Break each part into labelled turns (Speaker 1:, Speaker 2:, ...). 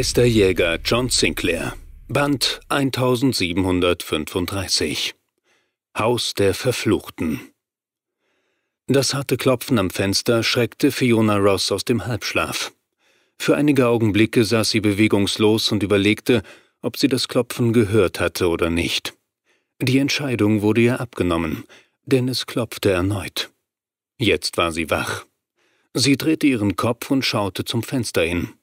Speaker 1: Geisterjäger John Sinclair Band 1735 Haus der Verfluchten Das harte Klopfen am Fenster schreckte Fiona Ross aus dem Halbschlaf. Für einige Augenblicke saß sie bewegungslos und überlegte, ob sie das Klopfen gehört hatte oder nicht. Die Entscheidung wurde ihr abgenommen, denn es klopfte erneut. Jetzt war sie wach. Sie drehte ihren Kopf und schaute zum Fenster hin.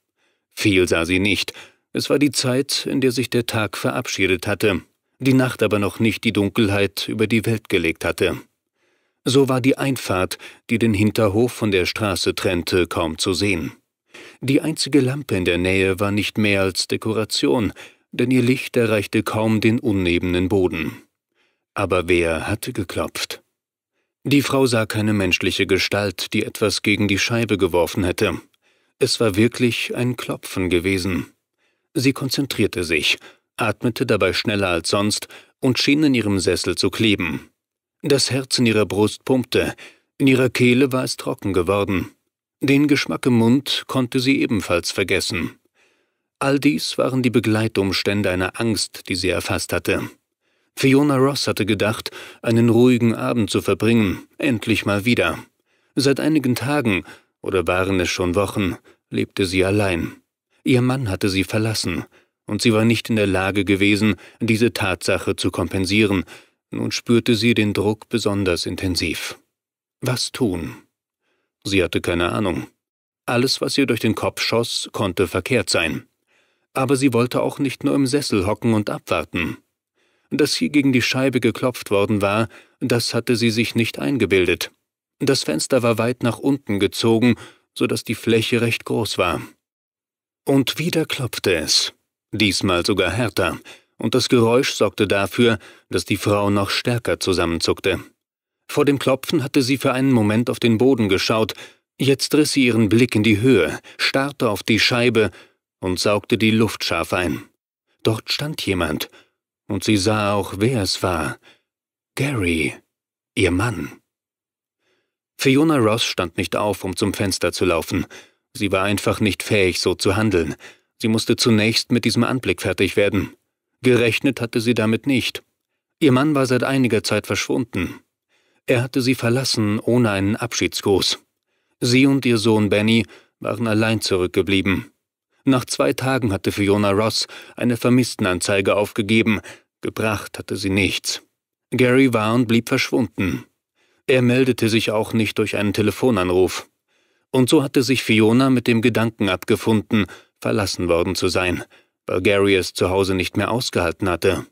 Speaker 1: Viel sah sie nicht. Es war die Zeit, in der sich der Tag verabschiedet hatte, die Nacht aber noch nicht die Dunkelheit über die Welt gelegt hatte. So war die Einfahrt, die den Hinterhof von der Straße trennte, kaum zu sehen. Die einzige Lampe in der Nähe war nicht mehr als Dekoration, denn ihr Licht erreichte kaum den unebenen Boden. Aber wer hatte geklopft? Die Frau sah keine menschliche Gestalt, die etwas gegen die Scheibe geworfen hätte. Es war wirklich ein Klopfen gewesen. Sie konzentrierte sich, atmete dabei schneller als sonst und schien in ihrem Sessel zu kleben. Das Herz in ihrer Brust pumpte, in ihrer Kehle war es trocken geworden. Den Geschmack im Mund konnte sie ebenfalls vergessen. All dies waren die Begleitumstände einer Angst, die sie erfasst hatte. Fiona Ross hatte gedacht, einen ruhigen Abend zu verbringen, endlich mal wieder. Seit einigen Tagen oder waren es schon Wochen, lebte sie allein. Ihr Mann hatte sie verlassen, und sie war nicht in der Lage gewesen, diese Tatsache zu kompensieren, nun spürte sie den Druck besonders intensiv. Was tun? Sie hatte keine Ahnung. Alles, was ihr durch den Kopf schoss, konnte verkehrt sein. Aber sie wollte auch nicht nur im Sessel hocken und abwarten. Dass hier gegen die Scheibe geklopft worden war, das hatte sie sich nicht eingebildet. Das Fenster war weit nach unten gezogen, so dass die Fläche recht groß war. Und wieder klopfte es, diesmal sogar härter, und das Geräusch sorgte dafür, dass die Frau noch stärker zusammenzuckte. Vor dem Klopfen hatte sie für einen Moment auf den Boden geschaut, jetzt riss sie ihren Blick in die Höhe, starrte auf die Scheibe und saugte die Luft scharf ein. Dort stand jemand, und sie sah auch, wer es war. Gary, ihr Mann. Fiona Ross stand nicht auf, um zum Fenster zu laufen. Sie war einfach nicht fähig, so zu handeln. Sie musste zunächst mit diesem Anblick fertig werden. Gerechnet hatte sie damit nicht. Ihr Mann war seit einiger Zeit verschwunden. Er hatte sie verlassen, ohne einen Abschiedsgruß. Sie und ihr Sohn Benny waren allein zurückgeblieben. Nach zwei Tagen hatte Fiona Ross eine Vermisstenanzeige aufgegeben, gebracht hatte sie nichts. Gary war und blieb verschwunden. Er meldete sich auch nicht durch einen Telefonanruf. Und so hatte sich Fiona mit dem Gedanken abgefunden, verlassen worden zu sein, weil Gary es zu Hause nicht mehr ausgehalten hatte.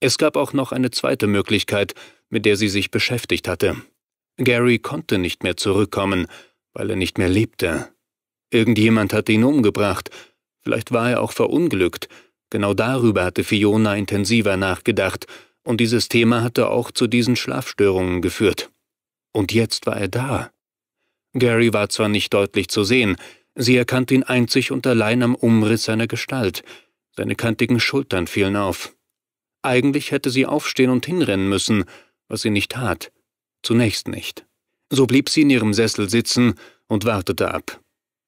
Speaker 1: Es gab auch noch eine zweite Möglichkeit, mit der sie sich beschäftigt hatte. Gary konnte nicht mehr zurückkommen, weil er nicht mehr lebte. Irgendjemand hatte ihn umgebracht, vielleicht war er auch verunglückt, genau darüber hatte Fiona intensiver nachgedacht, und dieses Thema hatte auch zu diesen Schlafstörungen geführt. Und jetzt war er da. Gary war zwar nicht deutlich zu sehen, sie erkannte ihn einzig und allein am Umriss seiner Gestalt. Seine kantigen Schultern fielen auf. Eigentlich hätte sie aufstehen und hinrennen müssen, was sie nicht tat. Zunächst nicht. So blieb sie in ihrem Sessel sitzen und wartete ab.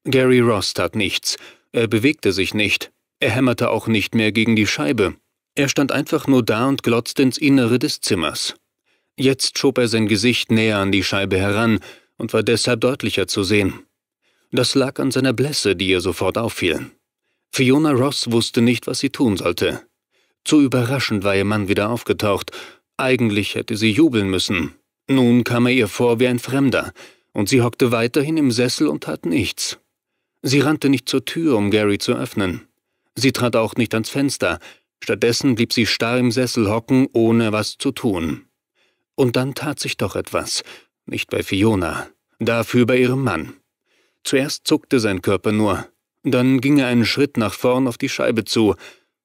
Speaker 1: Gary Ross tat nichts. Er bewegte sich nicht. Er hämmerte auch nicht mehr gegen die Scheibe. Er stand einfach nur da und glotzte ins Innere des Zimmers. Jetzt schob er sein Gesicht näher an die Scheibe heran und war deshalb deutlicher zu sehen. Das lag an seiner Blässe, die ihr sofort auffiel. Fiona Ross wusste nicht, was sie tun sollte. Zu überraschend war ihr Mann wieder aufgetaucht. Eigentlich hätte sie jubeln müssen. Nun kam er ihr vor wie ein Fremder, und sie hockte weiterhin im Sessel und tat nichts. Sie rannte nicht zur Tür, um Gary zu öffnen. Sie trat auch nicht ans Fenster, stattdessen blieb sie starr im Sessel hocken, ohne was zu tun. Und dann tat sich doch etwas. Nicht bei Fiona, dafür bei ihrem Mann. Zuerst zuckte sein Körper nur, dann ging er einen Schritt nach vorn auf die Scheibe zu,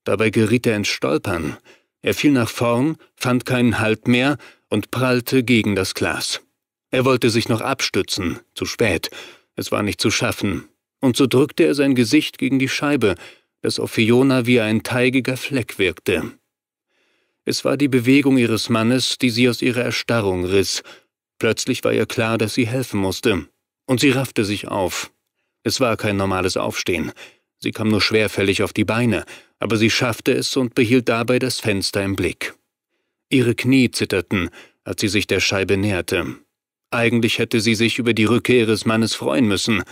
Speaker 1: dabei geriet er ins Stolpern. Er fiel nach vorn, fand keinen Halt mehr und prallte gegen das Glas. Er wollte sich noch abstützen, zu spät, es war nicht zu schaffen, und so drückte er sein Gesicht gegen die Scheibe, das auf Fiona wie ein teigiger Fleck wirkte. Es war die Bewegung ihres Mannes, die sie aus ihrer Erstarrung riss. Plötzlich war ihr klar, dass sie helfen musste. Und sie raffte sich auf. Es war kein normales Aufstehen. Sie kam nur schwerfällig auf die Beine, aber sie schaffte es und behielt dabei das Fenster im Blick. Ihre Knie zitterten, als sie sich der Scheibe näherte. Eigentlich hätte sie sich über die Rückkehr ihres Mannes freuen müssen.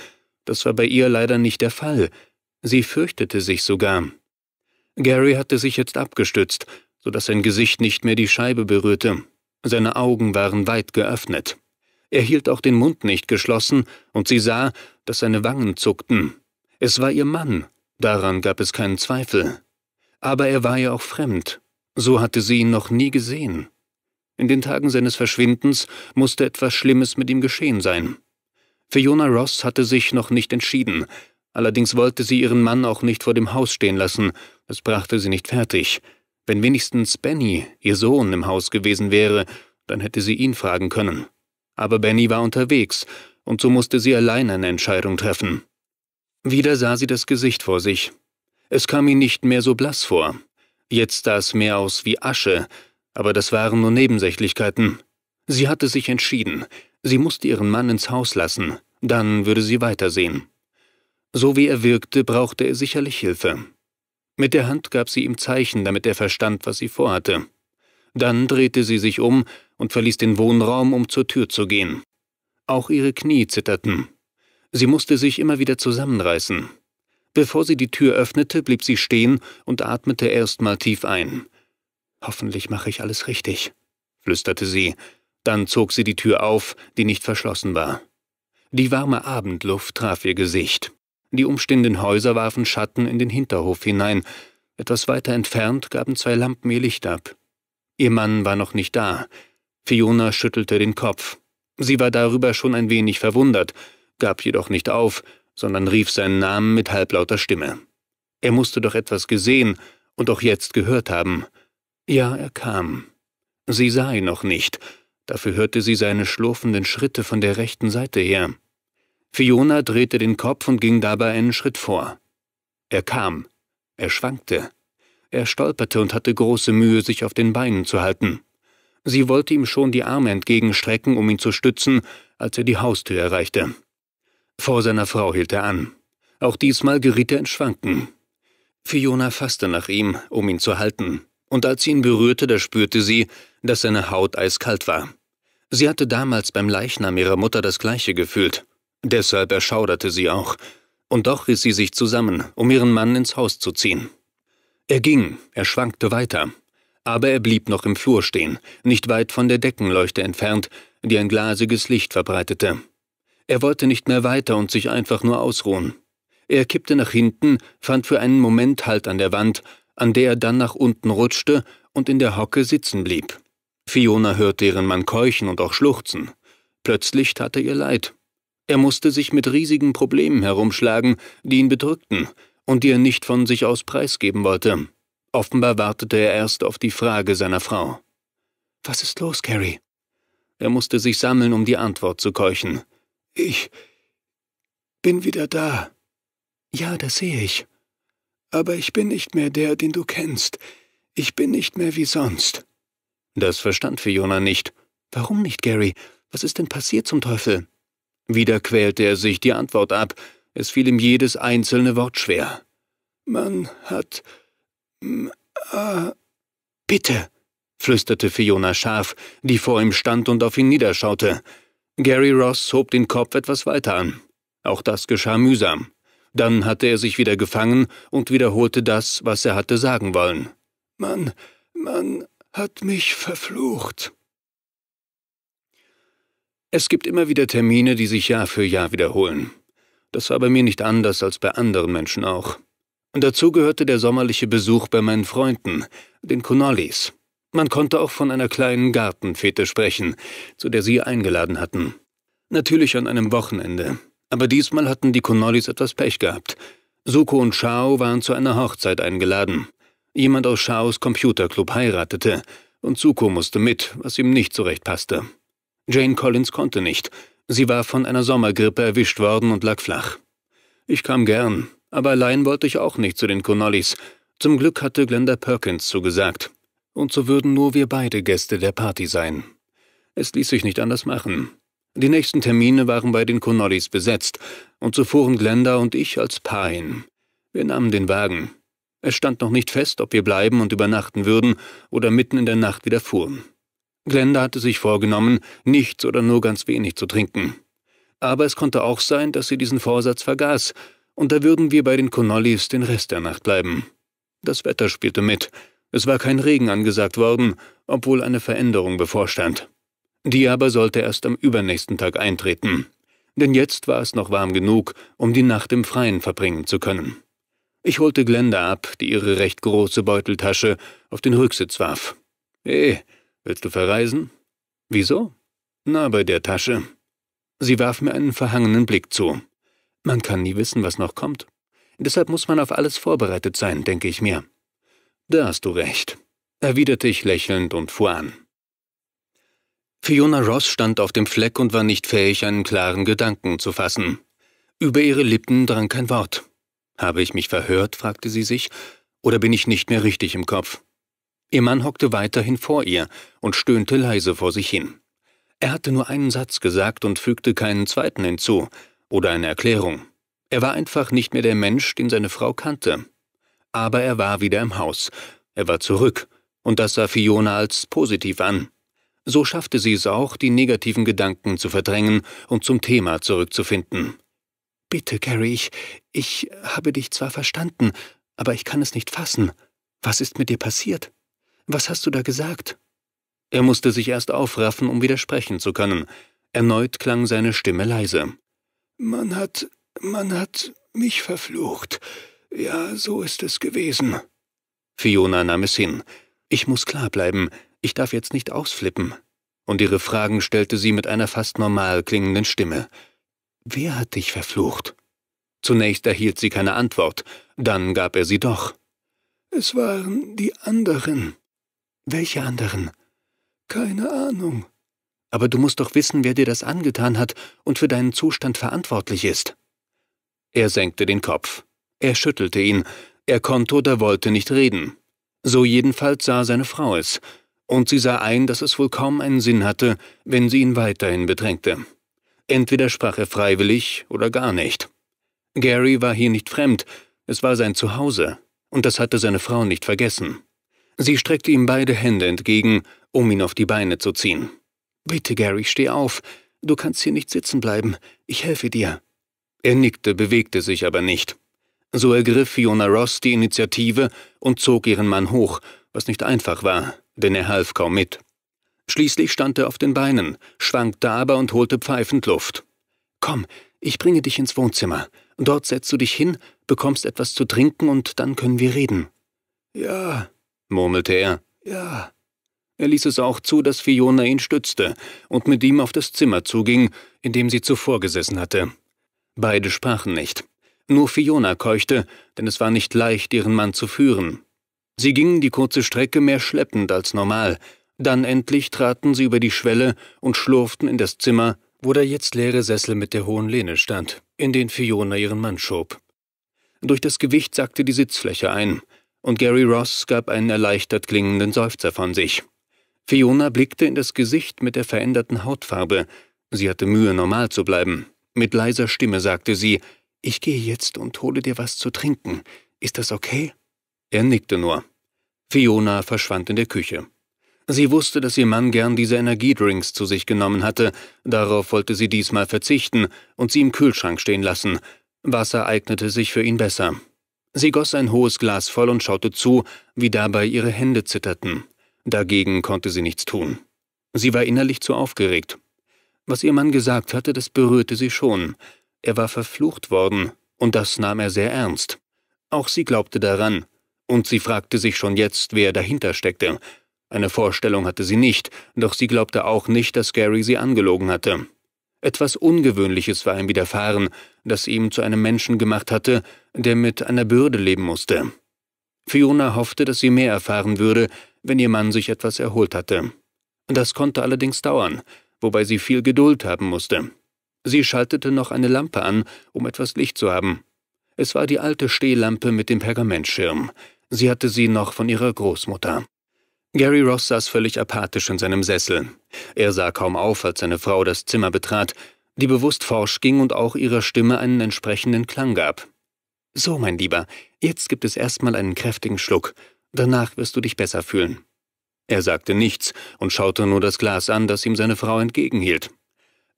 Speaker 1: Das war bei ihr leider nicht der Fall. Sie fürchtete sich sogar. Gary hatte sich jetzt abgestützt, so dass sein Gesicht nicht mehr die Scheibe berührte. Seine Augen waren weit geöffnet. Er hielt auch den Mund nicht geschlossen, und sie sah, dass seine Wangen zuckten. Es war ihr Mann, daran gab es keinen Zweifel. Aber er war ihr auch fremd. So hatte sie ihn noch nie gesehen. In den Tagen seines Verschwindens musste etwas Schlimmes mit ihm geschehen sein. Fiona Ross hatte sich noch nicht entschieden, allerdings wollte sie ihren Mann auch nicht vor dem Haus stehen lassen, das brachte sie nicht fertig. Wenn wenigstens Benny, ihr Sohn, im Haus gewesen wäre, dann hätte sie ihn fragen können. Aber Benny war unterwegs, und so musste sie allein eine Entscheidung treffen. Wieder sah sie das Gesicht vor sich. Es kam ihr nicht mehr so blass vor. Jetzt sah es mehr aus wie Asche, aber das waren nur Nebensächlichkeiten. Sie hatte sich entschieden. Sie musste ihren Mann ins Haus lassen, dann würde sie weitersehen. So wie er wirkte, brauchte er sicherlich Hilfe. Mit der Hand gab sie ihm Zeichen, damit er verstand, was sie vorhatte. Dann drehte sie sich um und verließ den Wohnraum, um zur Tür zu gehen. Auch ihre Knie zitterten. Sie musste sich immer wieder zusammenreißen. Bevor sie die Tür öffnete, blieb sie stehen und atmete erstmal tief ein. Hoffentlich mache ich alles richtig, flüsterte sie. Dann zog sie die Tür auf, die nicht verschlossen war. Die warme Abendluft traf ihr Gesicht. Die umstehenden Häuser warfen Schatten in den Hinterhof hinein. Etwas weiter entfernt gaben zwei Lampen ihr Licht ab. Ihr Mann war noch nicht da. Fiona schüttelte den Kopf. Sie war darüber schon ein wenig verwundert, gab jedoch nicht auf, sondern rief seinen Namen mit halblauter Stimme. Er musste doch etwas gesehen und auch jetzt gehört haben. Ja, er kam. Sie sah ihn noch nicht, dafür hörte sie seine schlurfenden Schritte von der rechten Seite her. Fiona drehte den Kopf und ging dabei einen Schritt vor. Er kam. Er schwankte. Er stolperte und hatte große Mühe, sich auf den Beinen zu halten. Sie wollte ihm schon die Arme entgegenstrecken, um ihn zu stützen, als er die Haustür erreichte. Vor seiner Frau hielt er an. Auch diesmal geriet er in Schwanken. Fiona fasste nach ihm, um ihn zu halten und als sie ihn berührte, da spürte sie, dass seine Haut eiskalt war. Sie hatte damals beim Leichnam ihrer Mutter das gleiche gefühlt. Deshalb erschauderte sie auch. Und doch riss sie sich zusammen, um ihren Mann ins Haus zu ziehen. Er ging, er schwankte weiter. Aber er blieb noch im Flur stehen, nicht weit von der Deckenleuchte entfernt, die ein glasiges Licht verbreitete. Er wollte nicht mehr weiter und sich einfach nur ausruhen. Er kippte nach hinten, fand für einen Moment Halt an der Wand an der er dann nach unten rutschte und in der Hocke sitzen blieb. Fiona hörte ihren Mann keuchen und auch schluchzen. Plötzlich tat er ihr leid. Er musste sich mit riesigen Problemen herumschlagen, die ihn bedrückten und die er nicht von sich aus preisgeben wollte. Offenbar wartete er erst auf die Frage seiner Frau. Was ist los, Carrie? Er musste sich sammeln, um die Antwort zu keuchen. Ich bin wieder da. Ja, das sehe ich. Aber ich bin nicht mehr der, den du kennst. Ich bin nicht mehr wie sonst. Das verstand Fiona nicht. Warum nicht, Gary? Was ist denn passiert zum Teufel? Wieder quälte er sich die Antwort ab. Es fiel ihm jedes einzelne Wort schwer. Man hat. Äh, bitte, flüsterte Fiona scharf, die vor ihm stand und auf ihn niederschaute. Gary Ross hob den Kopf etwas weiter an. Auch das geschah mühsam. Dann hatte er sich wieder gefangen und wiederholte das, was er hatte sagen wollen. Man, man hat mich verflucht. Es gibt immer wieder Termine, die sich Jahr für Jahr wiederholen. Das war bei mir nicht anders als bei anderen Menschen auch. Dazu gehörte der sommerliche Besuch bei meinen Freunden, den Connollies. Man konnte auch von einer kleinen Gartenfete sprechen, zu der sie eingeladen hatten. Natürlich an einem Wochenende, aber diesmal hatten die Connollis etwas Pech gehabt. Suko und Shao waren zu einer Hochzeit eingeladen. Jemand aus Shaos Computerclub heiratete, und Suko musste mit, was ihm nicht so recht passte. Jane Collins konnte nicht. Sie war von einer Sommergrippe erwischt worden und lag flach. Ich kam gern, aber allein wollte ich auch nicht zu den Connollis. Zum Glück hatte Glenda Perkins zugesagt. Und so würden nur wir beide Gäste der Party sein. Es ließ sich nicht anders machen. Die nächsten Termine waren bei den Connollis besetzt, und so fuhren Glenda und ich als Paar hin. Wir nahmen den Wagen. Es stand noch nicht fest, ob wir bleiben und übernachten würden oder mitten in der Nacht wieder fuhren. Glenda hatte sich vorgenommen, nichts oder nur ganz wenig zu trinken. Aber es konnte auch sein, dass sie diesen Vorsatz vergaß, und da würden wir bei den Connollis den Rest der Nacht bleiben. Das Wetter spielte mit. Es war kein Regen angesagt worden, obwohl eine Veränderung bevorstand. Die aber sollte erst am übernächsten Tag eintreten. Denn jetzt war es noch warm genug, um die Nacht im Freien verbringen zu können. Ich holte Glenda ab, die ihre recht große Beuteltasche auf den Rücksitz warf. Hey, willst du verreisen? Wieso? Na, bei der Tasche. Sie warf mir einen verhangenen Blick zu. Man kann nie wissen, was noch kommt. Deshalb muss man auf alles vorbereitet sein, denke ich mir. Da hast du recht, erwiderte ich lächelnd und fuhr an. Fiona Ross stand auf dem Fleck und war nicht fähig, einen klaren Gedanken zu fassen. Über ihre Lippen drang kein Wort. Habe ich mich verhört, fragte sie sich, oder bin ich nicht mehr richtig im Kopf? Ihr Mann hockte weiterhin vor ihr und stöhnte leise vor sich hin. Er hatte nur einen Satz gesagt und fügte keinen zweiten hinzu oder eine Erklärung. Er war einfach nicht mehr der Mensch, den seine Frau kannte. Aber er war wieder im Haus. Er war zurück. Und das sah Fiona als positiv an. So schaffte sie es auch, die negativen Gedanken zu verdrängen und zum Thema zurückzufinden. Bitte, Gary, ich, ich habe dich zwar verstanden, aber ich kann es nicht fassen. Was ist mit dir passiert? Was hast du da gesagt? Er musste sich erst aufraffen, um widersprechen zu können. Erneut klang seine Stimme leise. Man hat, man hat mich verflucht. Ja, so ist es gewesen. Fiona nahm es hin. Ich muss klar bleiben. Ich darf jetzt nicht ausflippen. Und ihre Fragen stellte sie mit einer fast normal klingenden Stimme. Wer hat dich verflucht? Zunächst erhielt sie keine Antwort, dann gab er sie doch. Es waren die anderen. Welche anderen? Keine Ahnung. Aber du musst doch wissen, wer dir das angetan hat und für deinen Zustand verantwortlich ist. Er senkte den Kopf. Er schüttelte ihn. Er konnte oder wollte nicht reden. So jedenfalls sah seine Frau es. Und sie sah ein, dass es wohl kaum einen Sinn hatte, wenn sie ihn weiterhin bedrängte. Entweder sprach er freiwillig oder gar nicht. Gary war hier nicht fremd, es war sein Zuhause, und das hatte seine Frau nicht vergessen. Sie streckte ihm beide Hände entgegen, um ihn auf die Beine zu ziehen. Bitte, Gary, steh auf. Du kannst hier nicht sitzen bleiben. Ich helfe dir. Er nickte, bewegte sich aber nicht. So ergriff Fiona Ross die Initiative und zog ihren Mann hoch, was nicht einfach war, denn er half kaum mit. Schließlich stand er auf den Beinen, schwankte aber und holte pfeifend Luft. Komm, ich bringe dich ins Wohnzimmer. Dort setzt du dich hin, bekommst etwas zu trinken und dann können wir reden. Ja, murmelte er. Ja. Er ließ es auch zu, dass Fiona ihn stützte und mit ihm auf das Zimmer zuging, in dem sie zuvor gesessen hatte. Beide sprachen nicht. Nur Fiona keuchte, denn es war nicht leicht, ihren Mann zu führen. Sie gingen die kurze Strecke mehr schleppend als normal, dann endlich traten sie über die Schwelle und schlurften in das Zimmer, wo der jetzt leere Sessel mit der hohen Lehne stand, in den Fiona ihren Mann schob. Durch das Gewicht sackte die Sitzfläche ein, und Gary Ross gab einen erleichtert klingenden Seufzer von sich. Fiona blickte in das Gesicht mit der veränderten Hautfarbe. Sie hatte Mühe, normal zu bleiben. Mit leiser Stimme sagte sie, ich gehe jetzt und hole dir was zu trinken. Ist das okay? Er nickte nur. Fiona verschwand in der Küche. Sie wusste, dass ihr Mann gern diese Energiedrinks zu sich genommen hatte, darauf wollte sie diesmal verzichten und sie im Kühlschrank stehen lassen. Wasser eignete sich für ihn besser. Sie goss ein hohes Glas voll und schaute zu, wie dabei ihre Hände zitterten. Dagegen konnte sie nichts tun. Sie war innerlich zu aufgeregt. Was ihr Mann gesagt hatte, das berührte sie schon. Er war verflucht worden, und das nahm er sehr ernst. Auch sie glaubte daran, und sie fragte sich schon jetzt, wer dahinter steckte, eine Vorstellung hatte sie nicht, doch sie glaubte auch nicht, dass Gary sie angelogen hatte. Etwas Ungewöhnliches war ihm widerfahren, das ihm zu einem Menschen gemacht hatte, der mit einer Bürde leben musste. Fiona hoffte, dass sie mehr erfahren würde, wenn ihr Mann sich etwas erholt hatte. Das konnte allerdings dauern, wobei sie viel Geduld haben musste. Sie schaltete noch eine Lampe an, um etwas Licht zu haben. Es war die alte Stehlampe mit dem Pergamentschirm. Sie hatte sie noch von ihrer Großmutter. Gary Ross saß völlig apathisch in seinem Sessel. Er sah kaum auf, als seine Frau das Zimmer betrat, die bewusst forsch ging und auch ihrer Stimme einen entsprechenden Klang gab. So, mein Lieber, jetzt gibt es erstmal einen kräftigen Schluck. Danach wirst du dich besser fühlen. Er sagte nichts und schaute nur das Glas an, das ihm seine Frau entgegenhielt.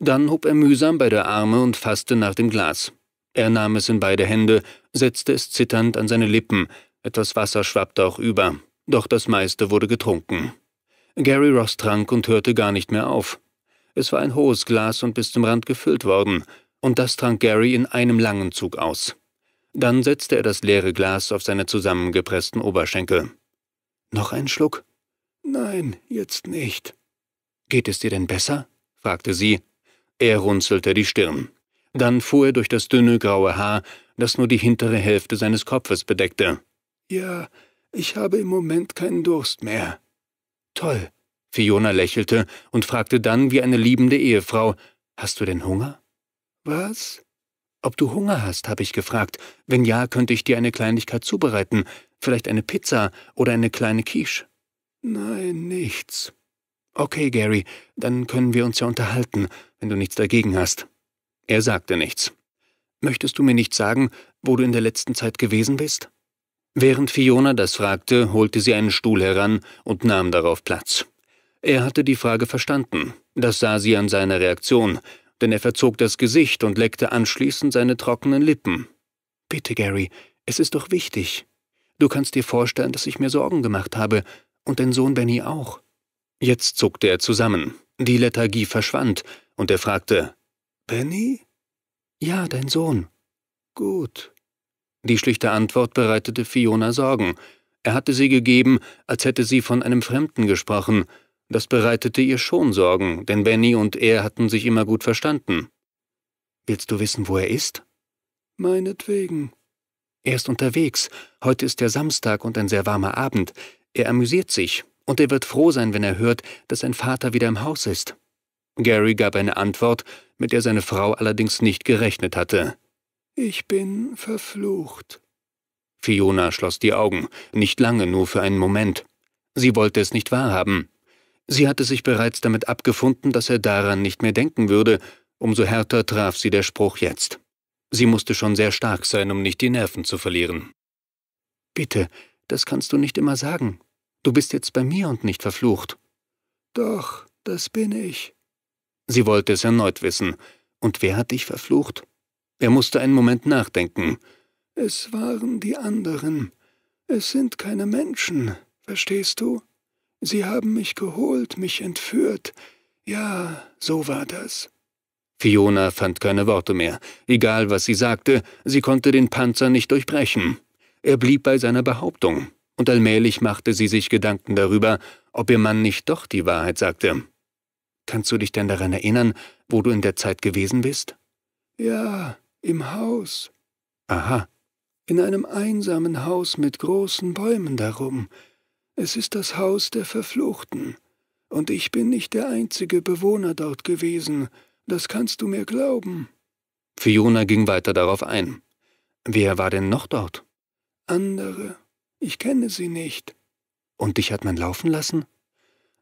Speaker 1: Dann hob er mühsam beide Arme und fasste nach dem Glas. Er nahm es in beide Hände, setzte es zitternd an seine Lippen, etwas Wasser schwappte auch über, doch das meiste wurde getrunken. Gary Ross trank und hörte gar nicht mehr auf. Es war ein hohes Glas und bis zum Rand gefüllt worden, und das trank Gary in einem langen Zug aus. Dann setzte er das leere Glas auf seine zusammengepressten Oberschenkel. Noch ein Schluck? Nein, jetzt nicht. Geht es dir denn besser? fragte sie. Er runzelte die Stirn. Dann fuhr er durch das dünne graue Haar, das nur die hintere Hälfte seines Kopfes bedeckte. Ja, ich habe im Moment keinen Durst mehr. Toll. Fiona lächelte und fragte dann wie eine liebende Ehefrau, Hast du denn Hunger? Was? Ob du Hunger hast, habe ich gefragt. Wenn ja, könnte ich dir eine Kleinigkeit zubereiten, vielleicht eine Pizza oder eine kleine Quiche. Nein, nichts. Okay, Gary, dann können wir uns ja unterhalten, wenn du nichts dagegen hast. Er sagte nichts. Möchtest du mir nicht sagen, wo du in der letzten Zeit gewesen bist? Während Fiona das fragte, holte sie einen Stuhl heran und nahm darauf Platz. Er hatte die Frage verstanden. Das sah sie an seiner Reaktion, denn er verzog das Gesicht und leckte anschließend seine trockenen Lippen. Bitte, Gary, es ist doch wichtig. Du kannst dir vorstellen, dass ich mir Sorgen gemacht habe, und dein Sohn Benny auch. Jetzt zuckte er zusammen. Die Lethargie verschwand, und er fragte, Benny? Ja, dein Sohn. Gut. Die schlichte Antwort bereitete Fiona Sorgen. Er hatte sie gegeben, als hätte sie von einem Fremden gesprochen. Das bereitete ihr schon Sorgen, denn Benny und er hatten sich immer gut verstanden. Willst du wissen, wo er ist? Meinetwegen. Er ist unterwegs. Heute ist der Samstag und ein sehr warmer Abend. Er amüsiert sich, und er wird froh sein, wenn er hört, dass sein Vater wieder im Haus ist. Gary gab eine Antwort, mit der seine Frau allerdings nicht gerechnet hatte. Ich bin verflucht. Fiona schloss die Augen, nicht lange, nur für einen Moment. Sie wollte es nicht wahrhaben. Sie hatte sich bereits damit abgefunden, dass er daran nicht mehr denken würde, umso härter traf sie der Spruch jetzt. Sie musste schon sehr stark sein, um nicht die Nerven zu verlieren. Bitte, das kannst du nicht immer sagen. Du bist jetzt bei mir und nicht verflucht. Doch, das bin ich. Sie wollte es erneut wissen. Und wer hat dich verflucht? Er musste einen Moment nachdenken. Es waren die anderen. Es sind keine Menschen, verstehst du? Sie haben mich geholt, mich entführt. Ja, so war das. Fiona fand keine Worte mehr. Egal, was sie sagte, sie konnte den Panzer nicht durchbrechen. Er blieb bei seiner Behauptung, und allmählich machte sie sich Gedanken darüber, ob ihr Mann nicht doch die Wahrheit sagte. Kannst du dich denn daran erinnern, wo du in der Zeit gewesen bist? Ja, im Haus. Aha. In einem einsamen Haus mit großen Bäumen darum. Es ist das Haus der Verfluchten. Und ich bin nicht der einzige Bewohner dort gewesen. Das kannst du mir glauben. Fiona ging weiter darauf ein. Wer war denn noch dort? Andere. Ich kenne sie nicht. Und dich hat man laufen lassen?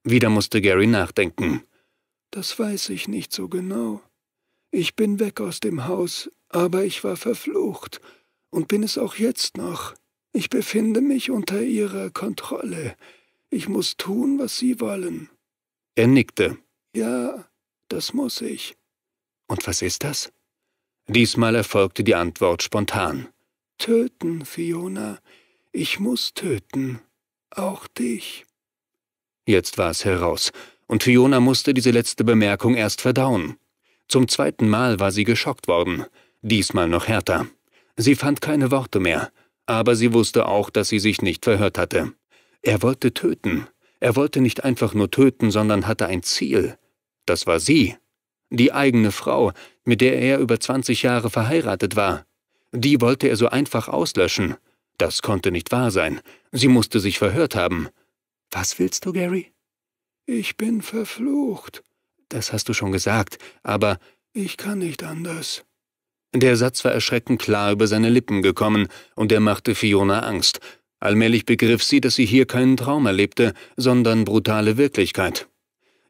Speaker 1: Wieder musste Gary nachdenken. Das weiß ich nicht so genau. Ich bin weg aus dem Haus, aber ich war verflucht und bin es auch jetzt noch. Ich befinde mich unter ihrer Kontrolle. Ich muss tun, was sie wollen. Er nickte. Ja, das muss ich. Und was ist das? Diesmal erfolgte die Antwort spontan. Töten, Fiona. Ich muss töten. Auch dich. Jetzt war es heraus, und Fiona musste diese letzte Bemerkung erst verdauen. Zum zweiten Mal war sie geschockt worden, diesmal noch härter. Sie fand keine Worte mehr, aber sie wusste auch, dass sie sich nicht verhört hatte. Er wollte töten. Er wollte nicht einfach nur töten, sondern hatte ein Ziel. Das war sie. Die eigene Frau, mit der er über 20 Jahre verheiratet war. Die wollte er so einfach auslöschen. Das konnte nicht wahr sein. Sie musste sich verhört haben. Was willst du, Gary? Ich bin verflucht. Das hast du schon gesagt, aber ich kann nicht anders. Der Satz war erschreckend klar über seine Lippen gekommen, und er machte Fiona Angst. Allmählich begriff sie, dass sie hier keinen Traum erlebte, sondern brutale Wirklichkeit.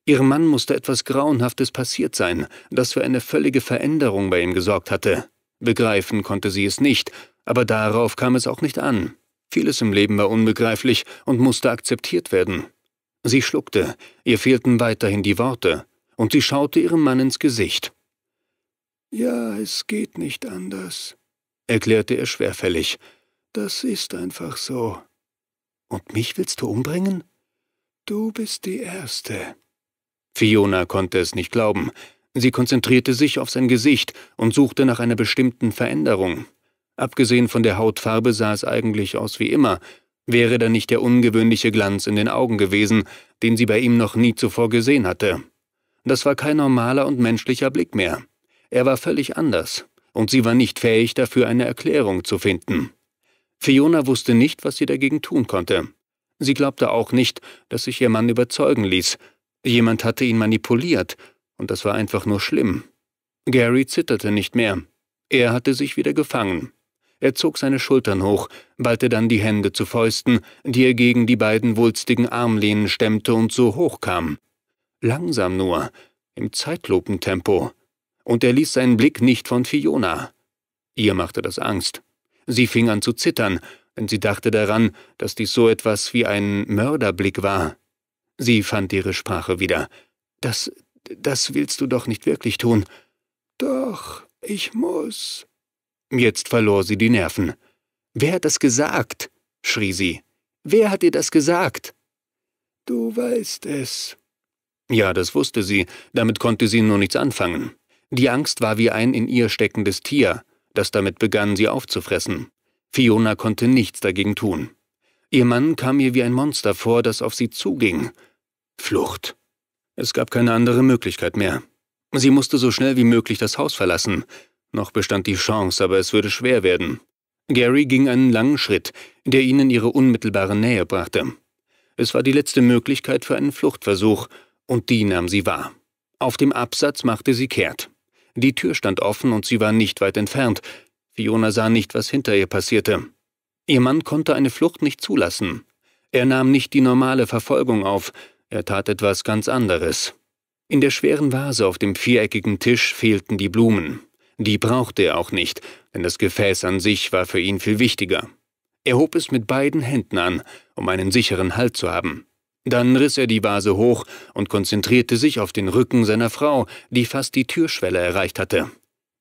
Speaker 1: Ihrem Mann musste etwas Grauenhaftes passiert sein, das für eine völlige Veränderung bei ihm gesorgt hatte. Begreifen konnte sie es nicht, aber darauf kam es auch nicht an. Vieles im Leben war unbegreiflich und musste akzeptiert werden. Sie schluckte, ihr fehlten weiterhin die Worte, und sie schaute ihrem Mann ins Gesicht.
Speaker 2: Ja, es geht nicht anders,
Speaker 1: erklärte er schwerfällig.
Speaker 2: Das ist einfach so.
Speaker 1: Und mich willst du umbringen?
Speaker 2: Du bist die Erste.
Speaker 1: Fiona konnte es nicht glauben. Sie konzentrierte sich auf sein Gesicht und suchte nach einer bestimmten Veränderung. Abgesehen von der Hautfarbe sah es eigentlich aus wie immer, wäre da nicht der ungewöhnliche Glanz in den Augen gewesen, den sie bei ihm noch nie zuvor gesehen hatte. Das war kein normaler und menschlicher Blick mehr. Er war völlig anders, und sie war nicht fähig dafür eine Erklärung zu finden. Fiona wusste nicht, was sie dagegen tun konnte. Sie glaubte auch nicht, dass sich ihr Mann überzeugen ließ. Jemand hatte ihn manipuliert, und das war einfach nur schlimm. Gary zitterte nicht mehr. Er hatte sich wieder gefangen. Er zog seine Schultern hoch, ballte dann die Hände zu Fäusten, die er gegen die beiden wulstigen Armlehnen stemmte und so hoch kam. Langsam nur, im Zeitlupentempo. Und er ließ seinen Blick nicht von Fiona. Ihr machte das Angst. Sie fing an zu zittern, denn sie dachte daran, dass dies so etwas wie ein Mörderblick war. Sie fand ihre Sprache wieder. Das, das willst du doch nicht wirklich tun.
Speaker 2: Doch, ich muss.
Speaker 1: Jetzt verlor sie die Nerven. Wer hat das gesagt? schrie sie. Wer hat dir das gesagt?
Speaker 2: Du weißt es.
Speaker 1: Ja, das wusste sie, damit konnte sie nur nichts anfangen. Die Angst war wie ein in ihr steckendes Tier, das damit begann, sie aufzufressen. Fiona konnte nichts dagegen tun. Ihr Mann kam ihr wie ein Monster vor, das auf sie zuging. Flucht. Es gab keine andere Möglichkeit mehr. Sie musste so schnell wie möglich das Haus verlassen. Noch bestand die Chance, aber es würde schwer werden. Gary ging einen langen Schritt, der ihn in ihre unmittelbare Nähe brachte. Es war die letzte Möglichkeit für einen Fluchtversuch, und die nahm sie wahr. Auf dem Absatz machte sie kehrt. Die Tür stand offen und sie war nicht weit entfernt. Fiona sah nicht, was hinter ihr passierte. Ihr Mann konnte eine Flucht nicht zulassen. Er nahm nicht die normale Verfolgung auf, er tat etwas ganz anderes. In der schweren Vase auf dem viereckigen Tisch fehlten die Blumen. Die brauchte er auch nicht, denn das Gefäß an sich war für ihn viel wichtiger. Er hob es mit beiden Händen an, um einen sicheren Halt zu haben. Dann riss er die Vase hoch und konzentrierte sich auf den Rücken seiner Frau, die fast die Türschwelle erreicht hatte.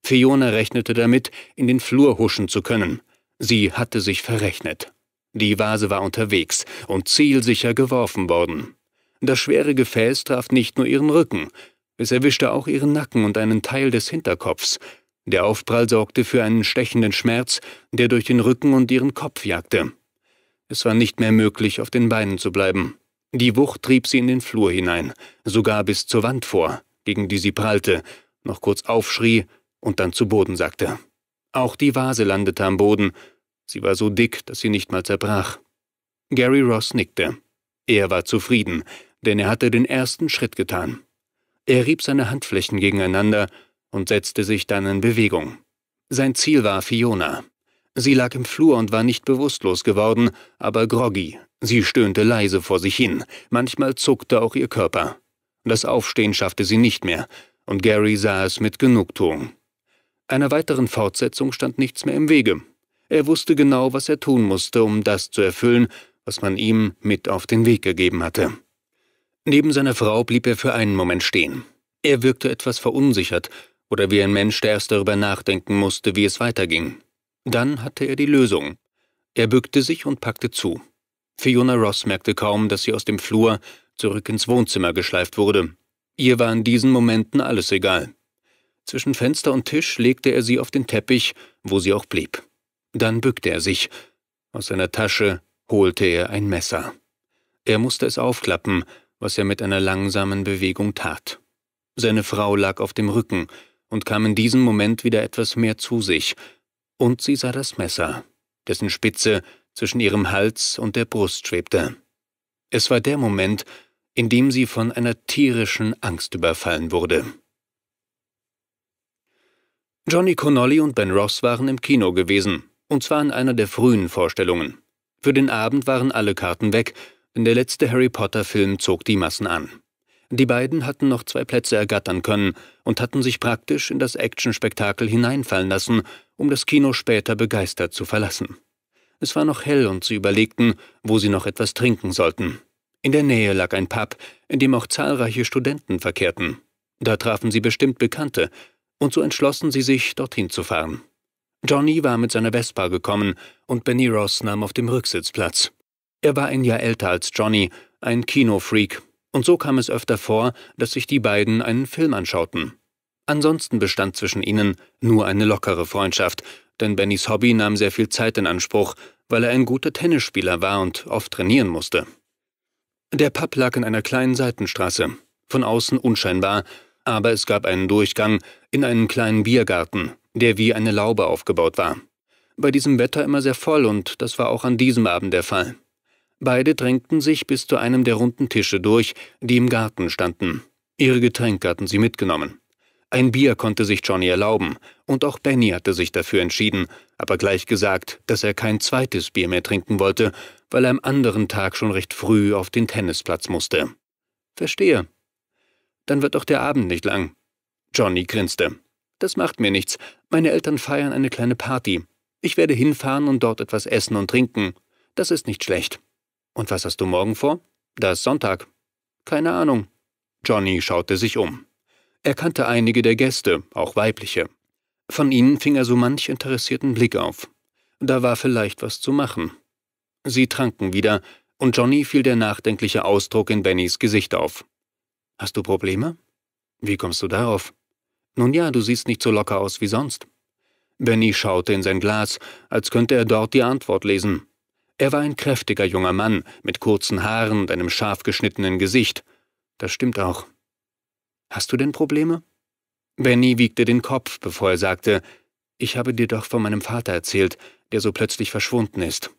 Speaker 1: Fiona rechnete damit, in den Flur huschen zu können. Sie hatte sich verrechnet. Die Vase war unterwegs und zielsicher geworfen worden. Das schwere Gefäß traf nicht nur ihren Rücken, es erwischte auch ihren Nacken und einen Teil des Hinterkopfs. Der Aufprall sorgte für einen stechenden Schmerz, der durch den Rücken und ihren Kopf jagte. Es war nicht mehr möglich, auf den Beinen zu bleiben. Die Wucht trieb sie in den Flur hinein, sogar bis zur Wand vor, gegen die sie prallte, noch kurz aufschrie und dann zu Boden sackte. Auch die Vase landete am Boden. Sie war so dick, dass sie nicht mal zerbrach. Gary Ross nickte. Er war zufrieden, denn er hatte den ersten Schritt getan. Er rieb seine Handflächen gegeneinander und setzte sich dann in Bewegung. Sein Ziel war Fiona. Sie lag im Flur und war nicht bewusstlos geworden, aber groggy, Sie stöhnte leise vor sich hin, manchmal zuckte auch ihr Körper. Das Aufstehen schaffte sie nicht mehr, und Gary sah es mit Genugtuung. Einer weiteren Fortsetzung stand nichts mehr im Wege. Er wusste genau, was er tun musste, um das zu erfüllen, was man ihm mit auf den Weg gegeben hatte. Neben seiner Frau blieb er für einen Moment stehen. Er wirkte etwas verunsichert, oder wie ein Mensch, der erst darüber nachdenken musste, wie es weiterging. Dann hatte er die Lösung. Er bückte sich und packte zu. Fiona Ross merkte kaum, dass sie aus dem Flur zurück ins Wohnzimmer geschleift wurde. Ihr war in diesen Momenten alles egal. Zwischen Fenster und Tisch legte er sie auf den Teppich, wo sie auch blieb. Dann bückte er sich. Aus seiner Tasche holte er ein Messer. Er musste es aufklappen, was er mit einer langsamen Bewegung tat. Seine Frau lag auf dem Rücken und kam in diesem Moment wieder etwas mehr zu sich, und sie sah das Messer, dessen Spitze zwischen ihrem Hals und der Brust schwebte. Es war der Moment, in dem sie von einer tierischen Angst überfallen wurde. Johnny Connolly und Ben Ross waren im Kino gewesen, und zwar in einer der frühen Vorstellungen. Für den Abend waren alle Karten weg, denn der letzte Harry Potter-Film zog die Massen an. Die beiden hatten noch zwei Plätze ergattern können und hatten sich praktisch in das Actionspektakel hineinfallen lassen, um das Kino später begeistert zu verlassen. Es war noch hell und sie überlegten, wo sie noch etwas trinken sollten. In der Nähe lag ein Pub, in dem auch zahlreiche Studenten verkehrten. Da trafen sie bestimmt Bekannte, und so entschlossen sie sich, dorthin zu fahren. Johnny war mit seiner Vespa gekommen und Benny Ross nahm auf dem Rücksitz Platz. Er war ein Jahr älter als Johnny, ein Kinofreak, und so kam es öfter vor, dass sich die beiden einen Film anschauten. Ansonsten bestand zwischen ihnen nur eine lockere Freundschaft, denn Bennys Hobby nahm sehr viel Zeit in Anspruch, weil er ein guter Tennisspieler war und oft trainieren musste. Der Pub lag in einer kleinen Seitenstraße, von außen unscheinbar, aber es gab einen Durchgang in einen kleinen Biergarten, der wie eine Laube aufgebaut war. Bei diesem Wetter immer sehr voll und das war auch an diesem Abend der Fall. Beide drängten sich bis zu einem der runden Tische durch, die im Garten standen. Ihre Getränke hatten sie mitgenommen. Ein Bier konnte sich Johnny erlauben, und auch Benny hatte sich dafür entschieden, aber gleich gesagt, dass er kein zweites Bier mehr trinken wollte, weil er am anderen Tag schon recht früh auf den Tennisplatz musste. Verstehe. Dann wird doch der Abend nicht lang. Johnny grinste. Das macht mir nichts. Meine Eltern feiern eine kleine Party. Ich werde hinfahren und dort etwas essen und trinken. Das ist nicht schlecht. Und was hast du morgen vor? Da ist Sonntag. Keine Ahnung. Johnny schaute sich um. Er kannte einige der Gäste, auch weibliche. Von ihnen fing er so manch interessierten Blick auf. Da war vielleicht was zu machen. Sie tranken wieder, und Johnny fiel der nachdenkliche Ausdruck in Bennys Gesicht auf. Hast du Probleme? Wie kommst du darauf? Nun ja, du siehst nicht so locker aus wie sonst. Benny schaute in sein Glas, als könnte er dort die Antwort lesen. Er war ein kräftiger junger Mann mit kurzen Haaren und einem scharf geschnittenen Gesicht. Das stimmt auch. Hast du denn Probleme? Benny wiegte den Kopf, bevor er sagte, ich habe dir doch von meinem Vater erzählt, der so plötzlich verschwunden ist.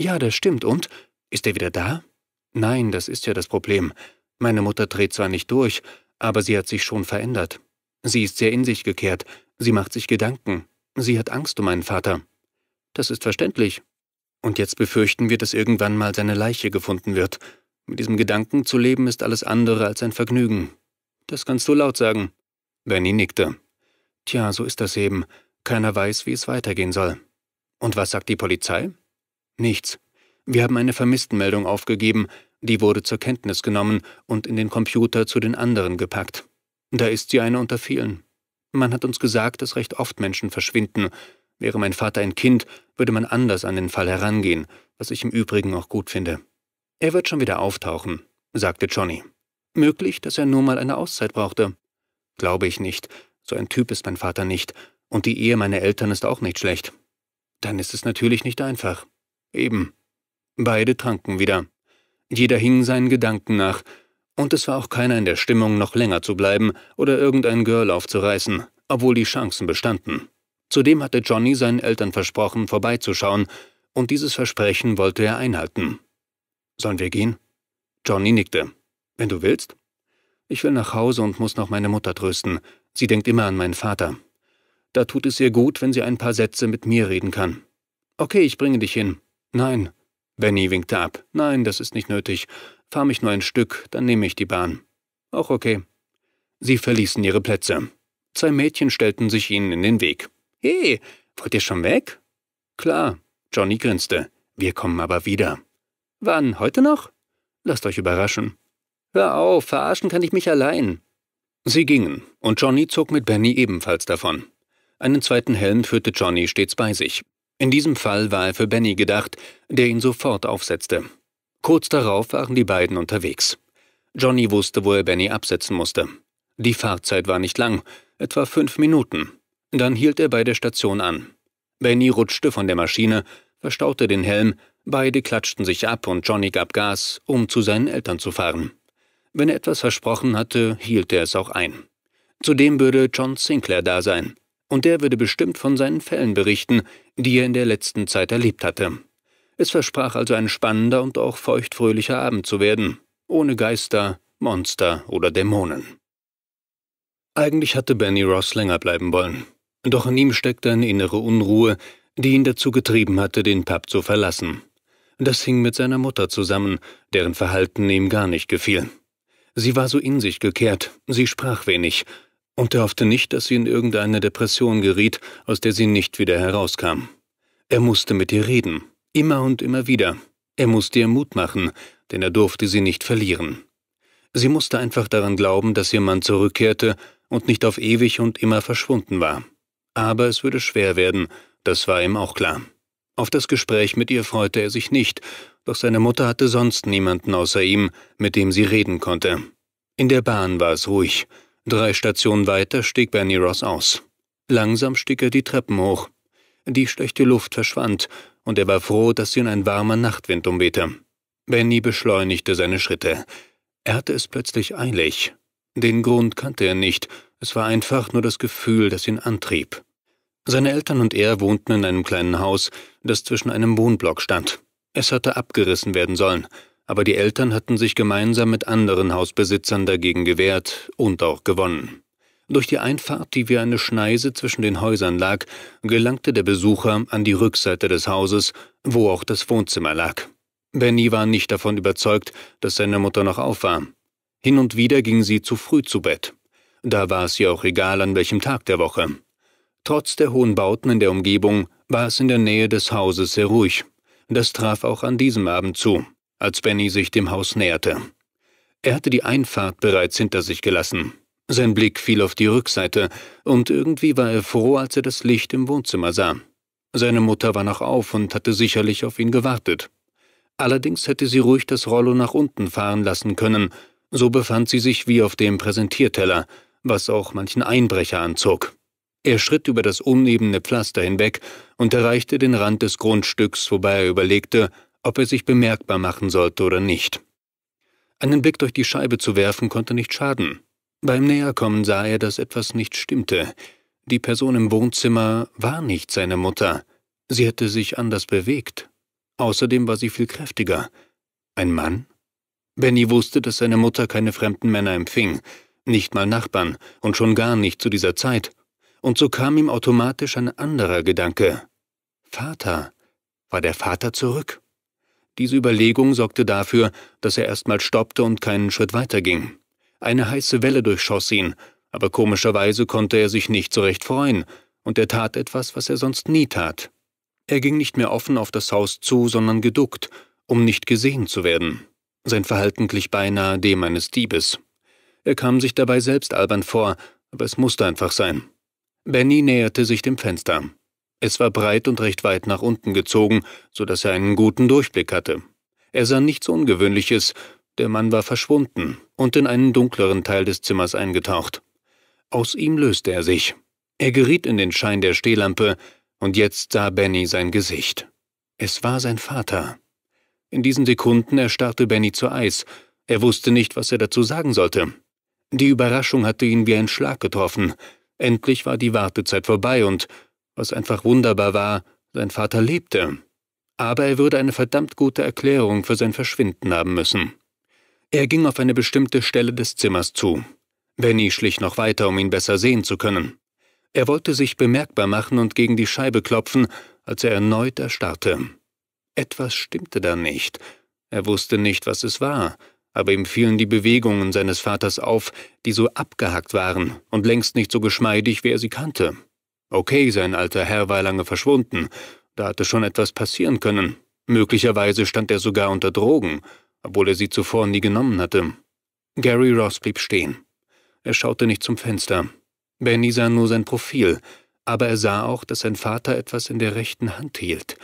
Speaker 1: Ja, das stimmt, und? Ist er wieder da? Nein, das ist ja das Problem. Meine Mutter dreht zwar nicht durch, aber sie hat sich schon verändert. Sie ist sehr in sich gekehrt, sie macht sich Gedanken, sie hat Angst um meinen Vater. Das ist verständlich. Und jetzt befürchten wir, dass irgendwann mal seine Leiche gefunden wird. Mit diesem Gedanken zu leben ist alles andere als ein Vergnügen. Das kannst du laut sagen. Benny nickte. Tja, so ist das eben. Keiner weiß, wie es weitergehen soll. Und was sagt die Polizei? Nichts. Wir haben eine Vermisstenmeldung aufgegeben, die wurde zur Kenntnis genommen und in den Computer zu den anderen gepackt. Da ist sie eine unter vielen. Man hat uns gesagt, dass recht oft Menschen verschwinden. Wäre mein Vater ein Kind, würde man anders an den Fall herangehen, was ich im Übrigen auch gut finde. Er wird schon wieder auftauchen, sagte Johnny. Möglich, dass er nur mal eine Auszeit brauchte. Glaube ich nicht. So ein Typ ist mein Vater nicht. Und die Ehe meiner Eltern ist auch nicht schlecht. Dann ist es natürlich nicht einfach. Eben. Beide tranken wieder. Jeder hing seinen Gedanken nach, und es war auch keiner in der Stimmung, noch länger zu bleiben oder irgendein Girl aufzureißen, obwohl die Chancen bestanden. Zudem hatte Johnny seinen Eltern versprochen, vorbeizuschauen, und dieses Versprechen wollte er einhalten. Sollen wir gehen? Johnny nickte. Wenn du willst. Ich will nach Hause und muss noch meine Mutter trösten. Sie denkt immer an meinen Vater. Da tut es ihr gut, wenn sie ein paar Sätze mit mir reden kann. Okay, ich bringe dich hin. Nein. Benny winkte ab. Nein, das ist nicht nötig. Fahr mich nur ein Stück, dann nehme ich die Bahn. Auch okay. Sie verließen ihre Plätze. Zwei Mädchen stellten sich ihnen in den Weg. Hey, wollt ihr schon weg? Klar, Johnny grinste. Wir kommen aber wieder. Wann, heute noch? Lasst euch überraschen. Hör auf, verarschen kann ich mich allein. Sie gingen, und Johnny zog mit Benny ebenfalls davon. Einen zweiten Helm führte Johnny stets bei sich. In diesem Fall war er für Benny gedacht, der ihn sofort aufsetzte. Kurz darauf waren die beiden unterwegs. Johnny wusste, wo er Benny absetzen musste. Die Fahrzeit war nicht lang, etwa fünf Minuten. Dann hielt er bei der Station an. Benny rutschte von der Maschine, verstaute den Helm, beide klatschten sich ab und Johnny gab Gas, um zu seinen Eltern zu fahren. Wenn er etwas versprochen hatte, hielt er es auch ein. Zudem würde John Sinclair da sein, und der würde bestimmt von seinen Fällen berichten, die er in der letzten Zeit erlebt hatte. Es versprach also ein spannender und auch feuchtfröhlicher Abend zu werden, ohne Geister, Monster oder Dämonen. Eigentlich hatte Benny Ross länger bleiben wollen, doch in ihm steckte eine innere Unruhe, die ihn dazu getrieben hatte, den Pub zu verlassen. Das hing mit seiner Mutter zusammen, deren Verhalten ihm gar nicht gefiel. Sie war so in sich gekehrt, sie sprach wenig, und er hoffte nicht, dass sie in irgendeine Depression geriet, aus der sie nicht wieder herauskam. Er musste mit ihr reden, immer und immer wieder. Er musste ihr Mut machen, denn er durfte sie nicht verlieren. Sie musste einfach daran glauben, dass ihr Mann zurückkehrte und nicht auf ewig und immer verschwunden war. Aber es würde schwer werden, das war ihm auch klar. Auf das Gespräch mit ihr freute er sich nicht, doch seine Mutter hatte sonst niemanden außer ihm, mit dem sie reden konnte. In der Bahn war es ruhig. Drei Stationen weiter stieg Benny Ross aus. Langsam stieg er die Treppen hoch. Die schlechte Luft verschwand, und er war froh, dass ihn ein warmer Nachtwind umwehte. Benny beschleunigte seine Schritte. Er hatte es plötzlich eilig. Den Grund kannte er nicht, es war einfach nur das Gefühl, das ihn antrieb. Seine Eltern und er wohnten in einem kleinen Haus, das zwischen einem Wohnblock stand. Es hatte abgerissen werden sollen, aber die Eltern hatten sich gemeinsam mit anderen Hausbesitzern dagegen gewehrt und auch gewonnen. Durch die Einfahrt, die wie eine Schneise zwischen den Häusern lag, gelangte der Besucher an die Rückseite des Hauses, wo auch das Wohnzimmer lag. Benny war nicht davon überzeugt, dass seine Mutter noch auf war. Hin und wieder ging sie zu früh zu Bett. Da war es ihr auch egal, an welchem Tag der Woche. Trotz der hohen Bauten in der Umgebung war es in der Nähe des Hauses sehr ruhig. Das traf auch an diesem Abend zu, als Benny sich dem Haus näherte. Er hatte die Einfahrt bereits hinter sich gelassen. Sein Blick fiel auf die Rückseite, und irgendwie war er froh, als er das Licht im Wohnzimmer sah. Seine Mutter war noch auf und hatte sicherlich auf ihn gewartet. Allerdings hätte sie ruhig das Rollo nach unten fahren lassen können, so befand sie sich wie auf dem Präsentierteller, was auch manchen Einbrecher anzog. Er schritt über das unebene Pflaster hinweg und erreichte den Rand des Grundstücks, wobei er überlegte, ob er sich bemerkbar machen sollte oder nicht. Einen Blick durch die Scheibe zu werfen konnte nicht schaden. Beim Näherkommen sah er, dass etwas nicht stimmte. Die Person im Wohnzimmer war nicht seine Mutter. Sie hatte sich anders bewegt. Außerdem war sie viel kräftiger. Ein Mann? Benny wusste, dass seine Mutter keine fremden Männer empfing, nicht mal Nachbarn und schon gar nicht zu dieser Zeit und so kam ihm automatisch ein anderer Gedanke. Vater. War der Vater zurück? Diese Überlegung sorgte dafür, dass er erstmal stoppte und keinen Schritt weiterging. Eine heiße Welle durchschoss ihn, aber komischerweise konnte er sich nicht so recht freuen, und er tat etwas, was er sonst nie tat. Er ging nicht mehr offen auf das Haus zu, sondern geduckt, um nicht gesehen zu werden. Sein Verhalten glich beinahe dem eines Diebes. Er kam sich dabei selbst albern vor, aber es musste einfach sein. Benny näherte sich dem Fenster. Es war breit und recht weit nach unten gezogen, so dass er einen guten Durchblick hatte. Er sah nichts Ungewöhnliches, der Mann war verschwunden und in einen dunkleren Teil des Zimmers eingetaucht. Aus ihm löste er sich. Er geriet in den Schein der Stehlampe, und jetzt sah Benny sein Gesicht. Es war sein Vater. In diesen Sekunden erstarrte Benny zu Eis. Er wusste nicht, was er dazu sagen sollte. Die Überraschung hatte ihn wie ein Schlag getroffen. Endlich war die Wartezeit vorbei und, was einfach wunderbar war, sein Vater lebte. Aber er würde eine verdammt gute Erklärung für sein Verschwinden haben müssen. Er ging auf eine bestimmte Stelle des Zimmers zu. Benny schlich noch weiter, um ihn besser sehen zu können. Er wollte sich bemerkbar machen und gegen die Scheibe klopfen, als er erneut erstarrte. Etwas stimmte da nicht. Er wusste nicht, was es war, aber ihm fielen die Bewegungen seines Vaters auf, die so abgehackt waren und längst nicht so geschmeidig, wie er sie kannte. Okay, sein alter Herr war lange verschwunden, da hatte schon etwas passieren können. Möglicherweise stand er sogar unter Drogen, obwohl er sie zuvor nie genommen hatte. Gary Ross blieb stehen. Er schaute nicht zum Fenster. Benny sah nur sein Profil, aber er sah auch, dass sein Vater etwas in der rechten Hand hielt.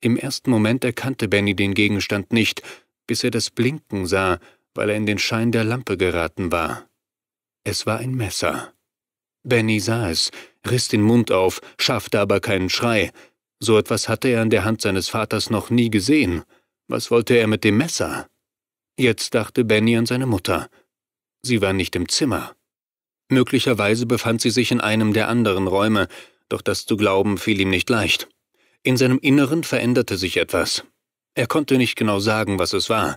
Speaker 1: Im ersten Moment erkannte Benny den Gegenstand nicht, bis er das Blinken sah, weil er in den Schein der Lampe geraten war. Es war ein Messer. Benny sah es, riss den Mund auf, schaffte aber keinen Schrei. So etwas hatte er in der Hand seines Vaters noch nie gesehen. Was wollte er mit dem Messer? Jetzt dachte Benny an seine Mutter. Sie war nicht im Zimmer. Möglicherweise befand sie sich in einem der anderen Räume, doch das zu glauben fiel ihm nicht leicht. In seinem Inneren veränderte sich etwas. Er konnte nicht genau sagen, was es war,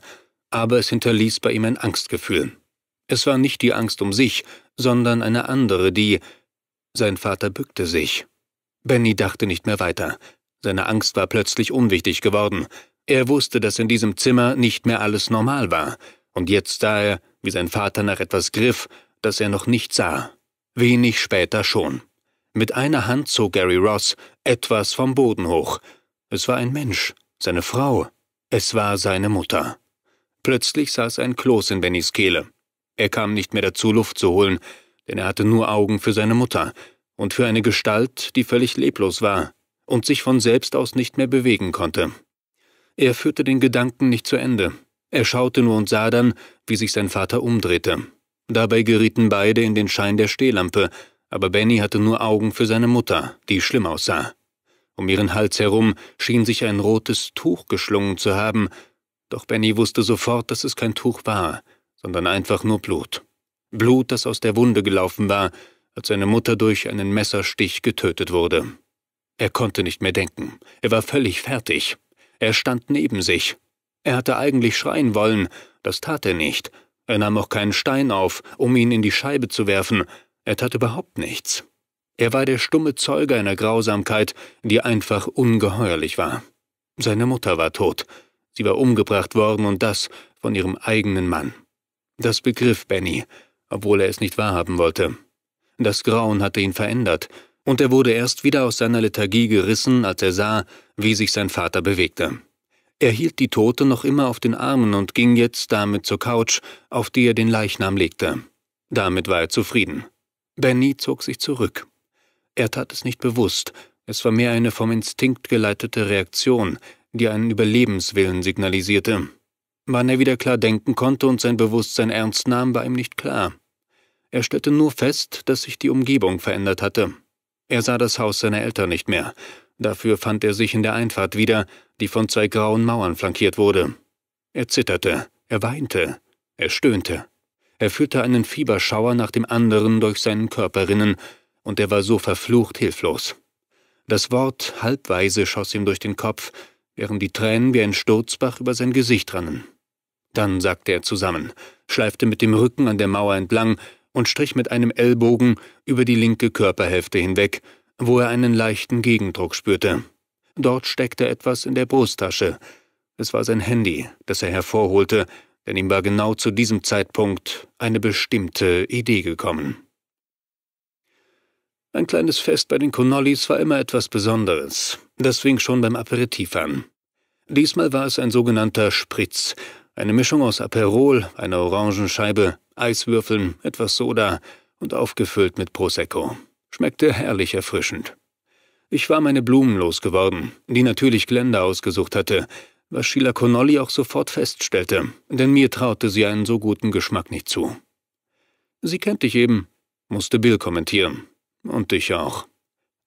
Speaker 1: aber es hinterließ bei ihm ein Angstgefühl. Es war nicht die Angst um sich, sondern eine andere, die... Sein Vater bückte sich. Benny dachte nicht mehr weiter. Seine Angst war plötzlich unwichtig geworden. Er wusste, dass in diesem Zimmer nicht mehr alles normal war, und jetzt sah er, wie sein Vater nach etwas griff, das er noch nicht sah. Wenig später schon. Mit einer Hand zog Gary Ross etwas vom Boden hoch. Es war ein Mensch, seine Frau. Es war seine Mutter. Plötzlich saß ein Kloß in Bennys Kehle. Er kam nicht mehr dazu, Luft zu holen, denn er hatte nur Augen für seine Mutter und für eine Gestalt, die völlig leblos war und sich von selbst aus nicht mehr bewegen konnte. Er führte den Gedanken nicht zu Ende. Er schaute nur und sah dann, wie sich sein Vater umdrehte. Dabei gerieten beide in den Schein der Stehlampe, aber Benny hatte nur Augen für seine Mutter, die schlimm aussah. Um ihren Hals herum schien sich ein rotes Tuch geschlungen zu haben, doch Benny wusste sofort, dass es kein Tuch war, sondern einfach nur Blut. Blut, das aus der Wunde gelaufen war, als seine Mutter durch einen Messerstich getötet wurde. Er konnte nicht mehr denken. Er war völlig fertig. Er stand neben sich. Er hatte eigentlich schreien wollen, das tat er nicht. Er nahm auch keinen Stein auf, um ihn in die Scheibe zu werfen. Er tat überhaupt nichts. Er war der stumme Zeuge einer Grausamkeit, die einfach ungeheuerlich war. Seine Mutter war tot. Sie war umgebracht worden und das von ihrem eigenen Mann. Das begriff Benny, obwohl er es nicht wahrhaben wollte. Das Grauen hatte ihn verändert, und er wurde erst wieder aus seiner Lethargie gerissen, als er sah, wie sich sein Vater bewegte. Er hielt die Tote noch immer auf den Armen und ging jetzt damit zur Couch, auf die er den Leichnam legte. Damit war er zufrieden. Benny zog sich zurück. Er tat es nicht bewusst, es war mehr eine vom Instinkt geleitete Reaktion, die einen Überlebenswillen signalisierte. Wann er wieder klar denken konnte und sein Bewusstsein ernst nahm, war ihm nicht klar. Er stellte nur fest, dass sich die Umgebung verändert hatte. Er sah das Haus seiner Eltern nicht mehr. Dafür fand er sich in der Einfahrt wieder, die von zwei grauen Mauern flankiert wurde. Er zitterte, er weinte, er stöhnte. Er fühlte einen Fieberschauer nach dem anderen durch seinen Körper rinnen, und er war so verflucht hilflos. Das Wort halbweise schoss ihm durch den Kopf, während die Tränen wie ein Sturzbach über sein Gesicht rannen. Dann sackte er zusammen, schleifte mit dem Rücken an der Mauer entlang und strich mit einem Ellbogen über die linke Körperhälfte hinweg, wo er einen leichten Gegendruck spürte. Dort steckte etwas in der Brusttasche. Es war sein Handy, das er hervorholte, denn ihm war genau zu diesem Zeitpunkt eine bestimmte Idee gekommen. Ein kleines Fest bei den Connollis war immer etwas Besonderes. Das fing schon beim Aperitif an. Diesmal war es ein sogenannter Spritz, eine Mischung aus Aperol, einer Orangenscheibe, Eiswürfeln, etwas Soda und aufgefüllt mit Prosecco. Schmeckte herrlich erfrischend. Ich war meine Blumen losgeworden, die natürlich Glenda ausgesucht hatte, was Sheila Connolly auch sofort feststellte, denn mir traute sie einen so guten Geschmack nicht zu. Sie kennt dich eben, musste Bill kommentieren. Und dich auch.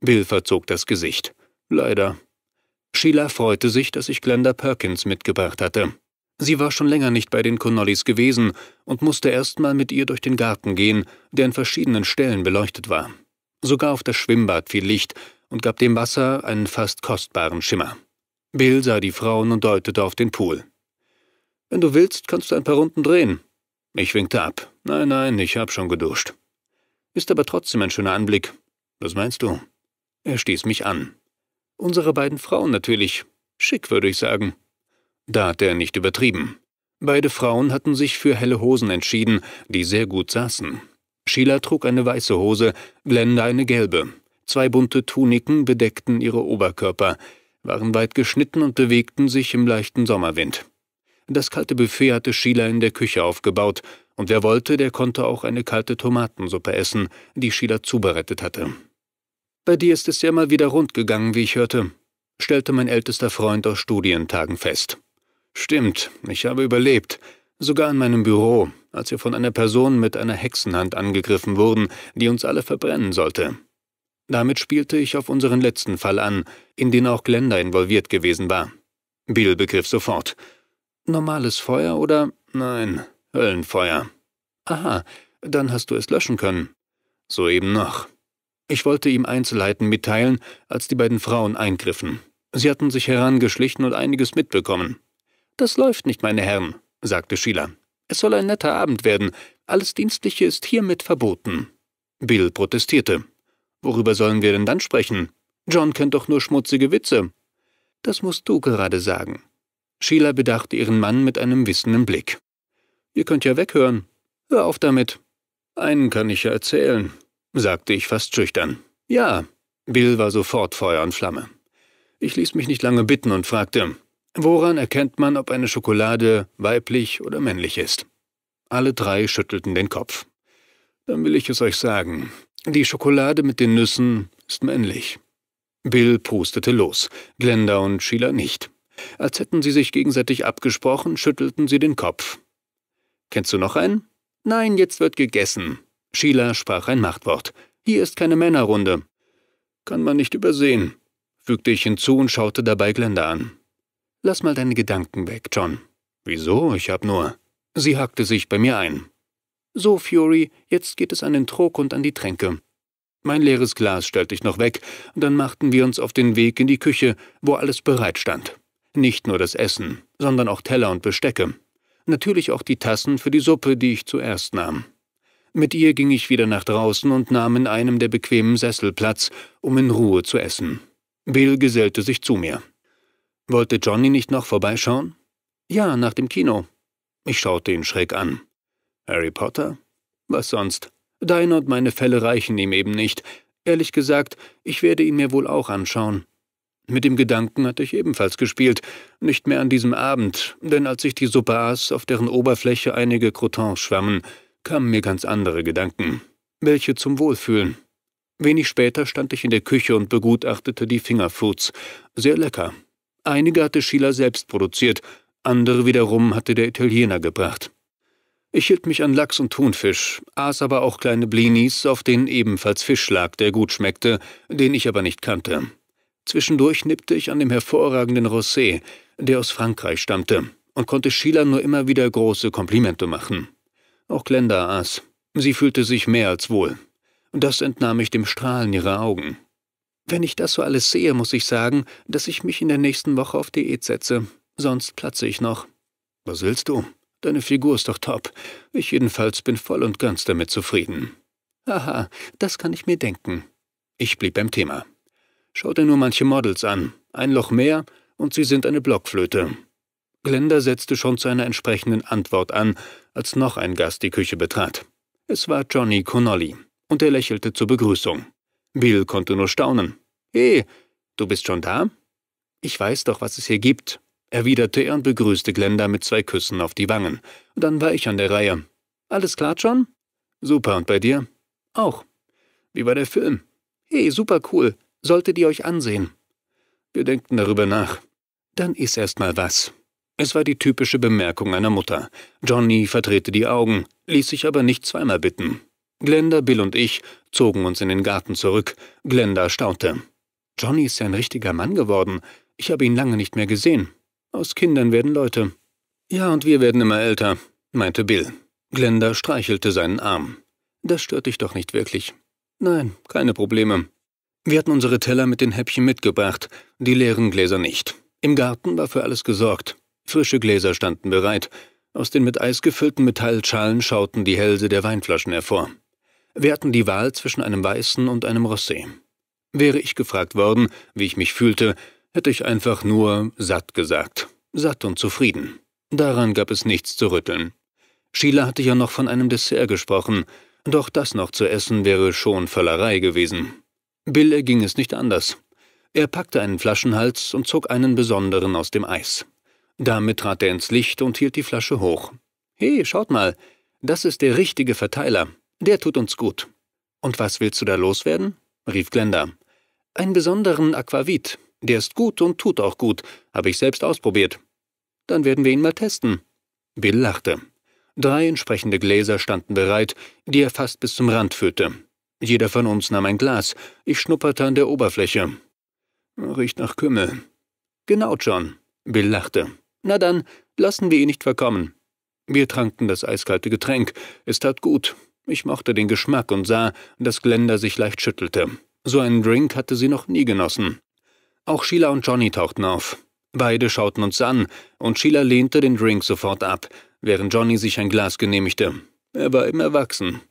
Speaker 1: Bill verzog das Gesicht. Leider. Sheila freute sich, dass ich Glenda Perkins mitgebracht hatte. Sie war schon länger nicht bei den Connollis gewesen und musste erst mal mit ihr durch den Garten gehen, der an verschiedenen Stellen beleuchtet war. Sogar auf das Schwimmbad fiel Licht und gab dem Wasser einen fast kostbaren Schimmer. Bill sah die Frauen und deutete auf den Pool. Wenn du willst, kannst du ein paar Runden drehen. Ich winkte ab. Nein, nein, ich hab schon geduscht. Ist aber trotzdem ein schöner Anblick. Was meinst du? Er stieß mich an. Unsere beiden Frauen natürlich. Schick, würde ich sagen. Da hat er nicht übertrieben. Beide Frauen hatten sich für helle Hosen entschieden, die sehr gut saßen. Sheila trug eine weiße Hose, Glenda eine gelbe. Zwei bunte Tuniken bedeckten ihre Oberkörper, waren weit geschnitten und bewegten sich im leichten Sommerwind. Das kalte Buffet hatte Sheila in der Küche aufgebaut, und wer wollte, der konnte auch eine kalte Tomatensuppe essen, die Sheila zubereitet hatte. Bei dir ist es ja mal wieder rund gegangen, wie ich hörte, stellte mein ältester Freund aus Studientagen fest. Stimmt, ich habe überlebt, sogar in meinem Büro, als wir von einer Person mit einer Hexenhand angegriffen wurden, die uns alle verbrennen sollte. Damit spielte ich auf unseren letzten Fall an, in den auch Glenda involviert gewesen war. Bill begriff sofort. Normales Feuer oder? Nein, Höllenfeuer. Aha, dann hast du es löschen können. Soeben noch. Ich wollte ihm Einzelheiten mitteilen, als die beiden Frauen eingriffen. Sie hatten sich herangeschlichen und einiges mitbekommen. Das läuft nicht, meine Herren, sagte Sheila. Es soll ein netter Abend werden. Alles Dienstliche ist hiermit verboten. Bill protestierte. Worüber sollen wir denn dann sprechen? John kennt doch nur schmutzige Witze. Das musst du gerade sagen. Sheila bedachte ihren Mann mit einem wissenden Blick. Ihr könnt ja weghören. Hör auf damit. Einen kann ich ja erzählen, sagte ich fast schüchtern. Ja, Bill war sofort Feuer und Flamme. Ich ließ mich nicht lange bitten und fragte, woran erkennt man, ob eine Schokolade weiblich oder männlich ist? Alle drei schüttelten den Kopf. Dann will ich es euch sagen. Die Schokolade mit den Nüssen ist männlich. Bill prustete los, Glenda und Sheila nicht. Als hätten sie sich gegenseitig abgesprochen, schüttelten sie den Kopf. Kennst du noch einen? Nein, jetzt wird gegessen. Sheila sprach ein Machtwort. Hier ist keine Männerrunde. Kann man nicht übersehen, fügte ich hinzu und schaute dabei Glenda an. Lass mal deine Gedanken weg, John. Wieso? Ich hab nur. Sie hackte sich bei mir ein. So, Fury, jetzt geht es an den Trog und an die Tränke. Mein leeres Glas stellte ich noch weg, und dann machten wir uns auf den Weg in die Küche, wo alles bereit stand. Nicht nur das Essen, sondern auch Teller und Bestecke natürlich auch die Tassen für die Suppe, die ich zuerst nahm. Mit ihr ging ich wieder nach draußen und nahm in einem der bequemen Sessel Platz, um in Ruhe zu essen. Bill gesellte sich zu mir. Wollte Johnny nicht noch vorbeischauen? Ja, nach dem Kino. Ich schaute ihn schräg an. Harry Potter? Was sonst? Deine und meine Fälle reichen ihm eben nicht. Ehrlich gesagt, ich werde ihn mir wohl auch anschauen. Mit dem Gedanken hatte ich ebenfalls gespielt, nicht mehr an diesem Abend, denn als ich die Suppe aß, auf deren Oberfläche einige Croutons schwammen, kamen mir ganz andere Gedanken, welche zum Wohlfühlen. Wenig später stand ich in der Küche und begutachtete die Fingerfoods. Sehr lecker. Einige hatte Sheila selbst produziert, andere wiederum hatte der Italiener gebracht. Ich hielt mich an Lachs und Thunfisch, aß aber auch kleine Blinis, auf denen ebenfalls Fisch lag, der gut schmeckte, den ich aber nicht kannte. Zwischendurch nippte ich an dem hervorragenden Rosé, der aus Frankreich stammte, und konnte Sheila nur immer wieder große Komplimente machen. Auch Glenda aß. Sie fühlte sich mehr als wohl. Das entnahm ich dem Strahlen ihrer Augen. Wenn ich das so alles sehe, muss ich sagen, dass ich mich in der nächsten Woche auf Diät setze. Sonst platze ich noch. Was willst du? Deine Figur ist doch top. Ich jedenfalls bin voll und ganz damit zufrieden. Haha, das kann ich mir denken. Ich blieb beim Thema. Schau dir nur manche Models an. Ein Loch mehr und sie sind eine Blockflöte. Glenda setzte schon zu einer entsprechenden Antwort an, als noch ein Gast die Küche betrat. Es war Johnny Connolly, und er lächelte zur Begrüßung. Bill konnte nur staunen. Hey, du bist schon da? Ich weiß doch, was es hier gibt, erwiderte er und begrüßte Glenda mit zwei Küssen auf die Wangen. Dann war ich an der Reihe. Alles klar, John? Super, und bei dir? Auch. Wie war der Film? Hey, super cool solltet ihr euch ansehen. Wir denken darüber nach. Dann iss erst mal was. Es war die typische Bemerkung einer Mutter. Johnny verdrehte die Augen, ließ sich aber nicht zweimal bitten. Glenda, Bill und ich zogen uns in den Garten zurück. Glenda staunte. Johnny ist ja ein richtiger Mann geworden. Ich habe ihn lange nicht mehr gesehen. Aus Kindern werden Leute. Ja, und wir werden immer älter, meinte Bill. Glenda streichelte seinen Arm. Das stört dich doch nicht wirklich. Nein, keine Probleme. Wir hatten unsere Teller mit den Häppchen mitgebracht, die leeren Gläser nicht. Im Garten war für alles gesorgt. Frische Gläser standen bereit. Aus den mit Eis gefüllten Metallschalen schauten die Hälse der Weinflaschen hervor. Wir hatten die Wahl zwischen einem weißen und einem Rosé. Wäre ich gefragt worden, wie ich mich fühlte, hätte ich einfach nur satt gesagt. Satt und zufrieden. Daran gab es nichts zu rütteln. Sheila hatte ja noch von einem Dessert gesprochen, doch das noch zu essen wäre schon Völlerei gewesen. Bill erging es nicht anders. Er packte einen Flaschenhals und zog einen besonderen aus dem Eis. Damit trat er ins Licht und hielt die Flasche hoch. He, schaut mal, das ist der richtige Verteiler. Der tut uns gut. Und was willst du da loswerden? rief Glenda. Einen besonderen Aquavit. Der ist gut und tut auch gut. Habe ich selbst ausprobiert. Dann werden wir ihn mal testen. Bill lachte. Drei entsprechende Gläser standen bereit, die er fast bis zum Rand füllte. Jeder von uns nahm ein Glas. Ich schnupperte an der Oberfläche. Riecht nach Kümmel. Genau, John. Bill lachte. Na dann, lassen wir ihn nicht verkommen. Wir tranken das eiskalte Getränk. Es tat gut. Ich mochte den Geschmack und sah, dass Glenda sich leicht schüttelte. So einen Drink hatte sie noch nie genossen. Auch Sheila und Johnny tauchten auf. Beide schauten uns an, und Sheila lehnte den Drink sofort ab, während Johnny sich ein Glas genehmigte. Er war immer erwachsen.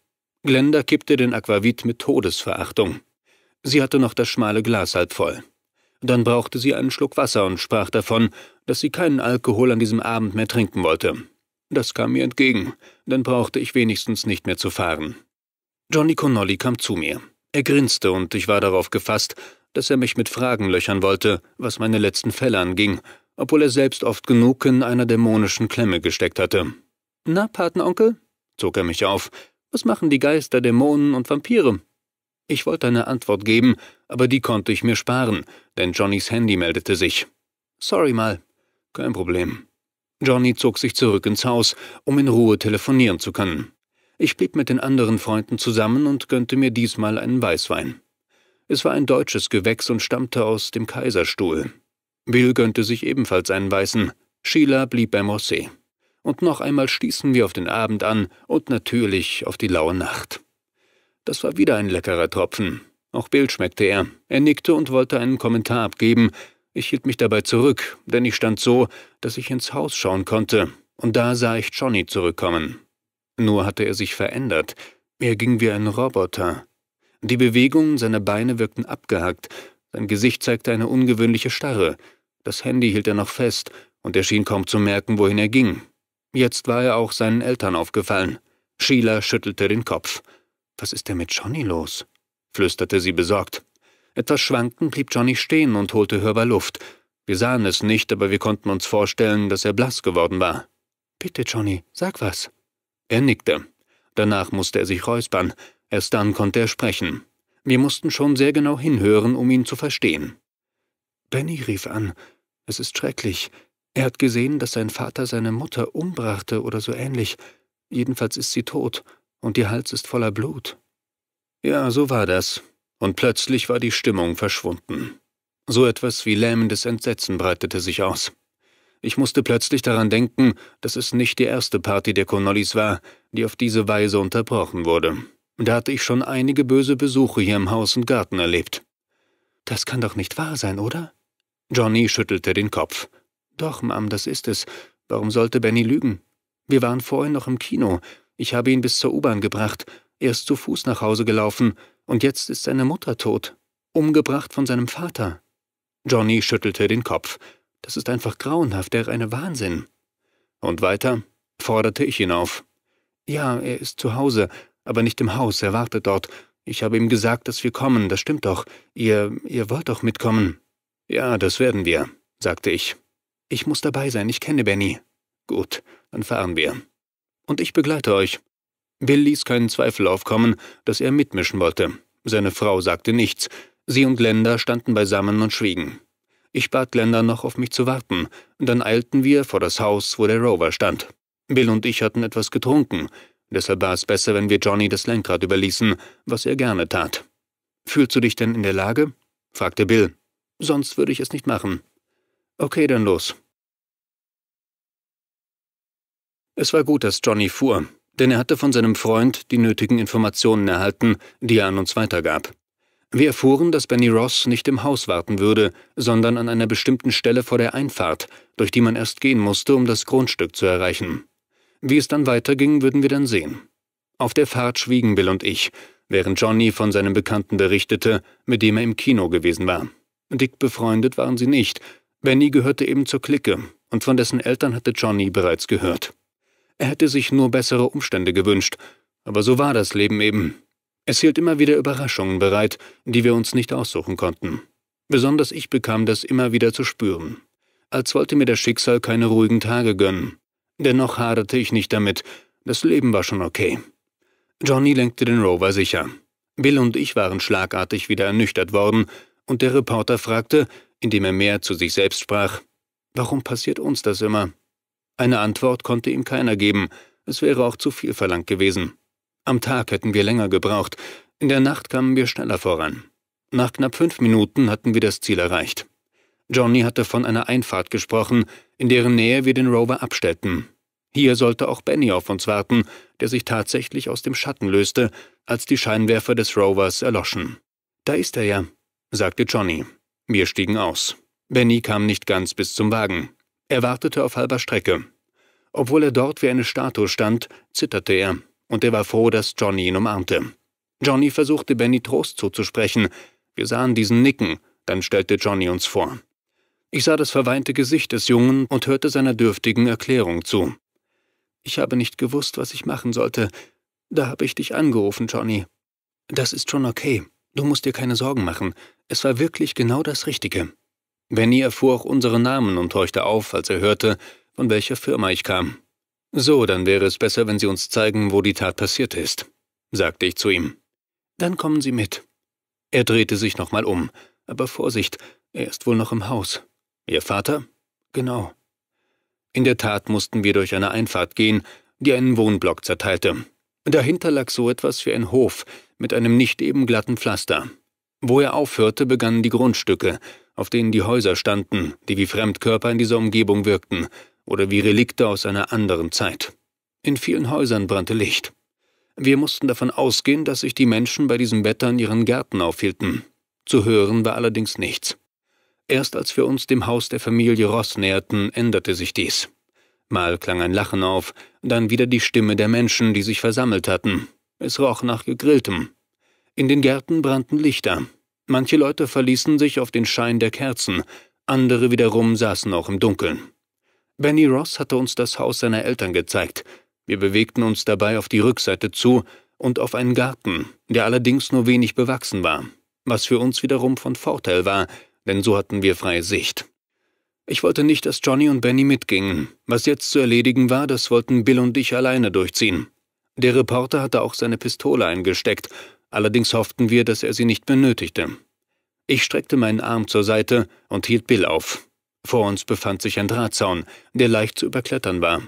Speaker 1: Glenda kippte den Aquavit mit Todesverachtung. Sie hatte noch das schmale Glas halb voll. Dann brauchte sie einen Schluck Wasser und sprach davon, dass sie keinen Alkohol an diesem Abend mehr trinken wollte. Das kam mir entgegen, dann brauchte ich wenigstens nicht mehr zu fahren. Johnny Connolly kam zu mir. Er grinste und ich war darauf gefasst, dass er mich mit Fragen löchern wollte, was meine letzten Fälle anging, obwohl er selbst oft genug in einer dämonischen Klemme gesteckt hatte. Na, Patenonkel? zog er mich auf. Was machen die Geister, Dämonen und Vampire? Ich wollte eine Antwort geben, aber die konnte ich mir sparen, denn Johnnys Handy meldete sich. Sorry mal. Kein Problem. Johnny zog sich zurück ins Haus, um in Ruhe telefonieren zu können. Ich blieb mit den anderen Freunden zusammen und gönnte mir diesmal einen Weißwein. Es war ein deutsches Gewächs und stammte aus dem Kaiserstuhl. Bill gönnte sich ebenfalls einen weißen. Sheila blieb beim Rosé. Und noch einmal stießen wir auf den Abend an und natürlich auf die laue Nacht. Das war wieder ein leckerer Tropfen. Auch Bill schmeckte er. Er nickte und wollte einen Kommentar abgeben. Ich hielt mich dabei zurück, denn ich stand so, dass ich ins Haus schauen konnte. Und da sah ich Johnny zurückkommen. Nur hatte er sich verändert. Er ging wie ein Roboter. Die Bewegungen seiner Beine wirkten abgehackt, sein Gesicht zeigte eine ungewöhnliche Starre. Das Handy hielt er noch fest, und er schien kaum zu merken, wohin er ging. Jetzt war er auch seinen Eltern aufgefallen. Sheila schüttelte den Kopf. Was ist denn mit Johnny los? flüsterte sie besorgt. Etwas schwankend blieb Johnny stehen und holte hörbar Luft. Wir sahen es nicht, aber wir konnten uns vorstellen, dass er blass geworden war. Bitte, Johnny, sag was. Er nickte. Danach musste er sich räuspern. Erst dann konnte er sprechen. Wir mussten schon sehr genau hinhören, um ihn zu verstehen. Benny rief an. Es ist schrecklich. Er hat gesehen, dass sein Vater seine Mutter umbrachte oder so ähnlich. Jedenfalls ist sie tot, und ihr Hals ist voller Blut. Ja, so war das. Und plötzlich war die Stimmung verschwunden. So etwas wie lähmendes Entsetzen breitete sich aus. Ich musste plötzlich daran denken, dass es nicht die erste Party der Connollys war, die auf diese Weise unterbrochen wurde. Da hatte ich schon einige böse Besuche hier im Haus und Garten erlebt. Das kann doch nicht wahr sein, oder? Johnny schüttelte den Kopf. Doch, Mom, das ist es. Warum sollte Benny lügen? Wir waren vorhin noch im Kino. Ich habe ihn bis zur U-Bahn gebracht. Er ist zu Fuß nach Hause gelaufen. Und jetzt ist seine Mutter tot. Umgebracht von seinem Vater. Johnny schüttelte den Kopf. Das ist einfach grauenhaft, der reine Wahnsinn. Und weiter forderte ich ihn auf. Ja, er ist zu Hause, aber nicht im Haus, er wartet dort. Ich habe ihm gesagt, dass wir kommen, das stimmt doch. Ihr, ihr wollt doch mitkommen. Ja, das werden wir, sagte ich. Ich muss dabei sein, ich kenne Benny. Gut, dann fahren wir. Und ich begleite euch. Bill ließ keinen Zweifel aufkommen, dass er mitmischen wollte. Seine Frau sagte nichts. Sie und Glenda standen beisammen und schwiegen. Ich bat Glenda noch auf mich zu warten. Dann eilten wir vor das Haus, wo der Rover stand. Bill und ich hatten etwas getrunken. Deshalb war es besser, wenn wir Johnny das Lenkrad überließen, was er gerne tat. Fühlst du dich denn in der Lage? fragte Bill. Sonst würde ich es nicht machen. Okay, dann los. Es war gut, dass Johnny fuhr, denn er hatte von seinem Freund die nötigen Informationen erhalten, die er an uns weitergab. Wir erfuhren, dass Benny Ross nicht im Haus warten würde, sondern an einer bestimmten Stelle vor der Einfahrt, durch die man erst gehen musste, um das Grundstück zu erreichen. Wie es dann weiterging, würden wir dann sehen. Auf der Fahrt schwiegen Bill und ich, während Johnny von seinem Bekannten berichtete, mit dem er im Kino gewesen war. Dick befreundet waren sie nicht. Benny gehörte eben zur Clique, und von dessen Eltern hatte Johnny bereits gehört. Er hätte sich nur bessere Umstände gewünscht, aber so war das Leben eben. Es hielt immer wieder Überraschungen bereit, die wir uns nicht aussuchen konnten. Besonders ich bekam das immer wieder zu spüren. Als wollte mir das Schicksal keine ruhigen Tage gönnen. Dennoch haderte ich nicht damit, das Leben war schon okay. Johnny lenkte den Rover sicher. Bill und ich waren schlagartig wieder ernüchtert worden, und der Reporter fragte, indem er mehr zu sich selbst sprach, Warum passiert uns das immer? Eine Antwort konnte ihm keiner geben, es wäre auch zu viel verlangt gewesen. Am Tag hätten wir länger gebraucht, in der Nacht kamen wir schneller voran. Nach knapp fünf Minuten hatten wir das Ziel erreicht. Johnny hatte von einer Einfahrt gesprochen, in deren Nähe wir den Rover abstellten. Hier sollte auch Benny auf uns warten, der sich tatsächlich aus dem Schatten löste, als die Scheinwerfer des Rovers erloschen. Da ist er ja, sagte Johnny. Wir stiegen aus. Benny kam nicht ganz bis zum Wagen. Er wartete auf halber Strecke. Obwohl er dort wie eine Statue stand, zitterte er und er war froh, dass Johnny ihn umarmte. Johnny versuchte Benny Trost zuzusprechen. Wir sahen diesen nicken, dann stellte Johnny uns vor. Ich sah das verweinte Gesicht des Jungen und hörte seiner dürftigen Erklärung zu. Ich habe nicht gewusst, was ich machen sollte. Da habe ich dich angerufen, Johnny. Das ist schon okay. Du musst dir keine Sorgen machen. Es war wirklich genau das Richtige. Benny erfuhr auch unsere Namen und horchte auf, als er hörte, von welcher Firma ich kam. So, dann wäre es besser, wenn Sie uns zeigen, wo die Tat passiert ist, sagte ich zu ihm. Dann kommen Sie mit. Er drehte sich nochmal um. Aber Vorsicht, er ist wohl noch im Haus. Ihr Vater? Genau. In der Tat mussten wir durch eine Einfahrt gehen, die einen Wohnblock zerteilte. Dahinter lag so etwas wie ein Hof mit einem nicht eben glatten Pflaster. Wo er aufhörte, begannen die Grundstücke, auf denen die Häuser standen, die wie Fremdkörper in dieser Umgebung wirkten oder wie Relikte aus einer anderen Zeit. In vielen Häusern brannte Licht. Wir mussten davon ausgehen, dass sich die Menschen bei diesem Wetter in ihren Gärten aufhielten. Zu hören war allerdings nichts. Erst als wir uns dem Haus der Familie Ross näherten, änderte sich dies. Mal klang ein Lachen auf, dann wieder die Stimme der Menschen, die sich versammelt hatten. Es roch nach Gegrilltem. In den Gärten brannten Lichter. Manche Leute verließen sich auf den Schein der Kerzen, andere wiederum saßen auch im Dunkeln. Benny Ross hatte uns das Haus seiner Eltern gezeigt. Wir bewegten uns dabei auf die Rückseite zu und auf einen Garten, der allerdings nur wenig bewachsen war, was für uns wiederum von Vorteil war, denn so hatten wir freie Sicht. Ich wollte nicht, dass Johnny und Benny mitgingen. Was jetzt zu erledigen war, das wollten Bill und ich alleine durchziehen. Der Reporter hatte auch seine Pistole eingesteckt, allerdings hofften wir, dass er sie nicht benötigte. Ich streckte meinen Arm zur Seite und hielt Bill auf. Vor uns befand sich ein Drahtzaun, der leicht zu überklettern war.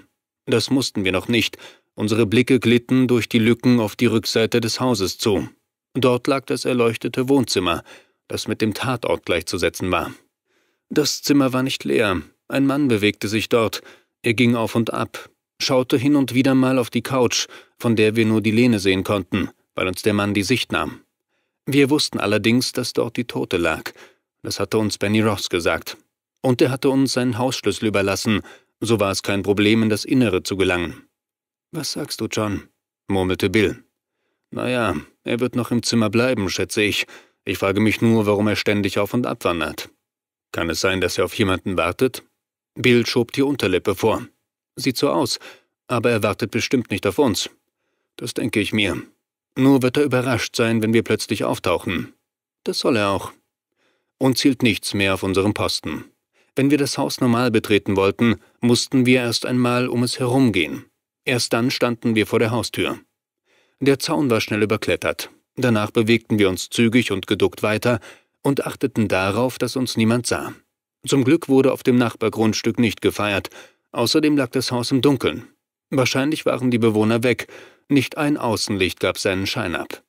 Speaker 1: Das mussten wir noch nicht. Unsere Blicke glitten durch die Lücken auf die Rückseite des Hauses zu. Dort lag das erleuchtete Wohnzimmer, das mit dem Tatort gleichzusetzen war. Das Zimmer war nicht leer. Ein Mann bewegte sich dort. Er ging auf und ab, schaute hin und wieder mal auf die Couch, von der wir nur die Lehne sehen konnten, weil uns der Mann die Sicht nahm. Wir wussten allerdings, dass dort die Tote lag. Das hatte uns Benny Ross gesagt. Und er hatte uns seinen Hausschlüssel überlassen, so war es kein Problem, in das Innere zu gelangen. Was sagst du, John? murmelte Bill. Naja, er wird noch im Zimmer bleiben, schätze ich. Ich frage mich nur, warum er ständig auf und ab wandert. Kann es sein, dass er auf jemanden wartet? Bill schob die Unterlippe vor. Sieht so aus, aber er wartet bestimmt nicht auf uns. Das denke ich mir. Nur wird er überrascht sein, wenn wir plötzlich auftauchen. Das soll er auch. Uns hielt nichts mehr auf unserem Posten. Wenn wir das Haus normal betreten wollten, mussten wir erst einmal um es herumgehen. Erst dann standen wir vor der Haustür. Der Zaun war schnell überklettert. Danach bewegten wir uns zügig und geduckt weiter und achteten darauf, dass uns niemand sah. Zum Glück wurde auf dem Nachbargrundstück nicht gefeiert, außerdem lag das Haus im Dunkeln. Wahrscheinlich waren die Bewohner weg, nicht ein Außenlicht gab seinen Schein ab.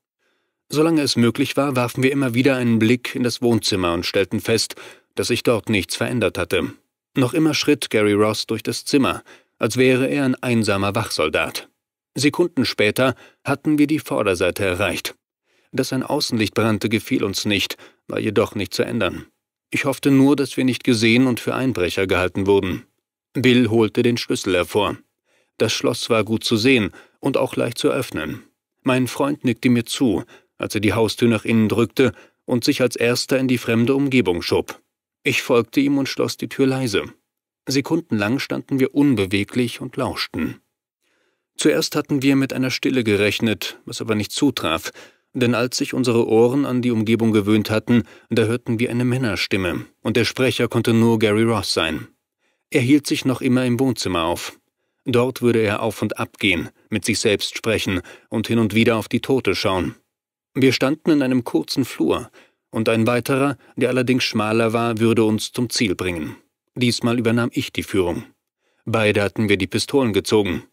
Speaker 1: Solange es möglich war, warfen wir immer wieder einen Blick in das Wohnzimmer und stellten fest, dass sich dort nichts verändert hatte. Noch immer schritt Gary Ross durch das Zimmer, als wäre er ein einsamer Wachsoldat. Sekunden später hatten wir die Vorderseite erreicht. Dass ein Außenlicht brannte, gefiel uns nicht, war jedoch nicht zu ändern. Ich hoffte nur, dass wir nicht gesehen und für Einbrecher gehalten wurden. Bill holte den Schlüssel hervor. Das Schloss war gut zu sehen und auch leicht zu öffnen. Mein Freund nickte mir zu, als er die Haustür nach innen drückte und sich als erster in die fremde Umgebung schob. Ich folgte ihm und schloss die Tür leise. Sekundenlang standen wir unbeweglich und lauschten. Zuerst hatten wir mit einer Stille gerechnet, was aber nicht zutraf, denn als sich unsere Ohren an die Umgebung gewöhnt hatten, da hörten wir eine Männerstimme, und der Sprecher konnte nur Gary Ross sein. Er hielt sich noch immer im Wohnzimmer auf. Dort würde er auf und ab gehen, mit sich selbst sprechen und hin und wieder auf die Tote schauen. Wir standen in einem kurzen Flur, und ein weiterer, der allerdings schmaler war, würde uns zum Ziel bringen. Diesmal übernahm ich die Führung. Beide hatten wir die Pistolen gezogen.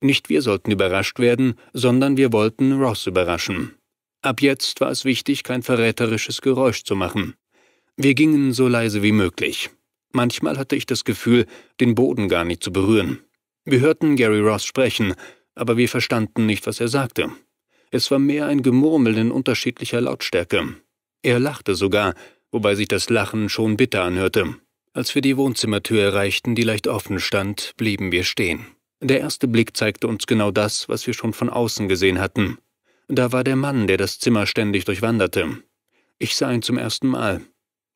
Speaker 1: Nicht wir sollten überrascht werden, sondern wir wollten Ross überraschen. Ab jetzt war es wichtig, kein verräterisches Geräusch zu machen. Wir gingen so leise wie möglich. Manchmal hatte ich das Gefühl, den Boden gar nicht zu berühren. Wir hörten Gary Ross sprechen, aber wir verstanden nicht, was er sagte. Es war mehr ein Gemurmel in unterschiedlicher Lautstärke. Er lachte sogar, wobei sich das Lachen schon bitter anhörte. Als wir die Wohnzimmertür erreichten, die leicht offen stand, blieben wir stehen. Der erste Blick zeigte uns genau das, was wir schon von außen gesehen hatten. Da war der Mann, der das Zimmer ständig durchwanderte. Ich sah ihn zum ersten Mal.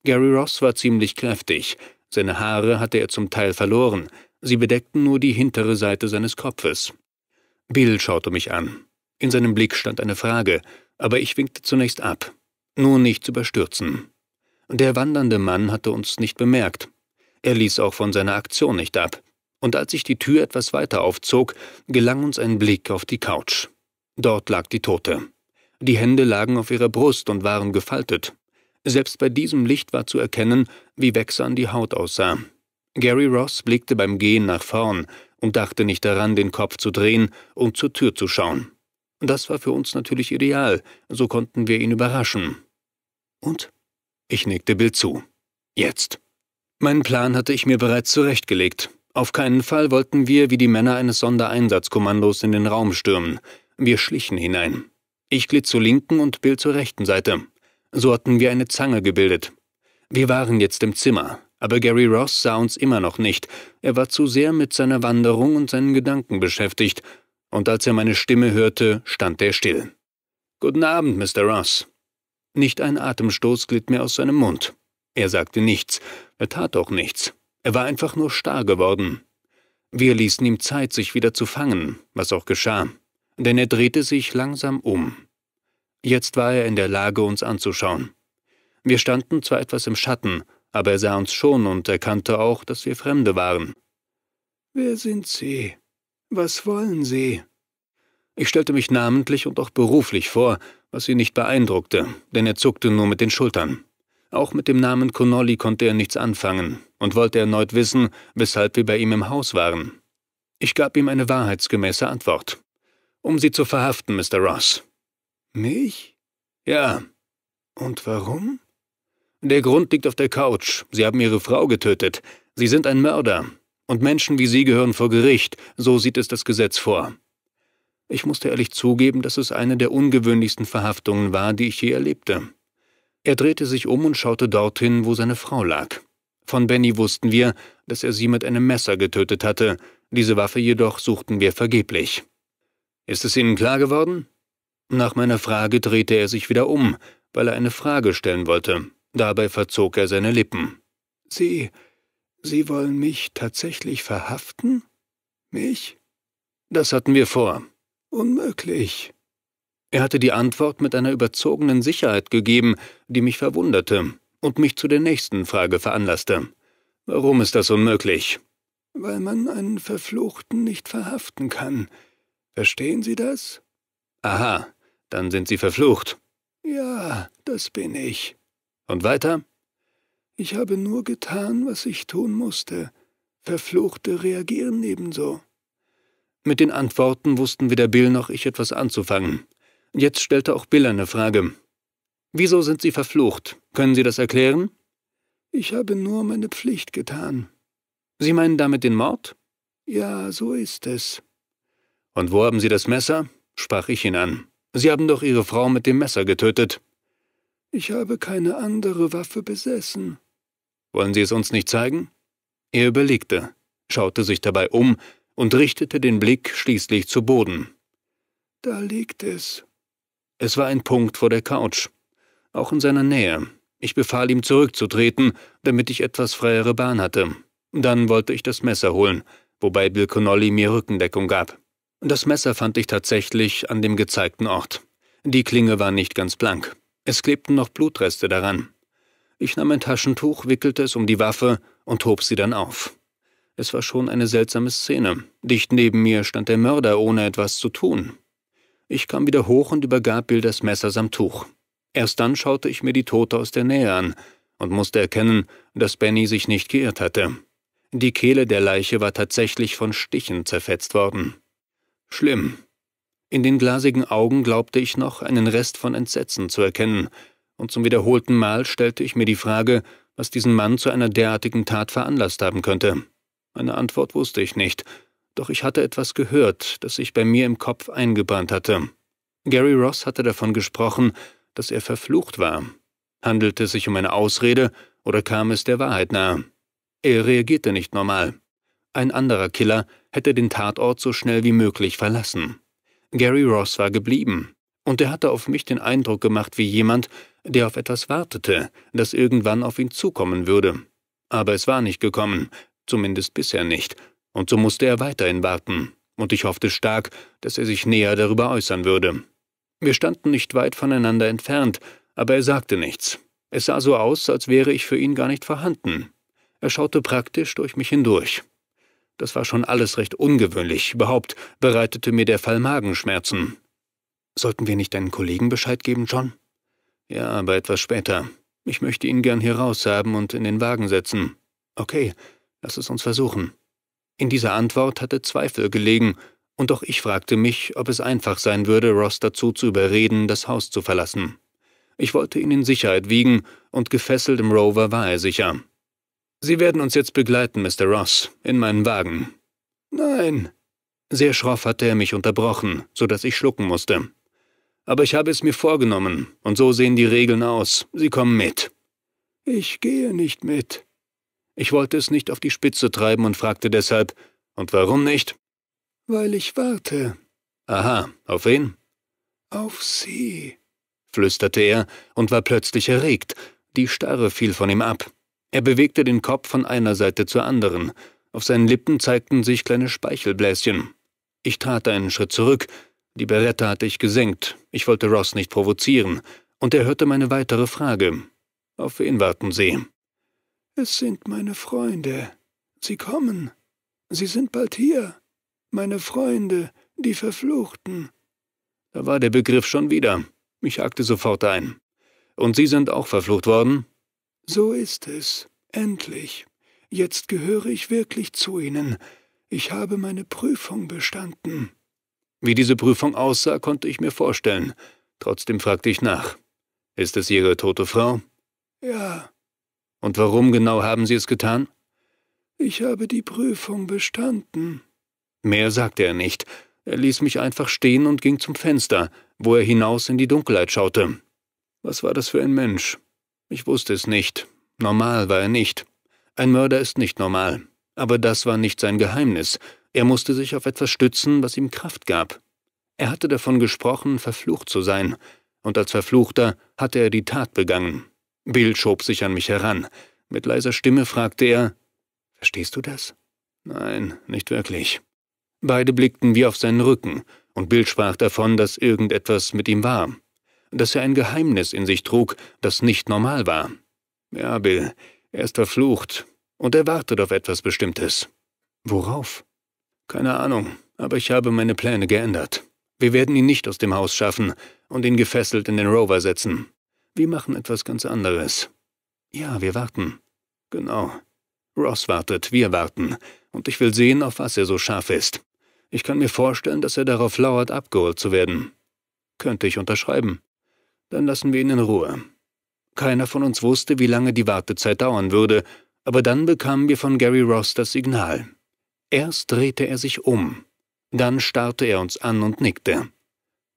Speaker 1: Gary Ross war ziemlich kräftig, seine Haare hatte er zum Teil verloren, Sie bedeckten nur die hintere Seite seines Kopfes. Bill schaute mich an. In seinem Blick stand eine Frage, aber ich winkte zunächst ab. Nur nicht zu überstürzen. Der wandernde Mann hatte uns nicht bemerkt. Er ließ auch von seiner Aktion nicht ab. Und als ich die Tür etwas weiter aufzog, gelang uns ein Blick auf die Couch. Dort lag die Tote. Die Hände lagen auf ihrer Brust und waren gefaltet. Selbst bei diesem Licht war zu erkennen, wie wächsern die Haut aussah. Gary Ross blickte beim Gehen nach vorn und dachte nicht daran, den Kopf zu drehen und zur Tür zu schauen. Das war für uns natürlich ideal, so konnten wir ihn überraschen. Und? Ich nickte Bill zu. Jetzt. Meinen Plan hatte ich mir bereits zurechtgelegt. Auf keinen Fall wollten wir wie die Männer eines Sondereinsatzkommandos in den Raum stürmen. Wir schlichen hinein. Ich glitt zur linken und Bill zur rechten Seite. So hatten wir eine Zange gebildet. Wir waren jetzt im Zimmer, aber Gary Ross sah uns immer noch nicht. Er war zu sehr mit seiner Wanderung und seinen Gedanken beschäftigt, und als er meine Stimme hörte, stand er still. Guten Abend, Mr. Ross. Nicht ein Atemstoß glitt mir aus seinem Mund. Er sagte nichts, er tat auch nichts. Er war einfach nur starr geworden. Wir ließen ihm Zeit, sich wieder zu fangen, was auch geschah, denn er drehte sich langsam um. Jetzt war er in der Lage, uns anzuschauen. Wir standen zwar etwas im Schatten, aber er sah uns schon und erkannte auch, dass wir Fremde waren.
Speaker 2: Wer sind Sie? Was wollen Sie?
Speaker 1: Ich stellte mich namentlich und auch beruflich vor, was ihn nicht beeindruckte, denn er zuckte nur mit den Schultern. Auch mit dem Namen Connolly konnte er nichts anfangen und wollte erneut wissen, weshalb wir bei ihm im Haus waren. Ich gab ihm eine wahrheitsgemäße Antwort. Um Sie zu verhaften, Mr. Ross.
Speaker 2: Mich?
Speaker 1: Ja.
Speaker 2: Und warum?
Speaker 1: Der Grund liegt auf der Couch. Sie haben Ihre Frau getötet. Sie sind ein Mörder. Und Menschen wie Sie gehören vor Gericht. So sieht es das Gesetz vor. Ich musste ehrlich zugeben, dass es eine der ungewöhnlichsten Verhaftungen war, die ich je erlebte. Er drehte sich um und schaute dorthin, wo seine Frau lag. Von Benny wussten wir, dass er sie mit einem Messer getötet hatte, diese Waffe jedoch suchten wir vergeblich. Ist es Ihnen klar geworden? Nach meiner Frage drehte er sich wieder um, weil er eine Frage stellen wollte. Dabei verzog er seine Lippen.
Speaker 2: Sie. Sie wollen mich tatsächlich verhaften? Mich?
Speaker 1: Das hatten wir vor.
Speaker 2: Unmöglich.
Speaker 1: Er hatte die Antwort mit einer überzogenen Sicherheit gegeben, die mich verwunderte und mich zu der nächsten Frage veranlasste. Warum ist das unmöglich?
Speaker 2: Weil man einen Verfluchten nicht verhaften kann. Verstehen Sie das?
Speaker 1: Aha, dann sind Sie verflucht.
Speaker 2: Ja, das bin ich.
Speaker 1: Und weiter?
Speaker 2: Ich habe nur getan, was ich tun musste. Verfluchte reagieren ebenso.
Speaker 1: Mit den Antworten wussten weder Bill noch ich etwas anzufangen. Jetzt stellte auch Bill eine Frage. Wieso sind Sie verflucht? Können Sie das erklären?
Speaker 2: Ich habe nur meine Pflicht getan.
Speaker 1: Sie meinen damit den Mord?
Speaker 2: Ja, so ist es.
Speaker 1: Und wo haben Sie das Messer? sprach ich ihn an. Sie haben doch Ihre Frau mit dem Messer getötet.
Speaker 2: Ich habe keine andere Waffe besessen.
Speaker 1: Wollen Sie es uns nicht zeigen? Er überlegte, schaute sich dabei um und richtete den Blick schließlich zu Boden.
Speaker 2: Da liegt es.
Speaker 1: Es war ein Punkt vor der Couch, auch in seiner Nähe. Ich befahl ihm zurückzutreten, damit ich etwas freiere Bahn hatte. Dann wollte ich das Messer holen, wobei Bill Connolly mir Rückendeckung gab. Das Messer fand ich tatsächlich an dem gezeigten Ort. Die Klinge war nicht ganz blank. Es klebten noch Blutreste daran. Ich nahm ein Taschentuch, wickelte es um die Waffe und hob sie dann auf. Es war schon eine seltsame Szene. Dicht neben mir stand der Mörder, ohne etwas zu tun. Ich kam wieder hoch und übergab Bill das Messer samt Tuch. Erst dann schaute ich mir die Tote aus der Nähe an und musste erkennen, dass Benny sich nicht geirrt hatte. Die Kehle der Leiche war tatsächlich von Stichen zerfetzt worden. Schlimm. In den glasigen Augen glaubte ich noch, einen Rest von Entsetzen zu erkennen, und zum wiederholten Mal stellte ich mir die Frage, was diesen Mann zu einer derartigen Tat veranlasst haben könnte. Eine Antwort wusste ich nicht, doch ich hatte etwas gehört, das sich bei mir im Kopf eingebrannt hatte. Gary Ross hatte davon gesprochen, dass er verflucht war. Handelte es sich um eine Ausrede oder kam es der Wahrheit nahe? Er reagierte nicht normal. Ein anderer Killer hätte den Tatort so schnell wie möglich verlassen. Gary Ross war geblieben, und er hatte auf mich den Eindruck gemacht wie jemand, der auf etwas wartete, das irgendwann auf ihn zukommen würde. Aber es war nicht gekommen, zumindest bisher nicht, Und so musste er weiterhin warten, und ich hoffte stark, dass er sich näher darüber äußern würde. Wir standen nicht weit voneinander entfernt, aber er sagte nichts. Es sah so aus, als wäre ich für ihn gar nicht vorhanden. Er schaute praktisch durch mich hindurch. Das war schon alles recht ungewöhnlich. Überhaupt bereitete mir der Fall Magenschmerzen. Sollten wir nicht deinen Kollegen Bescheid geben, John? Ja, aber etwas später. Ich möchte ihn gern hier raus haben und in den Wagen setzen. Okay, lass es uns versuchen. In dieser Antwort hatte Zweifel gelegen, und auch ich fragte mich, ob es einfach sein würde, Ross dazu zu überreden, das Haus zu verlassen. Ich wollte ihn in Sicherheit wiegen, und gefesselt im Rover war er sicher. Sie werden uns jetzt begleiten, Mr. Ross, in meinen Wagen.
Speaker 2: Nein.
Speaker 1: Sehr schroff hatte er mich unterbrochen, so dass ich schlucken musste. Aber ich habe es mir vorgenommen, und so sehen die Regeln aus. Sie kommen mit.
Speaker 2: Ich gehe nicht mit.
Speaker 1: Ich wollte es nicht auf die Spitze treiben und fragte deshalb, und warum nicht?
Speaker 2: Weil ich warte.
Speaker 1: Aha, auf wen?
Speaker 2: Auf Sie,
Speaker 1: flüsterte er und war plötzlich erregt. Die Starre fiel von ihm ab. Er bewegte den Kopf von einer Seite zur anderen. Auf seinen Lippen zeigten sich kleine Speichelbläschen. Ich trat einen Schritt zurück. Die Beretta hatte ich gesenkt. Ich wollte Ross nicht provozieren. Und er hörte meine weitere Frage. Auf wen warten Sie?
Speaker 2: Es sind meine Freunde. Sie kommen. Sie sind bald hier. Meine Freunde, die Verfluchten.
Speaker 1: Da war der Begriff schon wieder. Ich hakte sofort ein. Und Sie sind auch verflucht worden?
Speaker 2: So ist es. Endlich. Jetzt gehöre ich wirklich zu Ihnen. Ich habe meine Prüfung bestanden.
Speaker 1: Wie diese Prüfung aussah, konnte ich mir vorstellen. Trotzdem fragte ich nach. Ist es Ihre tote Frau?
Speaker 2: Ja.
Speaker 1: Und warum genau haben Sie es getan?
Speaker 2: Ich habe die Prüfung bestanden.
Speaker 1: Mehr sagte er nicht. Er ließ mich einfach stehen und ging zum Fenster, wo er hinaus in die Dunkelheit schaute. Was war das für ein Mensch? Ich wusste es nicht. Normal war er nicht. Ein Mörder ist nicht normal. Aber das war nicht sein Geheimnis. Er musste sich auf etwas stützen, was ihm Kraft gab. Er hatte davon gesprochen, verflucht zu sein. Und als Verfluchter hatte er die Tat begangen. Bill schob sich an mich heran. Mit leiser Stimme fragte er, Verstehst du das? Nein, nicht wirklich. Beide blickten wie auf seinen Rücken, und Bill sprach davon, dass irgendetwas mit ihm war dass er ein Geheimnis in sich trug, das nicht normal war. Ja, Bill, er ist verflucht und er wartet auf etwas Bestimmtes. Worauf? Keine Ahnung, aber ich habe meine Pläne geändert. Wir werden ihn nicht aus dem Haus schaffen und ihn gefesselt in den Rover setzen. Wir machen etwas ganz anderes. Ja, wir warten. Genau. Ross wartet, wir warten, und ich will sehen, auf was er so scharf ist. Ich kann mir vorstellen, dass er darauf lauert, abgeholt zu werden. Könnte ich unterschreiben. Dann lassen wir ihn in Ruhe. Keiner von uns wusste, wie lange die Wartezeit dauern würde, aber dann bekamen wir von Gary Ross das Signal. Erst drehte er sich um, dann starrte er uns an und nickte.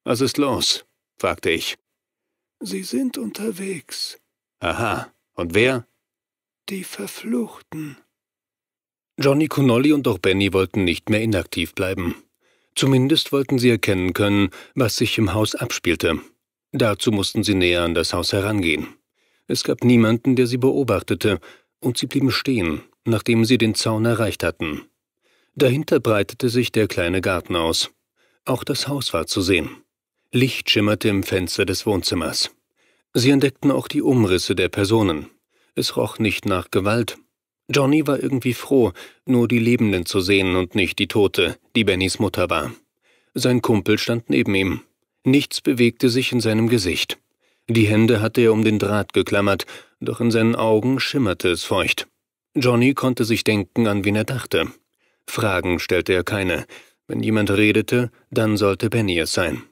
Speaker 1: Was ist los? fragte ich.
Speaker 2: Sie sind unterwegs.
Speaker 1: Aha, und wer?
Speaker 2: Die Verfluchten.
Speaker 1: Johnny Connolly und auch Benny wollten nicht mehr inaktiv bleiben. Zumindest wollten sie erkennen können, was sich im Haus abspielte. Dazu mussten sie näher an das Haus herangehen. Es gab niemanden, der sie beobachtete, und sie blieben stehen, nachdem sie den Zaun erreicht hatten. Dahinter breitete sich der kleine Garten aus. Auch das Haus war zu sehen. Licht schimmerte im Fenster des Wohnzimmers. Sie entdeckten auch die Umrisse der Personen. Es roch nicht nach Gewalt. Johnny war irgendwie froh, nur die Lebenden zu sehen und nicht die Tote, die Bennys Mutter war. Sein Kumpel stand neben ihm. Nichts bewegte sich in seinem Gesicht. Die Hände hatte er um den Draht geklammert, doch in seinen Augen schimmerte es feucht. Johnny konnte sich denken, an wen er dachte. Fragen stellte er keine. Wenn jemand redete, dann sollte Benny es sein.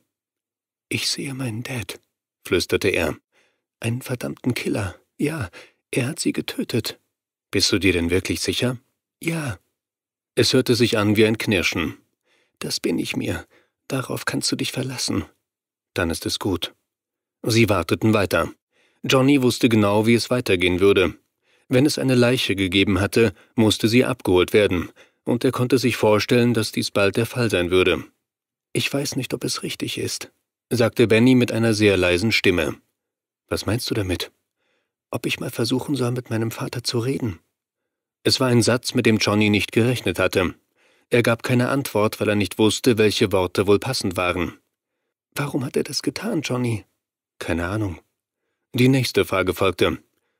Speaker 1: Ich sehe meinen Dad, flüsterte er. Einen verdammten Killer. Ja, er hat sie getötet. Bist du dir denn wirklich sicher? Ja. Es hörte sich an wie ein Knirschen. Das bin ich mir. Darauf kannst du dich verlassen. Dann ist es gut. Sie warteten weiter. Johnny wusste genau, wie es weitergehen würde. Wenn es eine Leiche gegeben hatte, musste sie abgeholt werden, und er konnte sich vorstellen, dass dies bald der Fall sein würde. Ich weiß nicht, ob es richtig ist, sagte Benny mit einer sehr leisen Stimme. Was meinst du damit? Ob ich mal versuchen soll, mit meinem Vater zu reden? Es war ein Satz, mit dem Johnny nicht gerechnet hatte. Er gab keine Antwort, weil er nicht wusste, welche Worte wohl passend waren.
Speaker 2: Warum hat er das getan, Johnny?
Speaker 1: Keine Ahnung. Die nächste Frage folgte.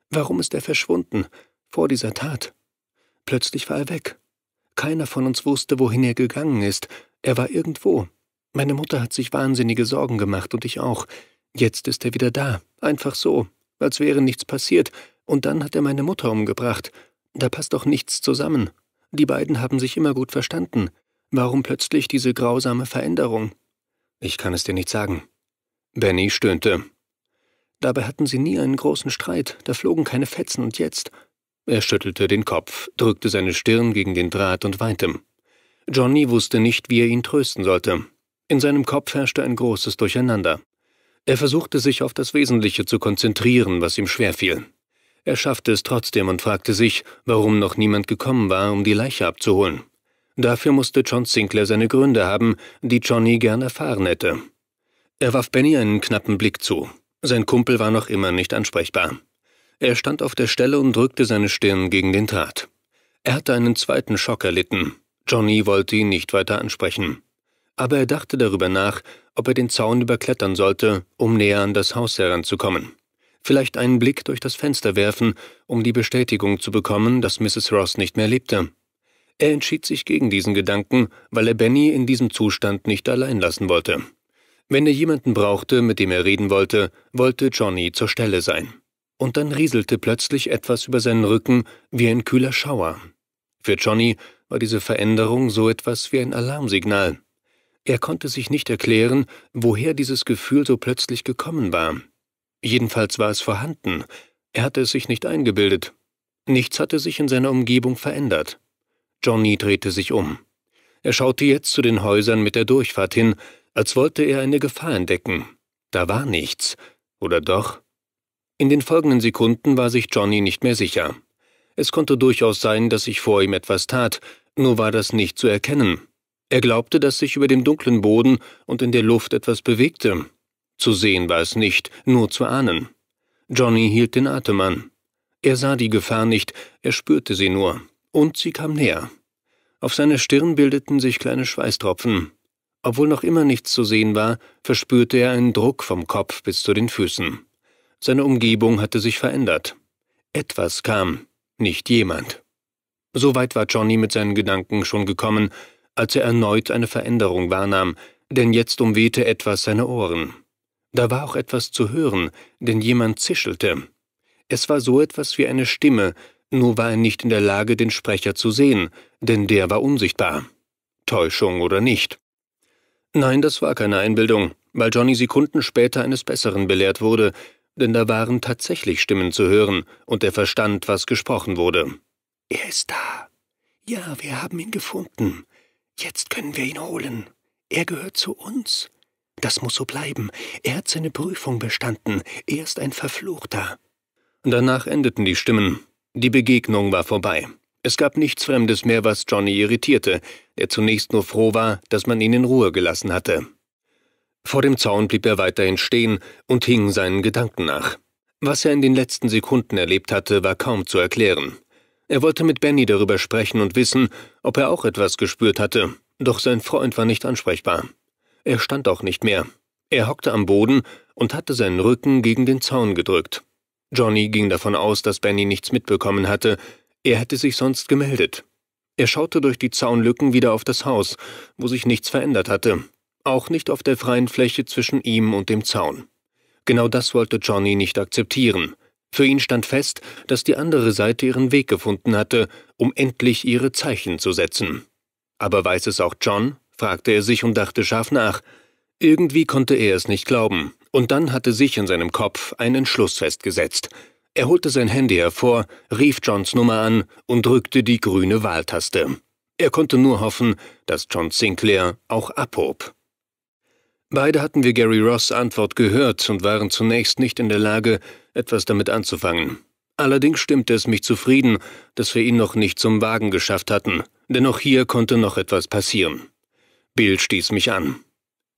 Speaker 2: Warum ist er verschwunden, vor dieser Tat? Plötzlich war er weg. Keiner von uns wusste, wohin er gegangen ist. Er war irgendwo. Meine Mutter hat sich wahnsinnige Sorgen gemacht und ich auch. Jetzt ist er wieder da, einfach so, als wäre nichts passiert, und dann hat er meine Mutter umgebracht. Da passt doch nichts zusammen. Die beiden haben sich immer gut verstanden. Warum plötzlich diese grausame Veränderung?
Speaker 1: Ich kann es dir nicht sagen. Benny stöhnte.
Speaker 2: Dabei hatten sie nie einen großen Streit, da flogen keine Fetzen und jetzt.
Speaker 1: Er schüttelte den Kopf, drückte seine Stirn gegen den Draht und weinte. Johnny wusste nicht, wie er ihn trösten sollte. In seinem Kopf herrschte ein großes Durcheinander. Er versuchte sich auf das Wesentliche zu konzentrieren, was ihm schwerfiel. Er schaffte es trotzdem und fragte sich, warum noch niemand gekommen war, um die Leiche abzuholen. Dafür musste John Sinclair seine Gründe haben, die Johnny gern erfahren hätte. Er warf Benny einen knappen Blick zu. Sein Kumpel war noch immer nicht ansprechbar. Er stand auf der Stelle und drückte seine Stirn gegen den Draht. Er hatte einen zweiten Schock erlitten. Johnny wollte ihn nicht weiter ansprechen. Aber er dachte darüber nach, ob er den Zaun überklettern sollte, um näher an das Haus heranzukommen. Vielleicht einen Blick durch das Fenster werfen, um die Bestätigung zu bekommen, dass Mrs. Ross nicht mehr lebte. Er entschied sich gegen diesen Gedanken, weil er Benny in diesem Zustand nicht allein lassen wollte. Wenn er jemanden brauchte, mit dem er reden wollte, wollte Johnny zur Stelle sein. Und dann rieselte plötzlich etwas über seinen Rücken wie ein kühler Schauer. Für Johnny war diese Veränderung so etwas wie ein Alarmsignal. Er konnte sich nicht erklären, woher dieses Gefühl so plötzlich gekommen war. Jedenfalls war es vorhanden, er hatte es sich nicht eingebildet. Nichts hatte sich in seiner Umgebung verändert. Johnny drehte sich um. Er schaute jetzt zu den Häusern mit der Durchfahrt hin, als wollte er eine Gefahr entdecken. Da war nichts. Oder doch? In den folgenden Sekunden war sich Johnny nicht mehr sicher. Es konnte durchaus sein, dass sich vor ihm etwas tat, nur war das nicht zu erkennen. Er glaubte, dass sich über dem dunklen Boden und in der Luft etwas bewegte. Zu sehen war es nicht, nur zu ahnen. Johnny hielt den Atem an. Er sah die Gefahr nicht, er spürte sie nur. Und sie kam näher. Auf seiner Stirn bildeten sich kleine Schweißtropfen. Obwohl noch immer nichts zu sehen war, verspürte er einen Druck vom Kopf bis zu den Füßen. Seine Umgebung hatte sich verändert. Etwas kam, nicht jemand. So weit war Johnny mit seinen Gedanken schon gekommen, als er erneut eine Veränderung wahrnahm, denn jetzt umwehte etwas seine Ohren. Da war auch etwas zu hören, denn jemand zischelte. Es war so etwas wie eine Stimme, nur war er nicht in der Lage, den Sprecher zu sehen, denn der war unsichtbar. Täuschung oder nicht? Nein, das war keine Einbildung, weil Johnny Sekunden später eines Besseren belehrt wurde, denn da waren tatsächlich Stimmen zu hören, und er verstand, was gesprochen wurde.
Speaker 2: Er ist da. Ja, wir haben ihn gefunden. Jetzt können wir ihn holen. Er gehört zu uns. Das muss so bleiben. Er hat seine Prüfung bestanden. Er ist ein Verfluchter.
Speaker 1: Danach endeten die Stimmen. Die Begegnung war vorbei. Es gab nichts Fremdes mehr, was Johnny irritierte, der zunächst nur froh war, dass man ihn in Ruhe gelassen hatte. Vor dem Zaun blieb er weiterhin stehen und hing seinen Gedanken nach. Was er in den letzten Sekunden erlebt hatte, war kaum zu erklären. Er wollte mit Benny darüber sprechen und wissen, ob er auch etwas gespürt hatte, doch sein Freund war nicht ansprechbar. Er stand auch nicht mehr. Er hockte am Boden und hatte seinen Rücken gegen den Zaun gedrückt. Johnny ging davon aus, dass Benny nichts mitbekommen hatte, er hätte sich sonst gemeldet. Er schaute durch die Zaunlücken wieder auf das Haus, wo sich nichts verändert hatte, auch nicht auf der freien Fläche zwischen ihm und dem Zaun. Genau das wollte Johnny nicht akzeptieren. Für ihn stand fest, dass die andere Seite ihren Weg gefunden hatte, um endlich ihre Zeichen zu setzen. Aber weiß es auch John? fragte er sich und dachte scharf nach. Irgendwie konnte er es nicht glauben, und dann hatte sich in seinem Kopf ein Entschluss festgesetzt. Er holte sein Handy hervor, rief Johns Nummer an und drückte die grüne Wahltaste. Er konnte nur hoffen, dass John Sinclair auch abhob. Beide hatten wir Gary Ross Antwort gehört und waren zunächst nicht in der Lage, etwas damit anzufangen. Allerdings stimmte es mich zufrieden, dass wir ihn noch nicht zum Wagen geschafft hatten, denn auch hier konnte noch etwas passieren. Bill stieß mich an.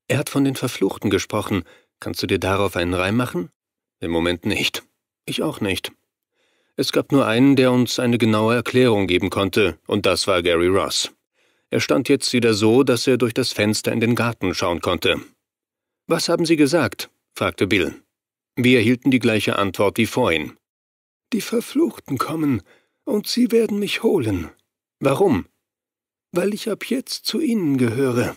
Speaker 1: Er hat von den Verfluchten gesprochen. Kannst du dir darauf einen Reim machen? Im Moment nicht. Ich auch nicht. Es gab nur einen, der uns eine genaue Erklärung geben konnte, und das war Gary Ross. Er stand jetzt wieder so, dass er durch das Fenster in den Garten schauen konnte. Was haben Sie gesagt? fragte Bill. Wir erhielten die gleiche Antwort wie vorhin.
Speaker 2: Die Verfluchten kommen, und sie werden mich holen.
Speaker 1: Warum?
Speaker 2: Weil ich ab jetzt zu ihnen gehöre.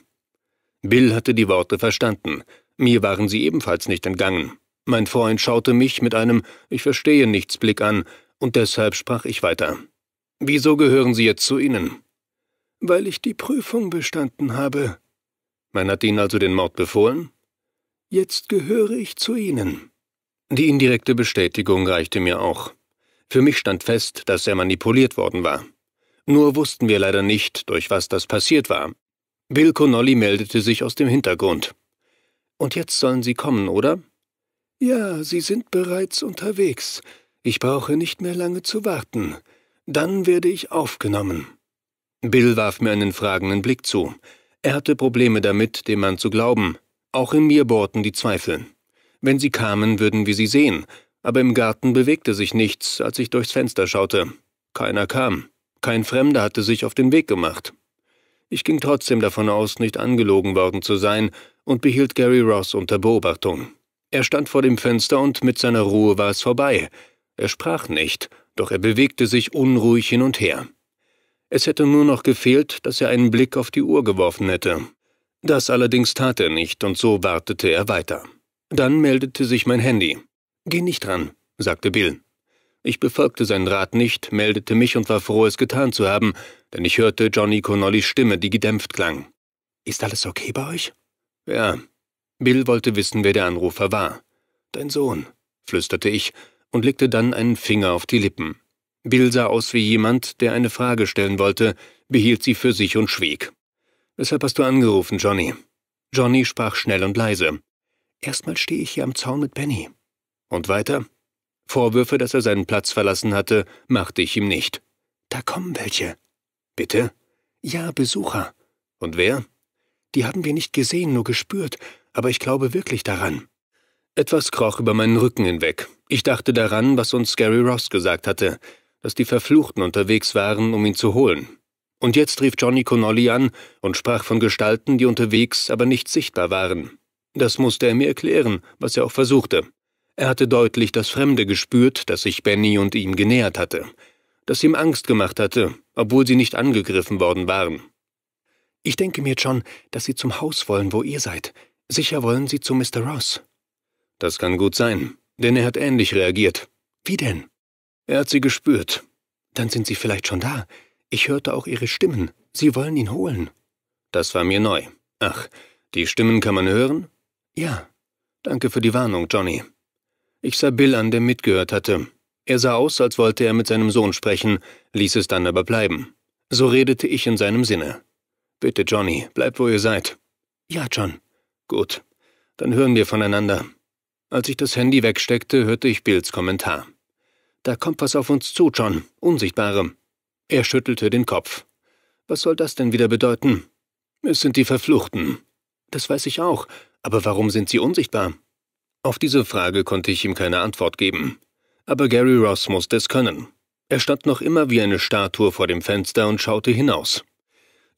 Speaker 1: Bill hatte die Worte verstanden. Mir waren sie ebenfalls nicht entgangen. Mein Freund schaute mich mit einem Ich verstehe nichts Blick an, und deshalb sprach ich weiter. Wieso gehören Sie jetzt zu ihnen?
Speaker 2: Weil ich die Prüfung bestanden habe.
Speaker 1: Man hat Ihnen also den Mord befohlen?
Speaker 2: Jetzt gehöre ich zu Ihnen.
Speaker 1: Die indirekte Bestätigung reichte mir auch. Für mich stand fest, dass er manipuliert worden war. Nur wussten wir leider nicht, durch was das passiert war. Bill Connolly meldete sich aus dem Hintergrund. Und jetzt sollen Sie kommen, oder?
Speaker 2: Ja, Sie sind bereits unterwegs. Ich brauche nicht mehr lange zu warten. Dann werde ich aufgenommen.
Speaker 1: Bill warf mir einen fragenden Blick zu. Er hatte Probleme damit, dem Mann zu glauben. Auch in mir bohrten die Zweifel. Wenn sie kamen, würden wir sie sehen, aber im Garten bewegte sich nichts, als ich durchs Fenster schaute. Keiner kam. Kein Fremder hatte sich auf den Weg gemacht. Ich ging trotzdem davon aus, nicht angelogen worden zu sein und behielt Gary Ross unter Beobachtung. Er stand vor dem Fenster und mit seiner Ruhe war es vorbei. Er sprach nicht, doch er bewegte sich unruhig hin und her. Es hätte nur noch gefehlt, dass er einen Blick auf die Uhr geworfen hätte. Das allerdings tat er nicht, und so wartete er weiter. Dann meldete sich mein Handy. Geh nicht dran, sagte Bill. Ich befolgte seinen Rat nicht, meldete mich und war froh, es getan zu haben, denn ich hörte Johnny Connollys Stimme, die gedämpft klang.
Speaker 2: Ist alles okay bei euch?
Speaker 1: Ja. Bill wollte wissen, wer der Anrufer war.
Speaker 2: Dein Sohn,
Speaker 1: flüsterte ich und legte dann einen Finger auf die Lippen. Bill sah aus wie jemand, der eine Frage stellen wollte, behielt sie für sich und schwieg. Weshalb hast du angerufen, Johnny? Johnny sprach schnell und leise.
Speaker 2: Erstmal stehe ich hier am Zaun mit Benny.
Speaker 1: Und weiter? Vorwürfe, dass er seinen Platz verlassen hatte, machte ich ihm nicht.
Speaker 2: Da kommen welche.
Speaker 1: Bitte?
Speaker 2: Ja, Besucher.
Speaker 1: Und wer?
Speaker 2: Die haben wir nicht gesehen, nur gespürt, aber ich glaube wirklich daran.
Speaker 1: Etwas kroch über meinen Rücken hinweg. Ich dachte daran, was uns Gary Ross gesagt hatte, dass die Verfluchten unterwegs waren, um ihn zu holen. Und jetzt rief Johnny Connolly an und sprach von Gestalten, die unterwegs, aber nicht sichtbar waren. Das musste er mir erklären, was er auch versuchte. Er hatte deutlich das Fremde gespürt, das sich Benny und ihm genähert hatte, das ihm Angst gemacht hatte, obwohl sie nicht angegriffen worden waren.
Speaker 2: Ich denke mir, John, dass Sie zum Haus wollen, wo ihr seid. Sicher wollen Sie zu Mr. Ross.
Speaker 1: Das kann gut sein, denn er hat ähnlich reagiert.
Speaker 2: Wie denn?
Speaker 1: Er hat sie gespürt.
Speaker 2: Dann sind Sie vielleicht schon da. Ich hörte auch Ihre Stimmen. Sie wollen ihn holen.
Speaker 1: Das war mir neu. Ach, die Stimmen kann man hören?
Speaker 2: Ja.
Speaker 1: Danke für die Warnung, Johnny. Ich sah Bill an, der mitgehört hatte. Er sah aus, als wollte er mit seinem Sohn sprechen, ließ es dann aber bleiben. So redete ich in seinem Sinne. Bitte, Johnny, bleibt, wo ihr seid.
Speaker 2: Ja, John.
Speaker 1: Gut. Dann hören wir voneinander. Als ich das Handy wegsteckte, hörte ich Bills Kommentar. Da kommt was auf uns zu, John. Unsichtbare. Er schüttelte den Kopf. Was soll das denn wieder bedeuten? Es sind die Verfluchten. Das weiß ich auch. Aber warum sind sie unsichtbar? Auf diese Frage konnte ich ihm keine Antwort geben. Aber Gary Ross musste es können. Er stand noch immer wie eine Statue vor dem Fenster und schaute hinaus.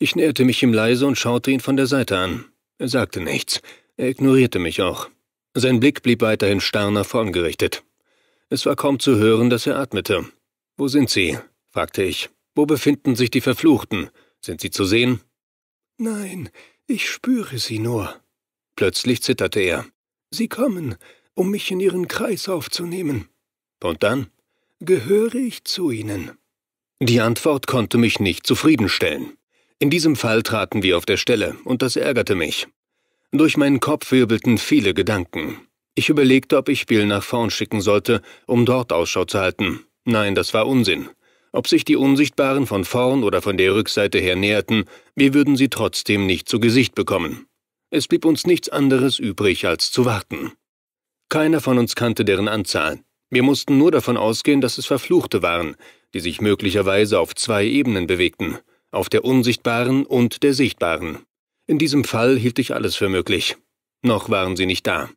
Speaker 1: Ich näherte mich ihm leise und schaute ihn von der Seite an. Er sagte nichts. Er ignorierte mich auch. Sein Blick blieb weiterhin starr nach vorn gerichtet. Es war kaum zu hören, dass er atmete. Wo sind Sie? fragte ich. Wo befinden sich die Verfluchten? Sind sie zu sehen?
Speaker 2: Nein, ich spüre sie nur.
Speaker 1: Plötzlich zitterte er.
Speaker 2: Sie kommen, um mich in ihren Kreis aufzunehmen.
Speaker 1: Und dann?
Speaker 2: Gehöre ich zu ihnen?
Speaker 1: Die Antwort konnte mich nicht zufriedenstellen. In diesem Fall traten wir auf der Stelle, und das ärgerte mich. Durch meinen Kopf wirbelten viele Gedanken. Ich überlegte, ob ich Bill nach vorn schicken sollte, um dort Ausschau zu halten. Nein, das war Unsinn. Ob sich die Unsichtbaren von vorn oder von der Rückseite her näherten, wir würden sie trotzdem nicht zu Gesicht bekommen. Es blieb uns nichts anderes übrig, als zu warten. Keiner von uns kannte deren Anzahl. Wir mussten nur davon ausgehen, dass es Verfluchte waren, die sich möglicherweise auf zwei Ebenen bewegten, auf der unsichtbaren und der sichtbaren. In diesem Fall hielt ich alles für möglich. Noch waren sie nicht da.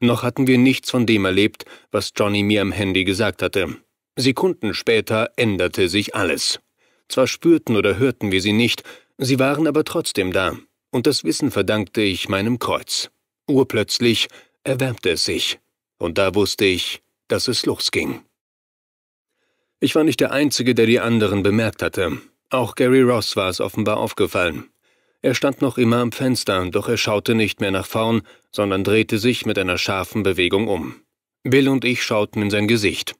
Speaker 1: Noch hatten wir nichts von dem erlebt, was Johnny mir am Handy gesagt hatte. Sekunden später änderte sich alles. Zwar spürten oder hörten wir sie nicht, Sie waren aber trotzdem da, und das Wissen verdankte ich meinem Kreuz. Urplötzlich erwärmte es sich, und da wusste ich, dass es losging. Ich war nicht der Einzige, der die anderen bemerkt hatte. Auch Gary Ross war es offenbar aufgefallen. Er stand noch immer am Fenster, doch er schaute nicht mehr nach vorn, sondern drehte sich mit einer scharfen Bewegung um. Bill und ich schauten in sein Gesicht.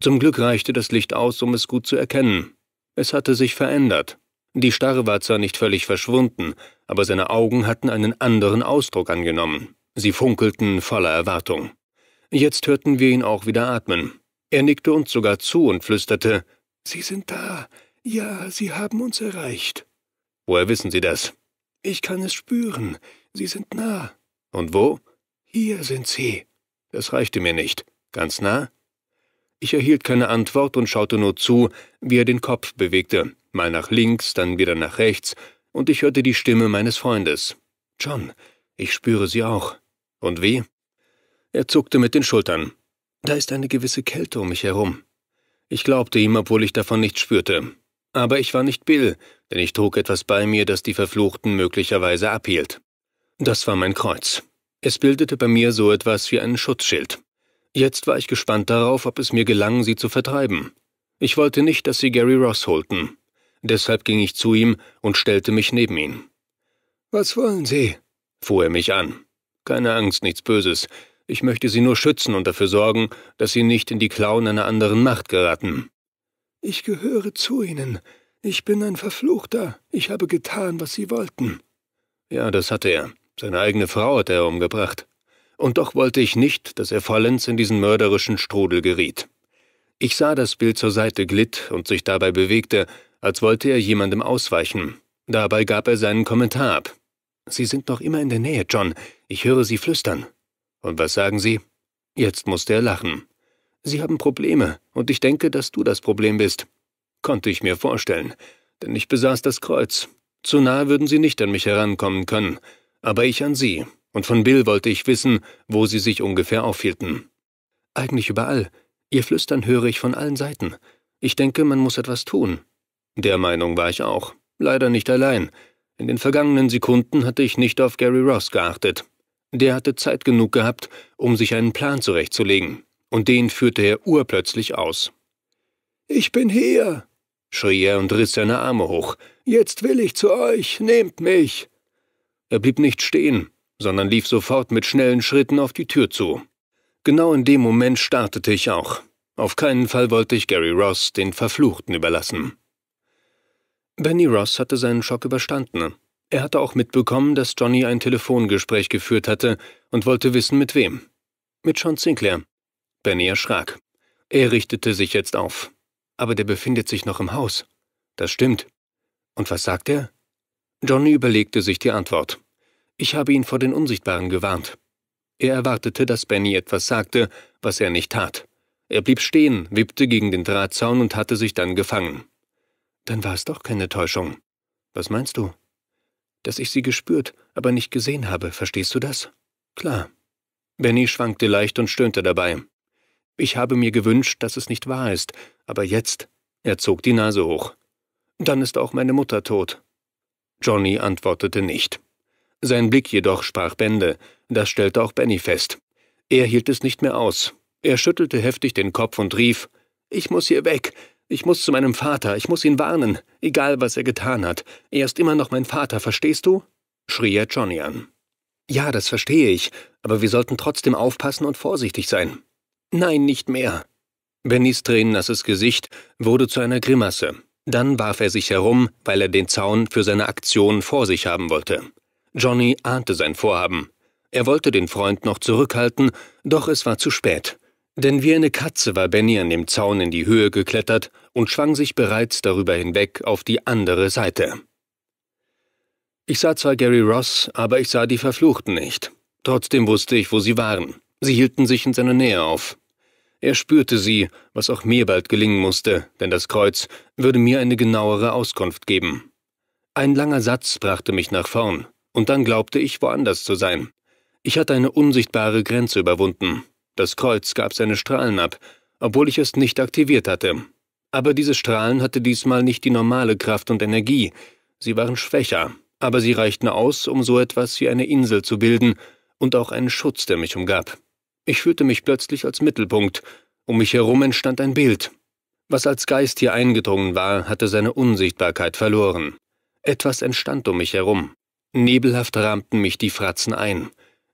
Speaker 1: Zum Glück reichte das Licht aus, um es gut zu erkennen. Es hatte sich verändert. Die Starre war zwar nicht völlig verschwunden, aber seine Augen hatten einen anderen Ausdruck angenommen. Sie funkelten voller Erwartung. Jetzt hörten wir ihn auch wieder atmen. Er nickte uns sogar zu und flüsterte,
Speaker 2: Sie sind da. Ja, Sie haben uns erreicht.
Speaker 1: Woher wissen Sie das?
Speaker 2: Ich kann es spüren. Sie sind nah.
Speaker 1: Und wo?
Speaker 2: Hier sind Sie.
Speaker 1: Das reichte mir nicht. Ganz nah? Ich erhielt keine Antwort und schaute nur zu, wie er den Kopf bewegte, mal nach links, dann wieder nach rechts, und ich hörte die Stimme meines Freundes. John, ich spüre sie auch. Und wie? Er zuckte mit den Schultern. Da ist eine gewisse Kälte um mich herum. Ich glaubte ihm, obwohl ich davon nichts spürte. Aber ich war nicht Bill, denn ich trug etwas bei mir, das die Verfluchten möglicherweise abhielt. Das war mein Kreuz. Es bildete bei mir so etwas wie einen Schutzschild. Jetzt war ich gespannt darauf, ob es mir gelang, sie zu vertreiben. Ich wollte nicht, dass sie Gary Ross holten. Deshalb ging ich zu ihm und stellte mich neben ihn.
Speaker 2: Was wollen Sie?
Speaker 1: fuhr er mich an. Keine Angst, nichts Böses. Ich möchte Sie nur schützen und dafür sorgen, dass Sie nicht in die Klauen einer anderen Macht geraten.
Speaker 2: Ich gehöre zu Ihnen. Ich bin ein Verfluchter. Ich habe getan, was Sie wollten.
Speaker 1: Ja, das hatte er. Seine eigene Frau hat er umgebracht. Und doch wollte ich nicht, dass er vollends in diesen mörderischen Strudel geriet. Ich sah, dass Bill zur Seite glitt und sich dabei bewegte, als wollte er jemandem ausweichen. Dabei gab er seinen Kommentar ab. Sie sind noch immer in der Nähe, John. Ich höre Sie flüstern. Und was sagen Sie? Jetzt musste er lachen. Sie haben Probleme, und ich denke, dass du das Problem bist. Konnte ich mir vorstellen, denn ich besaß das Kreuz. Zu nahe würden Sie nicht an mich herankommen können, aber ich an Sie, und von Bill wollte ich wissen, wo Sie sich ungefähr aufhielten. Eigentlich überall. Ihr Flüstern höre ich von allen Seiten. Ich denke, man muss etwas tun. Der Meinung war ich auch. Leider nicht allein. In den vergangenen Sekunden hatte ich nicht auf Gary Ross geachtet. Der hatte Zeit genug gehabt, um sich einen Plan zurechtzulegen, und den führte er urplötzlich aus.
Speaker 2: Ich bin hier, schrie er und riss seine Arme hoch. Jetzt will ich zu euch, nehmt mich.
Speaker 1: Er blieb nicht stehen, sondern lief sofort mit schnellen Schritten auf die Tür zu. Genau in dem Moment startete ich auch. Auf keinen Fall wollte ich Gary Ross den Verfluchten überlassen. Benny Ross hatte seinen Schock überstanden er hatte auch mitbekommen, dass Johnny ein Telefongespräch geführt hatte und wollte wissen, mit wem. Mit John Sinclair. Benny erschrak. Er richtete sich jetzt auf. Aber der befindet sich noch im Haus. Das stimmt. Und was sagt er? Johnny überlegte sich die Antwort. Ich habe ihn vor den Unsichtbaren gewarnt. Er erwartete, dass Benny etwas sagte, was er nicht tat. Er blieb stehen, wippte gegen den Drahtzaun und hatte sich dann gefangen. Dann war es doch keine Täuschung. Was meinst du? dass ich sie gespürt, aber nicht gesehen habe, verstehst du das? Klar. Benny schwankte leicht und stöhnte dabei. Ich habe mir gewünscht, dass es nicht wahr ist, aber jetzt. Er zog die Nase hoch. Dann ist auch meine Mutter tot. Johnny antwortete nicht. Sein Blick jedoch sprach Bände, das stellte auch Benny fest. Er hielt es nicht mehr aus. Er schüttelte heftig den Kopf und rief Ich muss hier weg, ich muss zu meinem Vater, ich muss ihn warnen, egal was er getan hat. Er ist immer noch mein Vater, verstehst du? schrie er Johnny an. Ja, das verstehe ich, aber wir sollten trotzdem aufpassen und vorsichtig sein. Nein, nicht mehr. Bennys tränennasses Gesicht wurde zu einer Grimasse. Dann warf er sich herum, weil er den Zaun für seine Aktion vor sich haben wollte. Johnny ahnte sein Vorhaben. Er wollte den Freund noch zurückhalten, doch es war zu spät. Denn wie eine Katze war Benny an dem Zaun in die Höhe geklettert und schwang sich bereits darüber hinweg auf die andere Seite. Ich sah zwar Gary Ross, aber ich sah die Verfluchten nicht. Trotzdem wusste ich, wo sie waren. Sie hielten sich in seiner Nähe auf. Er spürte sie, was auch mir bald gelingen musste, denn das Kreuz würde mir eine genauere Auskunft geben. Ein langer Satz brachte mich nach vorn, und dann glaubte ich, woanders zu sein. Ich hatte eine unsichtbare Grenze überwunden, das Kreuz gab seine Strahlen ab, obwohl ich es nicht aktiviert hatte. Aber diese Strahlen hatte diesmal nicht die normale Kraft und Energie, Sie waren schwächer, aber sie reichten aus, um so etwas wie eine Insel zu bilden und auch einen Schutz, der mich umgab. Ich fühlte mich plötzlich als Mittelpunkt, um mich herum entstand ein Bild. Was als Geist hier eingedrungen war, hatte seine Unsichtbarkeit verloren. Etwas entstand um mich herum. Nebelhaft rahmten mich die Fratzen ein.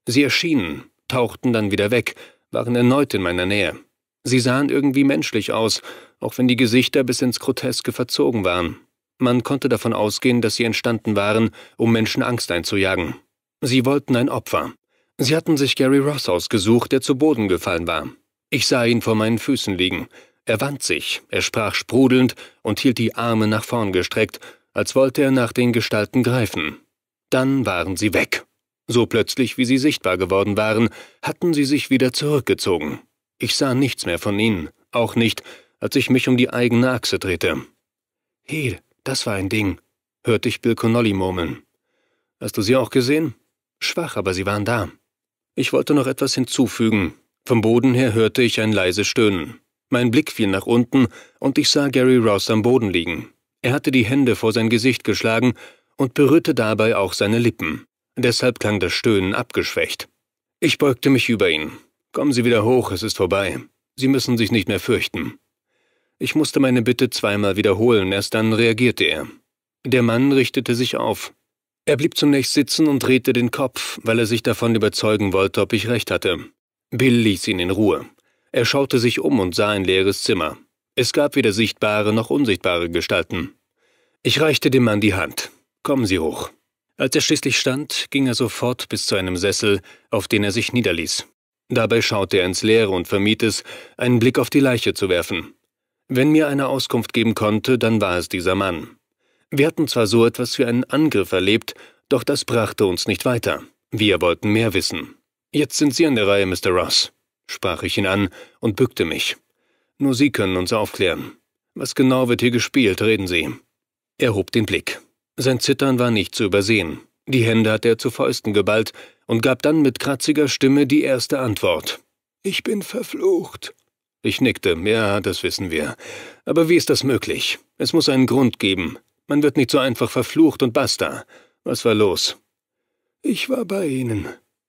Speaker 1: Sie erschienen, tauchten dann wieder weg, waren erneut in meiner Nähe. Sie sahen irgendwie menschlich aus, auch wenn die Gesichter bis ins Groteske verzogen waren. Man konnte davon ausgehen, dass sie entstanden waren, um Menschen Angst einzujagen. Sie wollten ein Opfer. Sie hatten sich Gary Ross ausgesucht, der zu Boden gefallen war. Ich sah ihn vor meinen Füßen liegen. Er wand sich, er sprach sprudelnd und hielt die Arme nach vorn gestreckt, als wollte er nach den Gestalten greifen. Dann waren sie weg. So plötzlich, wie sie sichtbar geworden waren, hatten sie sich wieder zurückgezogen. Ich sah nichts mehr von ihnen, auch nicht, als ich mich um die eigene Achse drehte. He, das war ein Ding, hörte ich Bill Connolly murmeln. Hast du sie auch gesehen? Schwach, aber sie waren da. Ich wollte noch etwas hinzufügen. Vom Boden her hörte ich ein leises Stöhnen. Mein Blick fiel nach unten und ich sah Gary Ross am Boden liegen. Er hatte die Hände vor sein Gesicht geschlagen und berührte dabei auch seine Lippen. Deshalb klang das Stöhnen abgeschwächt. Ich beugte mich über ihn. Kommen Sie wieder hoch, es ist vorbei. Sie müssen sich nicht mehr fürchten. Ich musste meine Bitte zweimal wiederholen, erst dann reagierte er. Der Mann richtete sich auf. Er blieb zunächst sitzen und drehte den Kopf, weil er sich davon überzeugen wollte, ob ich recht hatte. Bill ließ ihn in Ruhe. Er schaute sich um und sah ein leeres Zimmer. Es gab weder sichtbare noch unsichtbare Gestalten. Ich reichte dem Mann die Hand. Kommen Sie hoch. Als er schließlich stand, ging er sofort bis zu einem Sessel, auf den er sich niederließ. Dabei schaute er ins Leere und vermied es, einen Blick auf die Leiche zu werfen. Wenn mir eine Auskunft geben konnte, dann war es dieser Mann. Wir hatten zwar so etwas wie einen Angriff erlebt, doch das brachte uns nicht weiter. Wir wollten mehr wissen. Jetzt sind Sie an der Reihe, Mr. Ross, sprach ich ihn an und bückte mich. Nur Sie können uns aufklären. Was genau wird hier gespielt, reden Sie. Er hob den Blick. Sein Zittern war nicht zu übersehen. Die Hände hatte er zu Fäusten geballt und gab dann mit kratziger Stimme die erste Antwort. Ich bin verflucht. Ich nickte. Ja, das wissen wir. Aber wie ist das möglich? Es muss einen Grund geben. Man wird nicht so einfach verflucht und basta. Was war los? Ich war bei Ihnen.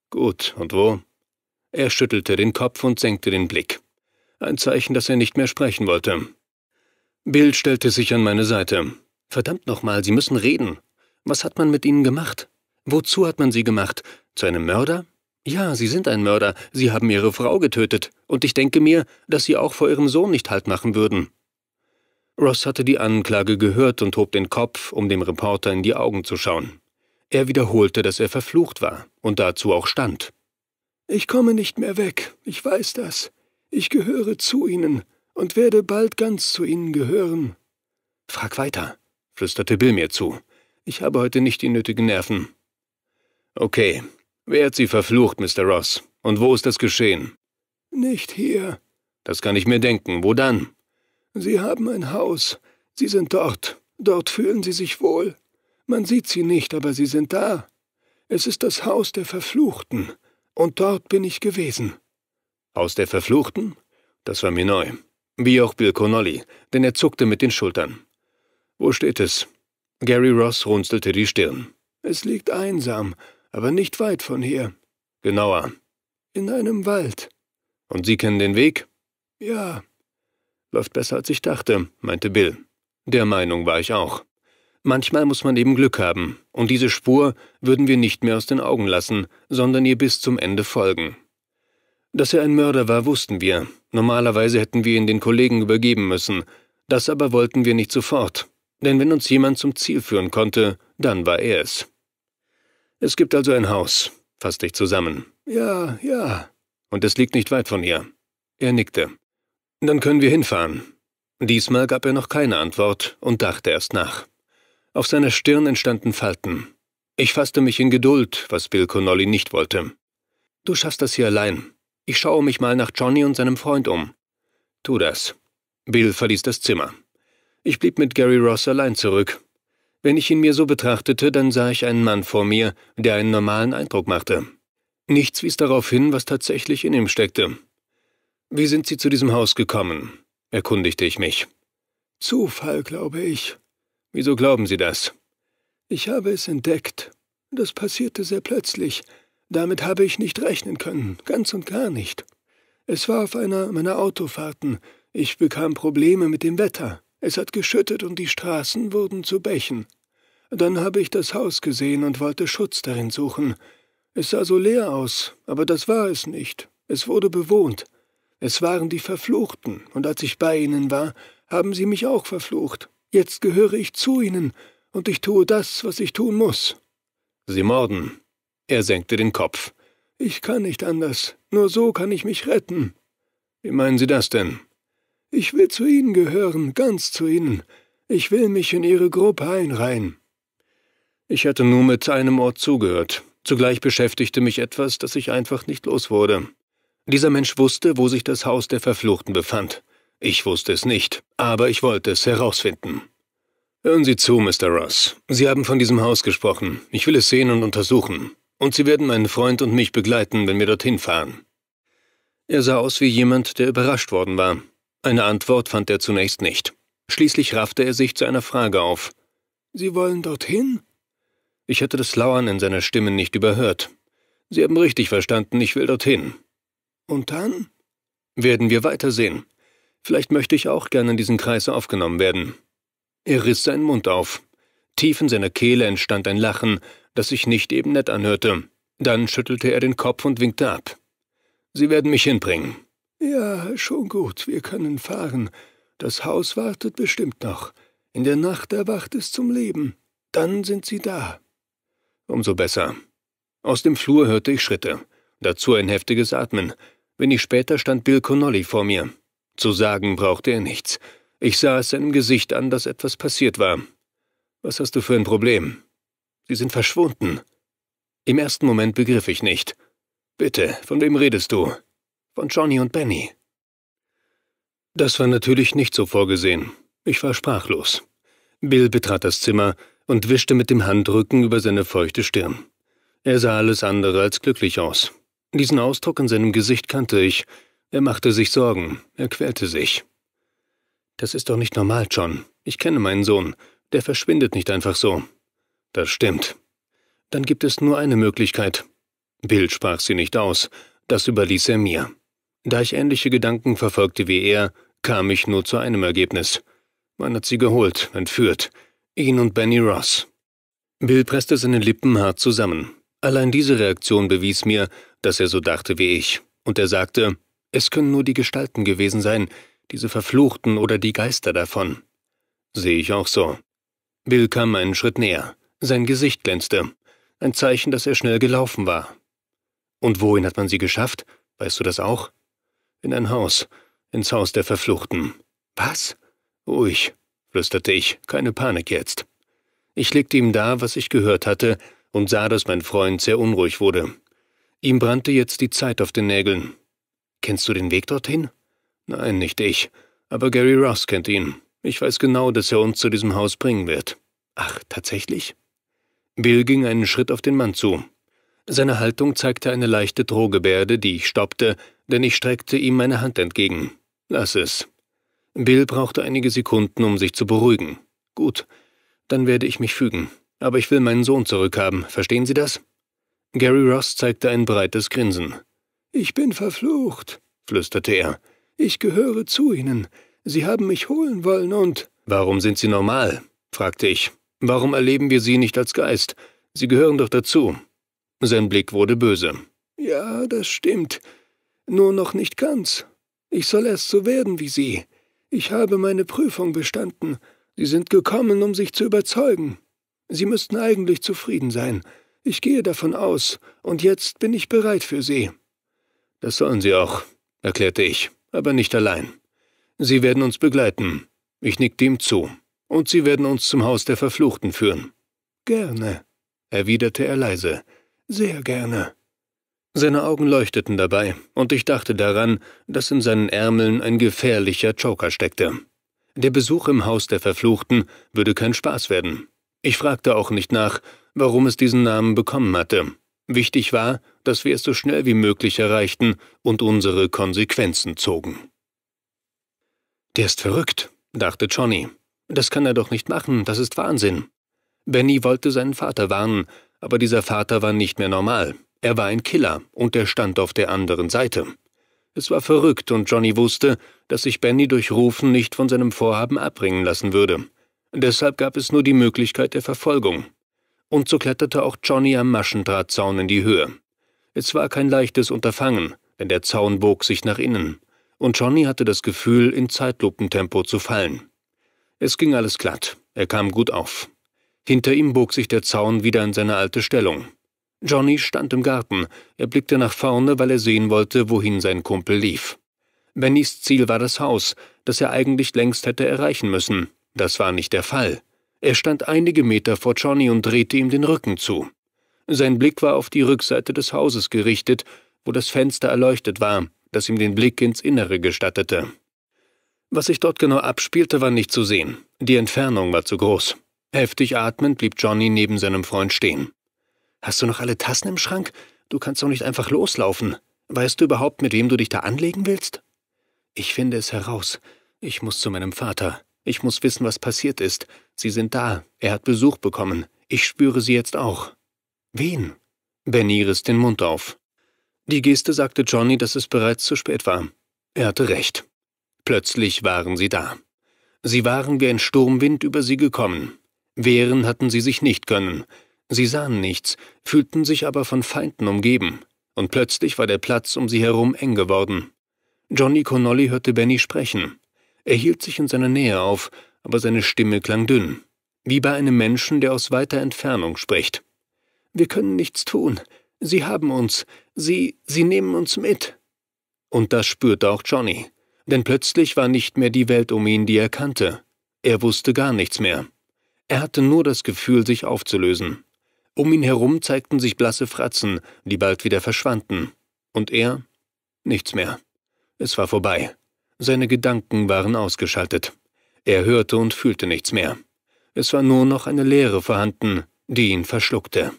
Speaker 1: Gut, und wo? Er schüttelte den Kopf und senkte den Blick. Ein Zeichen, dass er nicht mehr sprechen wollte. Bill stellte sich an meine Seite. Verdammt nochmal, Sie müssen reden. Was hat man mit Ihnen gemacht? Wozu hat man Sie gemacht? Zu einem Mörder? Ja, Sie sind ein Mörder. Sie haben Ihre Frau getötet. Und ich denke mir, dass Sie auch vor Ihrem Sohn nicht Halt machen würden. Ross hatte die Anklage gehört und hob den Kopf, um dem Reporter in die Augen zu schauen. Er wiederholte, dass er verflucht war und dazu auch stand. Ich komme nicht mehr weg, ich weiß das. Ich gehöre zu Ihnen und werde bald ganz zu Ihnen gehören. Frag weiter, flüsterte Bill mir zu. Ich habe heute nicht die nötigen Nerven. Okay. Wer hat Sie verflucht, Mr. Ross? Und wo ist das geschehen? Nicht hier. Das kann ich mir denken. Wo dann? Sie haben ein Haus. Sie sind dort. Dort fühlen Sie sich wohl. Man sieht sie nicht, aber sie sind da. Es ist das Haus der Verfluchten. Und dort bin ich gewesen. Haus der Verfluchten? Das war mir neu. Wie auch Bill Connolly, denn er zuckte mit den Schultern. Wo steht es? Gary Ross runzelte die Stirn. Es liegt einsam, aber nicht weit von hier. Genauer. In einem Wald. Und Sie kennen den Weg? Ja. Läuft besser, als ich dachte, meinte Bill. Der Meinung war ich auch. Manchmal muss man eben Glück haben, und diese Spur würden wir nicht mehr aus den Augen lassen, sondern ihr bis zum Ende folgen. Dass er ein Mörder war, wussten wir. Normalerweise hätten wir ihn den Kollegen übergeben müssen. Das aber wollten wir nicht sofort. Denn wenn uns jemand zum Ziel führen konnte, dann war er es. Es gibt also ein Haus, fasste ich zusammen. Ja, ja. Und es liegt nicht weit von hier. Er nickte. Dann können wir hinfahren. Diesmal gab er noch keine Antwort und dachte erst nach. Auf seiner Stirn entstanden Falten. Ich fasste mich in Geduld, was Bill Connolly nicht wollte. Du schaffst das hier allein. Ich schaue mich mal nach Johnny und seinem Freund um. Tu das. Bill verließ das Zimmer. Ich blieb mit Gary Ross allein zurück. Wenn ich ihn mir so betrachtete, dann sah ich einen Mann vor mir, der einen normalen Eindruck machte. Nichts wies darauf hin, was tatsächlich in ihm steckte. Wie sind Sie zu diesem Haus gekommen? erkundigte ich mich. Zufall, glaube ich. Wieso glauben Sie das?
Speaker 2: Ich habe es entdeckt. Das passierte sehr plötzlich. Damit habe ich nicht rechnen können, ganz und gar nicht. Es war auf einer meiner Autofahrten. Ich bekam Probleme mit dem Wetter. Es hat geschüttet und die Straßen wurden zu Bächen. Dann habe ich das Haus gesehen und wollte Schutz darin suchen. Es sah so leer aus, aber das war es nicht. Es wurde bewohnt. Es waren die Verfluchten, und als ich bei ihnen war, haben sie mich auch verflucht. Jetzt gehöre ich zu ihnen, und ich tue das, was ich tun muss.
Speaker 1: Sie morden. Er senkte den Kopf.
Speaker 2: Ich kann nicht anders. Nur so kann ich mich retten.
Speaker 1: Wie meinen Sie das denn?
Speaker 2: Ich will zu Ihnen gehören, ganz zu Ihnen. Ich will mich in Ihre Gruppe einreihen.
Speaker 1: Ich hatte nur mit einem Ort zugehört. Zugleich beschäftigte mich etwas, das ich einfach nicht los wurde. Dieser Mensch wusste, wo sich das Haus der Verfluchten befand. Ich wusste es nicht, aber ich wollte es herausfinden. Hören Sie zu, Mr. Ross. Sie haben von diesem Haus gesprochen. Ich will es sehen und untersuchen. Und Sie werden meinen Freund und mich begleiten, wenn wir dorthin fahren. Er sah aus wie jemand, der überrascht worden war. Eine Antwort fand er zunächst nicht. Schließlich raffte er sich zu einer Frage auf.
Speaker 2: Sie wollen dorthin?
Speaker 1: Ich hatte das Lauern in seiner Stimme nicht überhört. Sie haben richtig verstanden, ich will dorthin.
Speaker 2: Und dann?
Speaker 1: Werden wir weitersehen. Vielleicht möchte ich auch gern in diesen Kreis aufgenommen werden. Er riss seinen Mund auf. Tief in seiner Kehle entstand ein Lachen, das sich nicht eben nett anhörte. Dann schüttelte er den Kopf und winkte ab. Sie werden mich hinbringen.
Speaker 2: Ja, schon gut, wir können fahren. Das Haus wartet bestimmt noch. In der Nacht erwacht es zum Leben. Dann sind Sie da.
Speaker 1: Umso besser. Aus dem Flur hörte ich Schritte, dazu ein heftiges Atmen. Wenig später stand Bill Connolly vor mir. Zu sagen brauchte er nichts. Ich sah es seinem Gesicht an, dass etwas passiert war. Was hast du für ein Problem? Sie sind verschwunden. Im ersten Moment begriff ich nicht. Bitte, von wem redest du? Von Johnny und Benny. Das war natürlich nicht so vorgesehen. Ich war sprachlos. Bill betrat das Zimmer, und wischte mit dem Handrücken über seine feuchte Stirn. Er sah alles andere als glücklich aus. Diesen Ausdruck in seinem Gesicht kannte ich. Er machte sich Sorgen, er quälte sich. Das ist doch nicht normal, John. Ich kenne meinen Sohn. Der verschwindet nicht einfach so. Das stimmt. Dann gibt es nur eine Möglichkeit. Bill sprach sie nicht aus. Das überließ er mir. Da ich ähnliche Gedanken verfolgte wie er, kam ich nur zu einem Ergebnis. Man hat sie geholt, entführt. Ihn und Benny Ross. Bill presste seine Lippen hart zusammen. Allein diese Reaktion bewies mir, dass er so dachte wie ich. Und er sagte, es können nur die Gestalten gewesen sein, diese Verfluchten oder die Geister davon. Sehe ich auch so. Bill kam einen Schritt näher. Sein Gesicht glänzte. Ein Zeichen, dass er schnell gelaufen war. Und wohin hat man sie geschafft? Weißt du das auch? In ein Haus. Ins Haus der Verfluchten. Was? Ruhig flüsterte ich, keine Panik jetzt. Ich legte ihm dar, was ich gehört hatte, und sah, dass mein Freund sehr unruhig wurde. Ihm brannte jetzt die Zeit auf den Nägeln. Kennst du den Weg dorthin? Nein, nicht ich. Aber Gary Ross kennt ihn. Ich weiß genau, dass er uns zu diesem Haus bringen wird. Ach, tatsächlich? Bill ging einen Schritt auf den Mann zu. Seine Haltung zeigte eine leichte Drohgebärde, die ich stoppte, denn ich streckte ihm meine Hand entgegen. Lass es. Bill brauchte einige Sekunden, um sich zu beruhigen. Gut, dann werde ich mich fügen. Aber ich will meinen Sohn zurückhaben, verstehen Sie das? Gary Ross zeigte ein breites Grinsen.
Speaker 2: Ich bin verflucht, flüsterte er. Ich gehöre zu Ihnen. Sie haben mich holen wollen und.
Speaker 1: Warum sind Sie normal? fragte ich. Warum erleben wir Sie nicht als Geist? Sie gehören doch dazu. Sein Blick wurde böse.
Speaker 2: Ja, das stimmt. Nur noch nicht ganz. Ich soll erst so werden wie Sie. Ich habe meine Prüfung bestanden. Sie sind gekommen, um sich zu überzeugen. Sie müssten eigentlich zufrieden sein. Ich gehe davon aus, und jetzt bin ich bereit für Sie.
Speaker 1: Das sollen Sie auch, erklärte ich, aber nicht allein. Sie werden uns begleiten. Ich nickte ihm zu. Und Sie werden uns zum Haus der Verfluchten führen.
Speaker 2: Gerne, erwiderte er leise. Sehr gerne.
Speaker 1: Seine Augen leuchteten dabei, und ich dachte daran, dass in seinen Ärmeln ein gefährlicher Joker steckte. Der Besuch im Haus der Verfluchten würde kein Spaß werden. Ich fragte auch nicht nach, warum es diesen Namen bekommen hatte. Wichtig war, dass wir es so schnell wie möglich erreichten und unsere Konsequenzen zogen. Der ist verrückt, dachte Johnny. Das kann er doch nicht machen, das ist Wahnsinn. Benny wollte seinen Vater warnen, aber dieser Vater war nicht mehr normal. Er war ein Killer und er stand auf der anderen Seite. Es war verrückt und Johnny wusste, dass sich Benny durch Rufen nicht von seinem Vorhaben abbringen lassen würde. Deshalb gab es nur die Möglichkeit der Verfolgung. Und so kletterte auch Johnny am Maschendrahtzaun in die Höhe. Es war kein leichtes Unterfangen, denn der Zaun bog sich nach innen. Und Johnny hatte das Gefühl, in Zeitlupentempo zu fallen. Es ging alles glatt. Er kam gut auf. Hinter ihm bog sich der Zaun wieder in seine alte Stellung. Johnny stand im Garten. Er blickte nach vorne, weil er sehen wollte, wohin sein Kumpel lief. Bennys Ziel war das Haus, das er eigentlich längst hätte erreichen müssen. Das war nicht der Fall. Er stand einige Meter vor Johnny und drehte ihm den Rücken zu. Sein Blick war auf die Rückseite des Hauses gerichtet, wo das Fenster erleuchtet war, das ihm den Blick ins Innere gestattete. Was sich dort genau abspielte, war nicht zu sehen. Die Entfernung war zu groß. Heftig atmend blieb Johnny neben seinem Freund stehen. Hast du noch alle Tassen im Schrank? Du kannst doch nicht einfach loslaufen. Weißt du überhaupt, mit wem du dich da anlegen willst? Ich finde es heraus. Ich muss zu meinem Vater. Ich muss wissen, was passiert ist. Sie sind da. Er hat Besuch bekommen. Ich spüre sie jetzt auch. Wen? Benny riss den Mund auf. Die Geste sagte Johnny, dass es bereits zu spät war. Er hatte recht. Plötzlich waren sie da. Sie waren wie ein Sturmwind über sie gekommen. Wehren hatten sie sich nicht können. Sie sahen nichts, fühlten sich aber von Feinden umgeben, und plötzlich war der Platz um sie herum eng geworden. Johnny Connolly hörte Benny sprechen. Er hielt sich in seiner Nähe auf, aber seine Stimme klang dünn, wie bei einem Menschen, der aus weiter Entfernung spricht. Wir können nichts tun. Sie haben uns. Sie, sie nehmen uns mit. Und das spürte auch Johnny, denn plötzlich war nicht mehr die Welt um ihn, die er kannte. Er wusste gar nichts mehr. Er hatte nur das Gefühl, sich aufzulösen. Um ihn herum zeigten sich blasse Fratzen, die bald wieder verschwanden. Und er? Nichts mehr. Es war vorbei. Seine Gedanken waren ausgeschaltet. Er hörte und fühlte nichts mehr. Es war nur noch eine Leere vorhanden, die ihn verschluckte.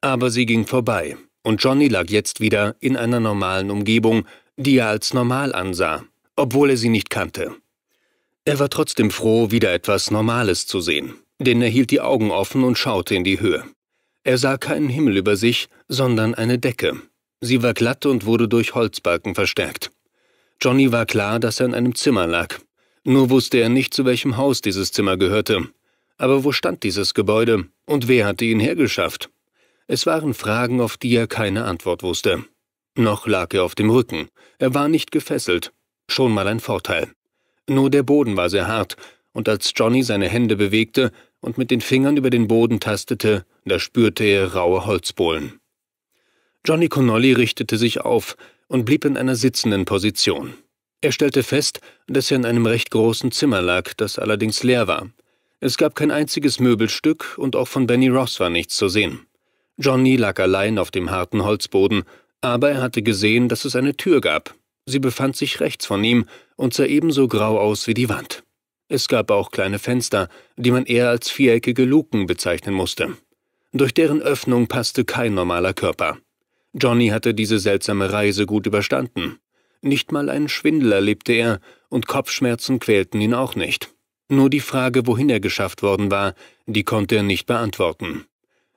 Speaker 1: Aber sie ging vorbei, und Johnny lag jetzt wieder in einer normalen Umgebung, die er als normal ansah, obwohl er sie nicht kannte. Er war trotzdem froh, wieder etwas Normales zu sehen, denn er hielt die Augen offen und schaute in die Höhe. Er sah keinen Himmel über sich, sondern eine Decke. Sie war glatt und wurde durch Holzbalken verstärkt. Johnny war klar, dass er in einem Zimmer lag. Nur wusste er nicht, zu welchem Haus dieses Zimmer gehörte. Aber wo stand dieses Gebäude und wer hatte ihn hergeschafft? Es waren Fragen, auf die er keine Antwort wusste. Noch lag er auf dem Rücken. Er war nicht gefesselt. Schon mal ein Vorteil. Nur der Boden war sehr hart, und als Johnny seine Hände bewegte, und mit den Fingern über den Boden tastete, da spürte er raue Holzbohlen. Johnny Connolly richtete sich auf und blieb in einer sitzenden Position. Er stellte fest, dass er in einem recht großen Zimmer lag, das allerdings leer war. Es gab kein einziges Möbelstück und auch von Benny Ross war nichts zu sehen. Johnny lag allein auf dem harten Holzboden, aber er hatte gesehen, dass es eine Tür gab. Sie befand sich rechts von ihm und sah ebenso grau aus wie die Wand. Es gab auch kleine Fenster, die man eher als viereckige Luken bezeichnen musste. Durch deren Öffnung passte kein normaler Körper. Johnny hatte diese seltsame Reise gut überstanden. Nicht mal einen Schwindel erlebte er, und Kopfschmerzen quälten ihn auch nicht. Nur die Frage, wohin er geschafft worden war, die konnte er nicht beantworten.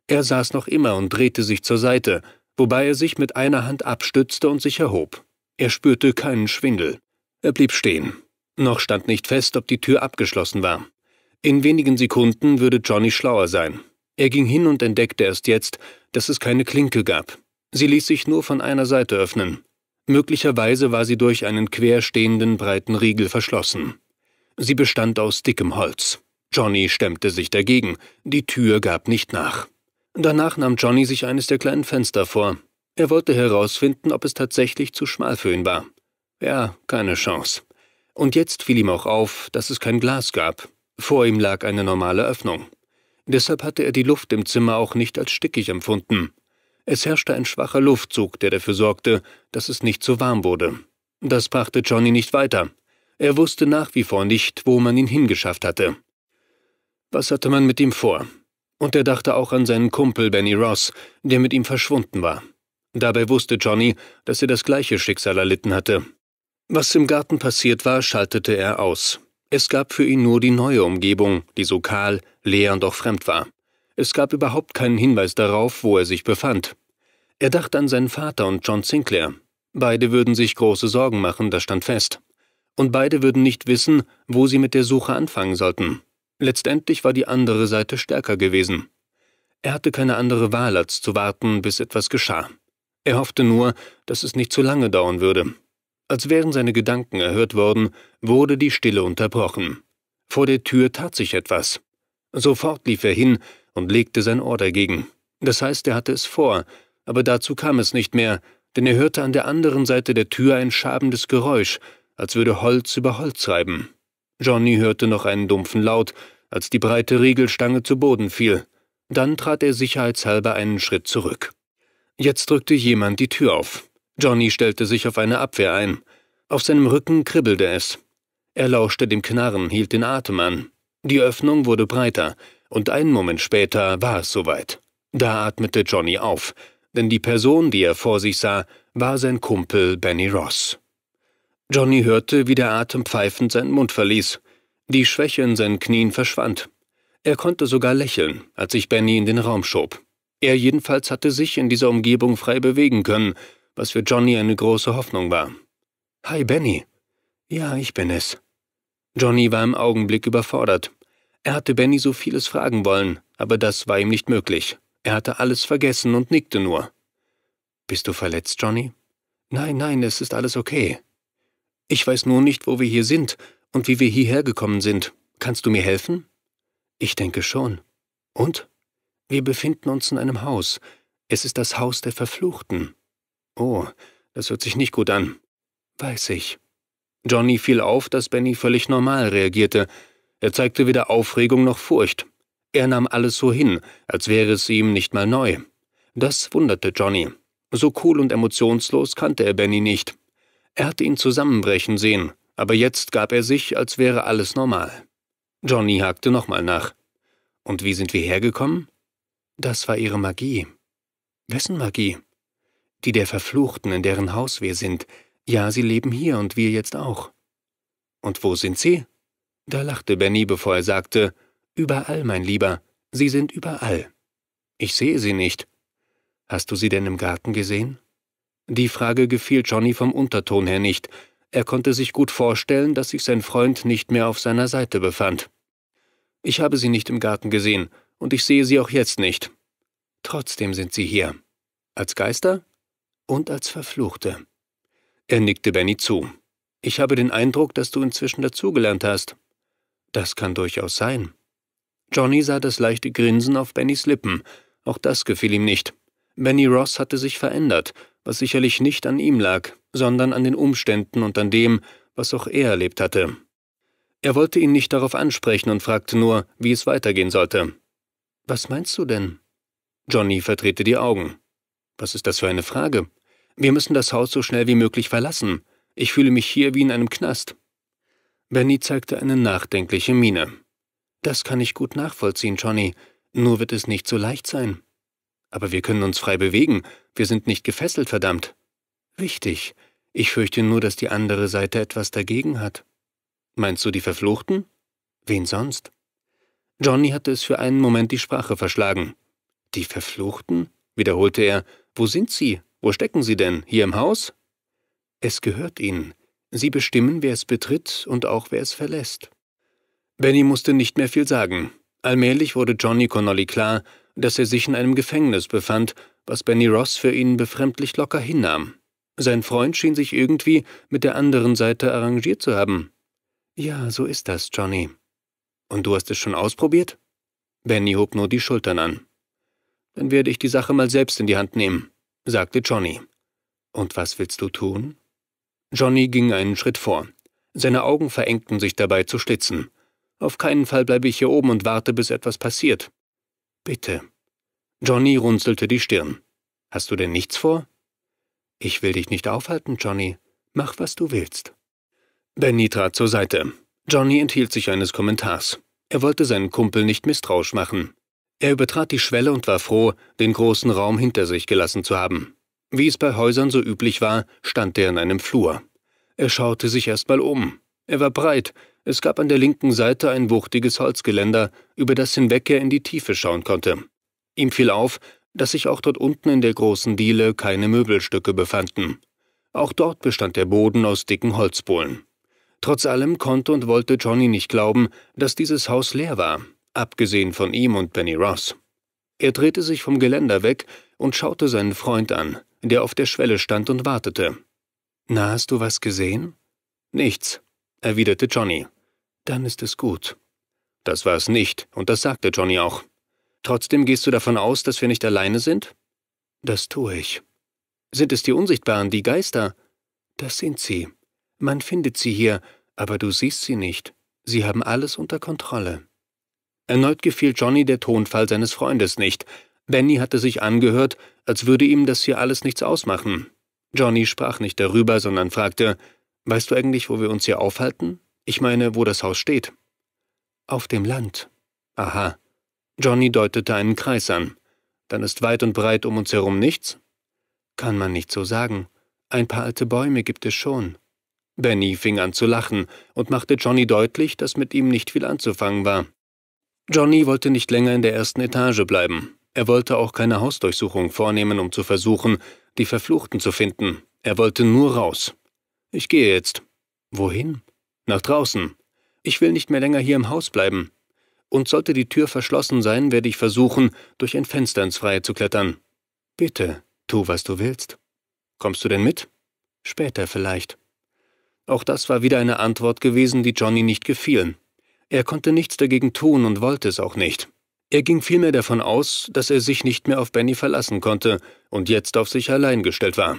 Speaker 1: Er saß noch immer und drehte sich zur Seite, wobei er sich mit einer Hand abstützte und sich erhob. Er spürte keinen Schwindel. Er blieb stehen. Noch stand nicht fest, ob die Tür abgeschlossen war. In wenigen Sekunden würde Johnny schlauer sein. Er ging hin und entdeckte erst jetzt, dass es keine Klinke gab. Sie ließ sich nur von einer Seite öffnen. Möglicherweise war sie durch einen querstehenden breiten Riegel verschlossen. Sie bestand aus dickem Holz. Johnny stemmte sich dagegen, die Tür gab nicht nach. Danach nahm Johnny sich eines der kleinen Fenster vor. Er wollte herausfinden, ob es tatsächlich zu schmal für ihn war. Ja, keine Chance. Und jetzt fiel ihm auch auf, dass es kein Glas gab. Vor ihm lag eine normale Öffnung. Deshalb hatte er die Luft im Zimmer auch nicht als stickig empfunden. Es herrschte ein schwacher Luftzug, der dafür sorgte, dass es nicht zu warm wurde. Das brachte Johnny nicht weiter. Er wusste nach wie vor nicht, wo man ihn hingeschafft hatte. Was hatte man mit ihm vor? Und er dachte auch an seinen Kumpel Benny Ross, der mit ihm verschwunden war. Dabei wusste Johnny, dass er das gleiche Schicksal erlitten hatte. Was im Garten passiert war, schaltete er aus. Es gab für ihn nur die neue Umgebung, die so kahl, leer und auch fremd war. Es gab überhaupt keinen Hinweis darauf, wo er sich befand. Er dachte an seinen Vater und John Sinclair. Beide würden sich große Sorgen machen, das stand fest. Und beide würden nicht wissen, wo sie mit der Suche anfangen sollten. Letztendlich war die andere Seite stärker gewesen. Er hatte keine andere Wahl, als zu warten, bis etwas geschah. Er hoffte nur, dass es nicht zu lange dauern würde. Als wären seine Gedanken erhört worden, wurde die Stille unterbrochen. Vor der Tür tat sich etwas. Sofort lief er hin und legte sein Ohr dagegen. Das heißt, er hatte es vor, aber dazu kam es nicht mehr, denn er hörte an der anderen Seite der Tür ein schabendes Geräusch, als würde Holz über Holz reiben. Johnny hörte noch einen dumpfen Laut, als die breite Riegelstange zu Boden fiel. Dann trat er sicherheitshalber einen Schritt zurück. Jetzt drückte jemand die Tür auf. Johnny stellte sich auf eine Abwehr ein. Auf seinem Rücken kribbelte es. Er lauschte dem Knarren, hielt den Atem an. Die Öffnung wurde breiter, und einen Moment später war es soweit. Da atmete Johnny auf, denn die Person, die er vor sich sah, war sein Kumpel Benny Ross. Johnny hörte, wie der Atem pfeifend seinen Mund verließ. Die Schwäche in seinen Knien verschwand. Er konnte sogar lächeln, als sich Benny in den Raum schob. Er jedenfalls hatte sich in dieser Umgebung frei bewegen können, was für Johnny eine große Hoffnung war. Hi, Benny. Ja, ich bin es. Johnny war im Augenblick überfordert. Er hatte Benny so vieles fragen wollen, aber das war ihm nicht möglich. Er hatte alles vergessen und nickte nur. Bist du verletzt, Johnny? Nein, nein, es ist alles okay. Ich weiß nur nicht, wo wir hier sind und wie wir hierher gekommen sind. Kannst du mir helfen? Ich denke schon. Und? Wir befinden uns in einem Haus. Es ist das Haus der Verfluchten. Oh, das hört sich nicht gut an. Weiß ich. Johnny fiel auf, dass Benny völlig normal reagierte. Er zeigte weder Aufregung noch Furcht. Er nahm alles so hin, als wäre es ihm nicht mal neu. Das wunderte Johnny. So cool und emotionslos kannte er Benny nicht. Er hatte ihn zusammenbrechen sehen, aber jetzt gab er sich, als wäre alles normal. Johnny hakte nochmal nach. Und wie sind wir hergekommen? Das war ihre Magie. Wessen Magie? Die der Verfluchten, in deren Haus wir sind. Ja, sie leben hier und wir jetzt auch. Und wo sind sie? Da lachte Benny, bevor er sagte, Überall, mein Lieber, sie sind überall. Ich sehe sie nicht. Hast du sie denn im Garten gesehen? Die Frage gefiel Johnny vom Unterton her nicht, er konnte sich gut vorstellen, dass sich sein Freund nicht mehr auf seiner Seite befand. Ich habe sie nicht im Garten gesehen, und ich sehe sie auch jetzt nicht. Trotzdem sind sie hier. Als Geister und als Verfluchte. Er nickte Benny zu. Ich habe den Eindruck, dass du inzwischen dazugelernt hast. Das kann durchaus sein. Johnny sah das leichte Grinsen auf Bennys Lippen. Auch das gefiel ihm nicht. Benny Ross hatte sich verändert, was sicherlich nicht an ihm lag, sondern an den Umständen und an dem, was auch er erlebt hatte. Er wollte ihn nicht darauf ansprechen und fragte nur, wie es weitergehen sollte. Was meinst du denn? Johnny verdrehte die Augen. Was ist das für eine Frage? Wir müssen das Haus so schnell wie möglich verlassen. Ich fühle mich hier wie in einem Knast. Benny zeigte eine nachdenkliche Miene. Das kann ich gut nachvollziehen, Johnny, nur wird es nicht so leicht sein. Aber wir können uns frei bewegen, wir sind nicht gefesselt, verdammt. Richtig. Ich fürchte nur, dass die andere Seite etwas dagegen hat. Meinst du die Verfluchten? Wen sonst? Johnny hatte es für einen Moment die Sprache verschlagen. Die Verfluchten? wiederholte er. Wo sind sie? Wo stecken sie denn? Hier im Haus? Es gehört ihnen. Sie bestimmen, wer es betritt und auch wer es verlässt. Benny musste nicht mehr viel sagen. Allmählich wurde Johnny Connolly klar, dass er sich in einem Gefängnis befand, was Benny Ross für ihn befremdlich locker hinnahm. Sein Freund schien sich irgendwie mit der anderen Seite arrangiert zu haben. Ja, so ist das, Johnny. Und du hast es schon ausprobiert? Benny hob nur die Schultern an. Dann werde ich die Sache mal selbst in die Hand nehmen, sagte Johnny. Und was willst du tun? Johnny ging einen Schritt vor. Seine Augen verengten sich dabei zu schlitzen. Auf keinen Fall bleibe ich hier oben und warte, bis etwas passiert. Bitte. Johnny runzelte die Stirn. Hast du denn nichts vor? Ich will dich nicht aufhalten, Johnny. Mach, was du willst. Benny trat zur Seite. Johnny enthielt sich eines Kommentars. Er wollte seinen Kumpel nicht misstrauisch machen. Er übertrat die Schwelle und war froh, den großen Raum hinter sich gelassen zu haben. Wie es bei Häusern so üblich war, stand er in einem Flur. Er schaute sich erst mal um. Er war breit, Es gab an der linken Seite ein wuchtiges Holzgeländer, über das hinweg er in die Tiefe schauen konnte. Ihm fiel auf, dass sich auch dort unten in der großen Diele keine Möbelstücke befanden. Auch dort bestand der Boden aus dicken Holzbohlen. Trotz allem konnte und wollte Johnny nicht glauben, dass dieses Haus leer war, abgesehen von ihm und Benny Ross. Er drehte sich vom Geländer weg und schaute seinen Freund an, der auf der Schwelle stand und wartete.
Speaker 2: Na, hast du was gesehen?
Speaker 1: Nichts, erwiderte Johnny.
Speaker 2: Dann ist es gut.
Speaker 1: Das war es nicht, und das sagte Johnny auch. Trotzdem gehst du davon aus, dass wir nicht alleine sind?
Speaker 2: Das tue ich.
Speaker 1: Sind es die Unsichtbaren, die Geister?
Speaker 2: Das sind sie. Man findet sie hier, aber du siehst sie nicht. Sie haben alles unter Kontrolle.
Speaker 1: Erneut gefiel Johnny der Tonfall seines Freundes nicht. Benny hatte sich angehört, als würde ihm das hier alles nichts ausmachen. Johnny sprach nicht darüber, sondern fragte, Weißt du eigentlich, wo wir uns hier aufhalten? Ich meine, wo das Haus steht.
Speaker 2: Auf dem Land.
Speaker 1: Aha. Johnny deutete einen Kreis an. Dann ist weit und breit um uns herum nichts?
Speaker 2: Kann man nicht so sagen. Ein paar alte Bäume gibt es schon.
Speaker 1: Benny fing an zu lachen und machte Johnny deutlich, dass mit ihm nicht viel anzufangen war. Johnny wollte nicht länger in der ersten Etage bleiben. Er wollte auch keine Hausdurchsuchung vornehmen, um zu versuchen, die Verfluchten zu finden. Er wollte nur raus. Ich gehe jetzt.
Speaker 2: Wohin?
Speaker 1: Nach draußen. Ich will nicht mehr länger hier im Haus bleiben. Und sollte die Tür verschlossen sein, werde ich versuchen, durch ein Fenster ins Freie zu klettern.
Speaker 2: Bitte, tu, was du willst.
Speaker 1: Kommst du denn mit?
Speaker 2: Später vielleicht.
Speaker 1: Auch das war wieder eine Antwort gewesen, die Johnny nicht gefiel. Er konnte nichts dagegen tun und wollte es auch nicht. Er ging vielmehr davon aus, dass er sich nicht mehr auf Benny verlassen konnte und jetzt auf sich allein gestellt war.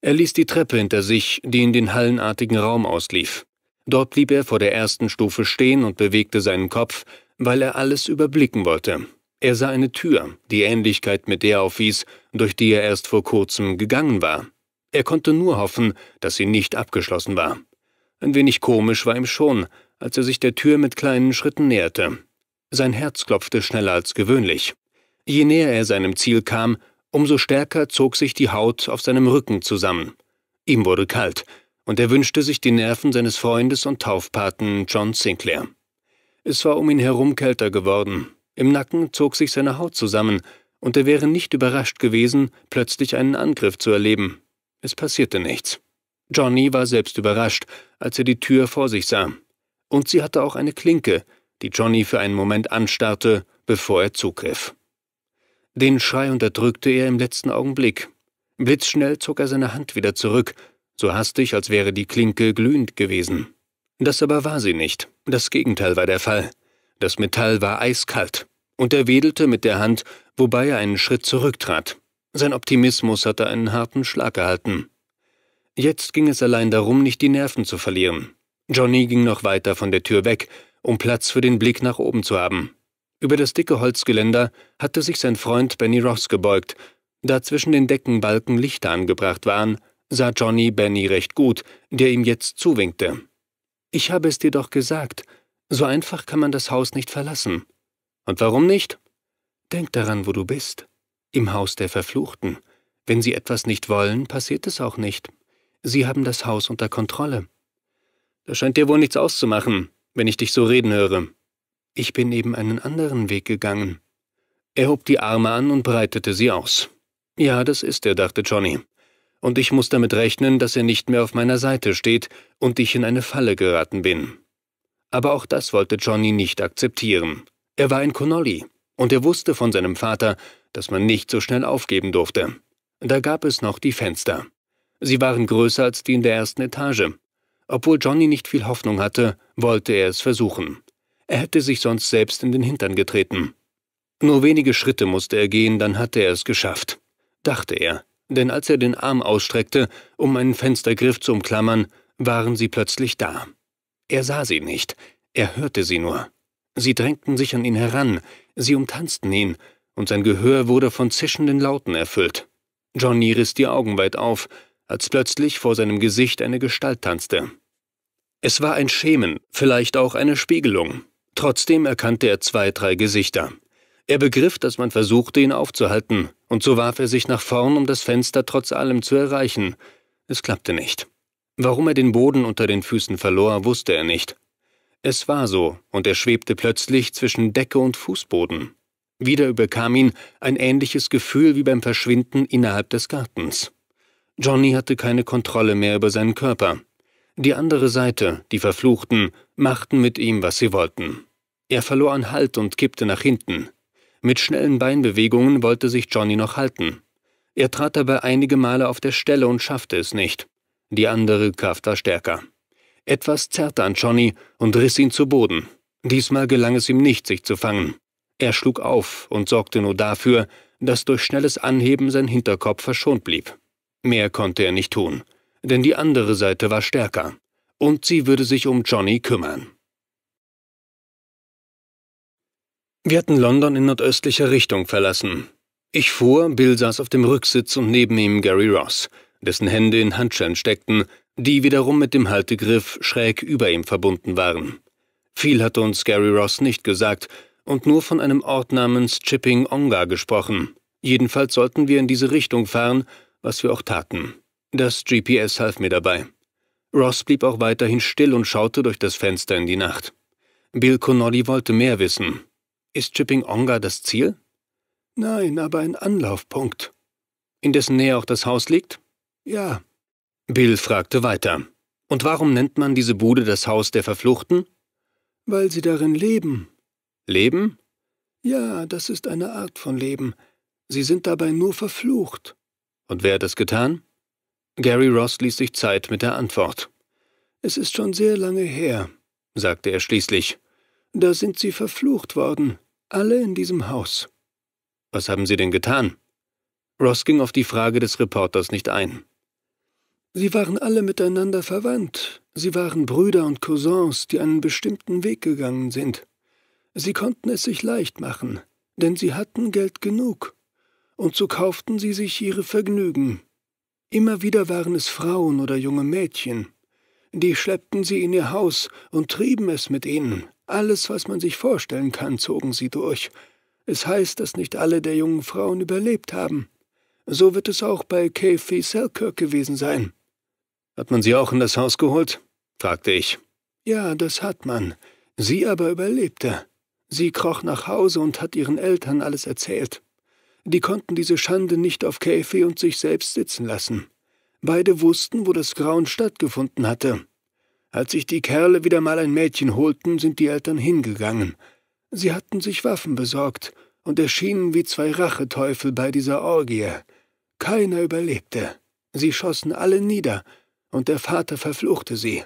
Speaker 1: Er ließ die Treppe hinter sich, die in den hallenartigen Raum auslief. Dort blieb er vor der ersten Stufe stehen und bewegte seinen Kopf, weil er alles überblicken wollte. Er sah eine Tür, die Ähnlichkeit mit der aufwies, durch die er erst vor kurzem gegangen war. Er konnte nur hoffen, dass sie nicht abgeschlossen war. Ein wenig komisch war ihm schon, als er sich der Tür mit kleinen Schritten näherte. Sein Herz klopfte schneller als gewöhnlich. Je näher er seinem Ziel kam, umso stärker zog sich die Haut auf seinem Rücken zusammen. Ihm wurde kalt, und er wünschte sich die Nerven seines Freundes und Taufpaten John Sinclair. Es war um ihn herum kälter geworden, im Nacken zog sich seine Haut zusammen, und er wäre nicht überrascht gewesen, plötzlich einen Angriff zu erleben. Es passierte nichts. Johnny war selbst überrascht, als er die Tür vor sich sah. Und sie hatte auch eine Klinke, die Johnny für einen Moment anstarrte, bevor er zugriff. Den Schrei unterdrückte er im letzten Augenblick. Blitzschnell zog er seine Hand wieder zurück, so hastig, als wäre die Klinke glühend gewesen. Das aber war sie nicht. Das Gegenteil war der Fall. Das Metall war eiskalt. Und er wedelte mit der Hand, wobei er einen Schritt zurücktrat. Sein Optimismus hatte einen harten Schlag erhalten. Jetzt ging es allein darum, nicht die Nerven zu verlieren. Johnny ging noch weiter von der Tür weg, um Platz für den Blick nach oben zu haben. Über das dicke Holzgeländer hatte sich sein Freund Benny Ross gebeugt. Da zwischen den Deckenbalken Lichter angebracht waren, sah Johnny Benny recht gut, der ihm jetzt zuwinkte.
Speaker 2: Ich habe es dir doch gesagt, so einfach kann man das Haus nicht verlassen.
Speaker 1: Und warum nicht?
Speaker 2: Denk daran, wo du bist. Im Haus der Verfluchten. Wenn sie etwas nicht wollen, passiert es auch nicht. Sie haben das Haus unter Kontrolle.
Speaker 1: Das scheint dir wohl nichts auszumachen wenn ich dich so reden höre.
Speaker 2: Ich bin eben einen anderen Weg gegangen.
Speaker 1: Er hob die Arme an und breitete sie aus. Ja, das ist er, dachte Johnny. Und ich muss damit rechnen, dass er nicht mehr auf meiner Seite steht und ich in eine Falle geraten bin. Aber auch das wollte Johnny nicht akzeptieren. Er war ein Connolly, und er wusste von seinem Vater, dass man nicht so schnell aufgeben durfte. Da gab es noch die Fenster. Sie waren größer als die in der ersten Etage, obwohl Johnny nicht viel Hoffnung hatte, wollte er es versuchen. Er hätte sich sonst selbst in den Hintern getreten. Nur wenige Schritte musste er gehen, dann hatte er es geschafft, dachte er, denn als er den Arm ausstreckte, um einen Fenstergriff zu umklammern, waren sie plötzlich da. Er sah sie nicht, er hörte sie nur. Sie drängten sich an ihn heran, sie umtanzten ihn, und sein Gehör wurde von zischenden Lauten erfüllt. Johnny riss die Augen weit auf, als plötzlich vor seinem Gesicht eine Gestalt tanzte. Es war ein Schemen, vielleicht auch eine Spiegelung. Trotzdem erkannte er zwei, drei Gesichter. Er begriff, dass man versuchte, ihn aufzuhalten, und so warf er sich nach vorn, um das Fenster trotz allem zu erreichen. Es klappte nicht. Warum er den Boden unter den Füßen verlor, wusste er nicht. Es war so, und er schwebte plötzlich zwischen Decke und Fußboden. Wieder überkam ihn ein ähnliches Gefühl wie beim Verschwinden innerhalb des Gartens. Johnny hatte keine Kontrolle mehr über seinen Körper. Die andere Seite, die Verfluchten, machten mit ihm, was sie wollten. Er verlor an Halt und kippte nach hinten. Mit schnellen Beinbewegungen wollte sich Johnny noch halten. Er trat dabei einige Male auf der Stelle und schaffte es nicht. Die andere Kraft war stärker. Etwas zerrte an Johnny und riss ihn zu Boden. Diesmal gelang es ihm nicht, sich zu fangen. Er schlug auf und sorgte nur dafür, dass durch schnelles Anheben sein Hinterkopf verschont blieb. Mehr konnte er nicht tun, denn die andere Seite war stärker, und sie würde sich um Johnny kümmern. Wir hatten London in nordöstlicher Richtung verlassen. Ich fuhr, Bill saß auf dem Rücksitz und neben ihm Gary Ross, dessen Hände in Handschellen steckten, die wiederum mit dem Haltegriff schräg über ihm verbunden waren. Viel hatte uns Gary Ross nicht gesagt, und nur von einem Ort namens Chipping Onga gesprochen. Jedenfalls sollten wir in diese Richtung fahren, was wir auch taten. Das GPS half mir dabei. Ross blieb auch weiterhin still und schaute durch das Fenster in die Nacht. Bill Connolly wollte mehr wissen. Ist Chipping Onga das Ziel?
Speaker 2: Nein, aber ein Anlaufpunkt.
Speaker 1: In dessen Nähe auch das Haus liegt?
Speaker 2: Ja.
Speaker 1: Bill fragte weiter. Und warum nennt man diese Bude das Haus der Verfluchten?
Speaker 2: Weil sie darin leben,
Speaker 1: Leben?
Speaker 2: Ja, das ist eine Art von Leben. Sie sind dabei nur verflucht.
Speaker 1: Und wer hat es getan? Gary Ross ließ sich Zeit mit der Antwort.
Speaker 2: Es ist schon sehr lange her,
Speaker 1: sagte er schließlich.
Speaker 2: Da sind sie verflucht worden, alle in diesem Haus.
Speaker 1: Was haben sie denn getan? Ross ging auf die Frage des Reporters nicht ein.
Speaker 2: Sie waren alle miteinander verwandt. Sie waren Brüder und Cousins, die einen bestimmten Weg gegangen sind. Sie konnten es sich leicht machen, denn sie hatten Geld genug. Und so kauften sie sich ihre Vergnügen. Immer wieder waren es Frauen oder junge Mädchen. Die schleppten sie in ihr Haus und trieben es mit ihnen. Alles, was man sich vorstellen kann, zogen sie durch. Es heißt, dass nicht alle der jungen Frauen überlebt haben. So wird es auch bei Kathy Selkirk gewesen sein.
Speaker 1: Hat man sie auch in das Haus geholt? fragte ich.
Speaker 2: Ja, das hat man. Sie aber überlebte. Sie kroch nach Hause und hat ihren Eltern alles erzählt. Die konnten diese Schande nicht auf Käfi und sich selbst sitzen lassen. Beide wussten, wo das Grauen stattgefunden hatte. Als sich die Kerle wieder mal ein Mädchen holten, sind die Eltern hingegangen. Sie hatten sich Waffen besorgt und erschienen wie zwei Racheteufel bei dieser Orgie. Keiner überlebte. Sie schossen alle nieder, und der Vater verfluchte sie.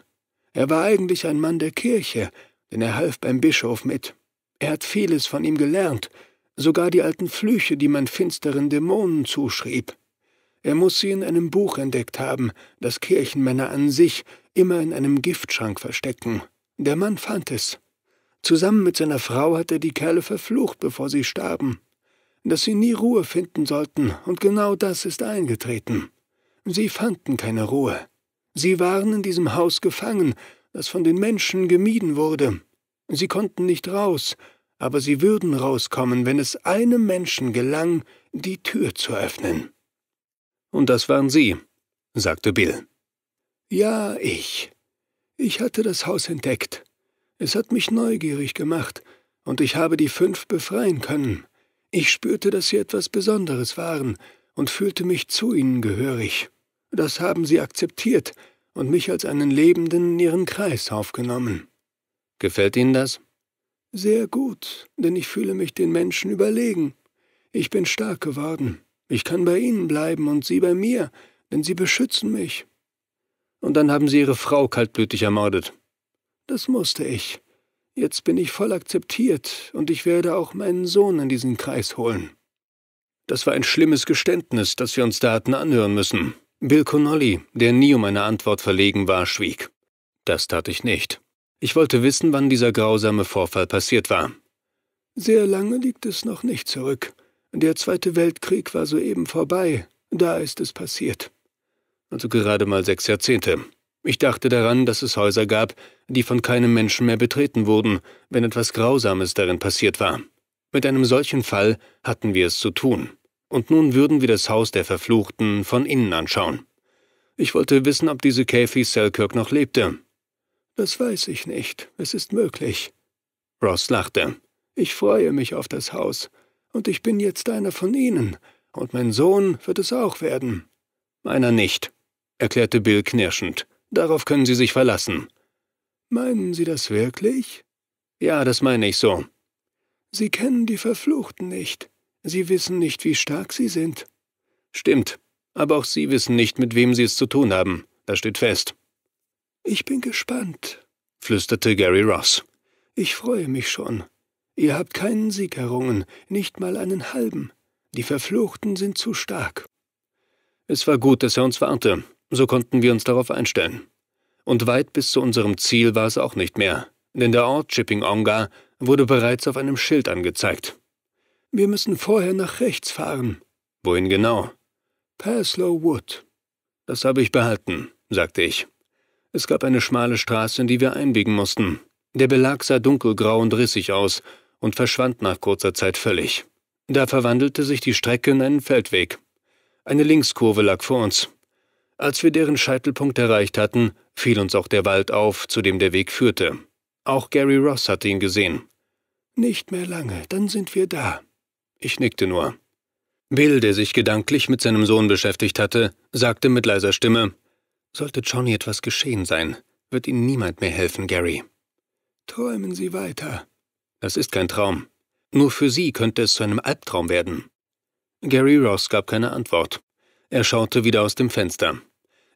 Speaker 2: Er war eigentlich ein Mann der Kirche, denn er half beim Bischof mit. Er hat vieles von ihm gelernt, sogar die alten Flüche, die man finsteren Dämonen zuschrieb. Er muss sie in einem Buch entdeckt haben, das Kirchenmänner an sich immer in einem Giftschrank verstecken. Der Mann fand es. Zusammen mit seiner Frau hat er die Kerle verflucht, bevor sie starben. Dass sie nie Ruhe finden sollten, und genau das ist eingetreten. Sie fanden keine Ruhe. Sie waren in diesem Haus gefangen, das von den Menschen gemieden wurde. Sie konnten nicht raus, aber sie würden rauskommen, wenn es einem Menschen gelang, die Tür zu öffnen.
Speaker 1: Und das waren Sie, sagte Bill.
Speaker 2: Ja, ich. Ich hatte das Haus entdeckt. Es hat mich neugierig gemacht, und ich habe die fünf befreien können. Ich spürte, dass sie etwas Besonderes waren und fühlte mich zu ihnen gehörig. Das haben sie akzeptiert und mich als einen Lebenden in ihren Kreis aufgenommen.
Speaker 1: Gefällt Ihnen das?
Speaker 2: Sehr gut, denn ich fühle mich den Menschen überlegen. Ich bin stark geworden. Ich kann bei Ihnen bleiben und Sie bei mir, denn Sie beschützen mich.
Speaker 1: Und dann haben Sie Ihre Frau kaltblütig ermordet.
Speaker 2: Das musste ich. Jetzt bin ich voll akzeptiert und ich werde auch meinen Sohn in diesen Kreis holen.
Speaker 1: Das war ein schlimmes Geständnis, das wir uns da hatten anhören müssen. Bill Connolly, der nie um eine Antwort verlegen war, schwieg. Das tat ich nicht. Ich wollte wissen, wann dieser grausame Vorfall passiert war.
Speaker 2: Sehr lange liegt es noch nicht zurück. Der Zweite Weltkrieg war soeben vorbei. Da ist es passiert.
Speaker 1: Also gerade mal sechs Jahrzehnte. Ich dachte daran, dass es Häuser gab, die von keinem Menschen mehr betreten wurden, wenn etwas Grausames darin passiert war. Mit einem solchen Fall hatten wir es zu tun. Und nun würden wir das Haus der Verfluchten von innen anschauen. Ich wollte wissen, ob diese Kathy Selkirk noch lebte.
Speaker 2: Das weiß ich nicht. Es ist möglich. Ross lachte. Ich freue mich auf das Haus. Und ich bin jetzt einer von Ihnen. Und mein Sohn wird es auch werden.
Speaker 1: Meiner nicht, erklärte Bill knirschend. Darauf können Sie sich verlassen.
Speaker 2: Meinen Sie das wirklich?
Speaker 1: Ja, das meine ich so.
Speaker 2: Sie kennen die Verfluchten nicht. Sie wissen nicht, wie stark sie sind.
Speaker 1: Stimmt, aber auch Sie wissen nicht, mit wem Sie es zu tun haben. Das steht fest.
Speaker 2: Ich bin gespannt, flüsterte Gary Ross. Ich freue mich schon. Ihr habt keinen Sieg errungen, nicht mal einen halben. Die Verfluchten sind zu stark.
Speaker 1: Es war gut, dass er uns warnte. So konnten wir uns darauf einstellen. Und weit bis zu unserem Ziel war es auch nicht mehr, denn der Ort Chipping Onga wurde bereits auf einem Schild angezeigt.
Speaker 2: Wir müssen vorher nach rechts fahren.
Speaker 1: Wohin genau?
Speaker 2: Paslow Wood.
Speaker 1: Das habe ich behalten, sagte ich. Es gab eine schmale Straße, in die wir einbiegen mussten. Der Belag sah dunkelgrau und rissig aus und verschwand nach kurzer Zeit völlig. Da verwandelte sich die Strecke in einen Feldweg. Eine Linkskurve lag vor uns. Als wir deren Scheitelpunkt erreicht hatten, fiel uns auch der Wald auf, zu dem der Weg führte. Auch Gary Ross hatte ihn gesehen.
Speaker 2: Nicht mehr lange, dann sind wir da.
Speaker 1: Ich nickte nur. Bill, der sich gedanklich mit seinem Sohn beschäftigt hatte, sagte mit leiser Stimme, Sollte Johnny etwas geschehen sein, wird Ihnen niemand mehr helfen, Gary.
Speaker 2: Träumen Sie weiter.
Speaker 1: Das ist kein Traum. Nur für Sie könnte es zu einem Albtraum werden. Gary Ross gab keine Antwort. Er schaute wieder aus dem Fenster.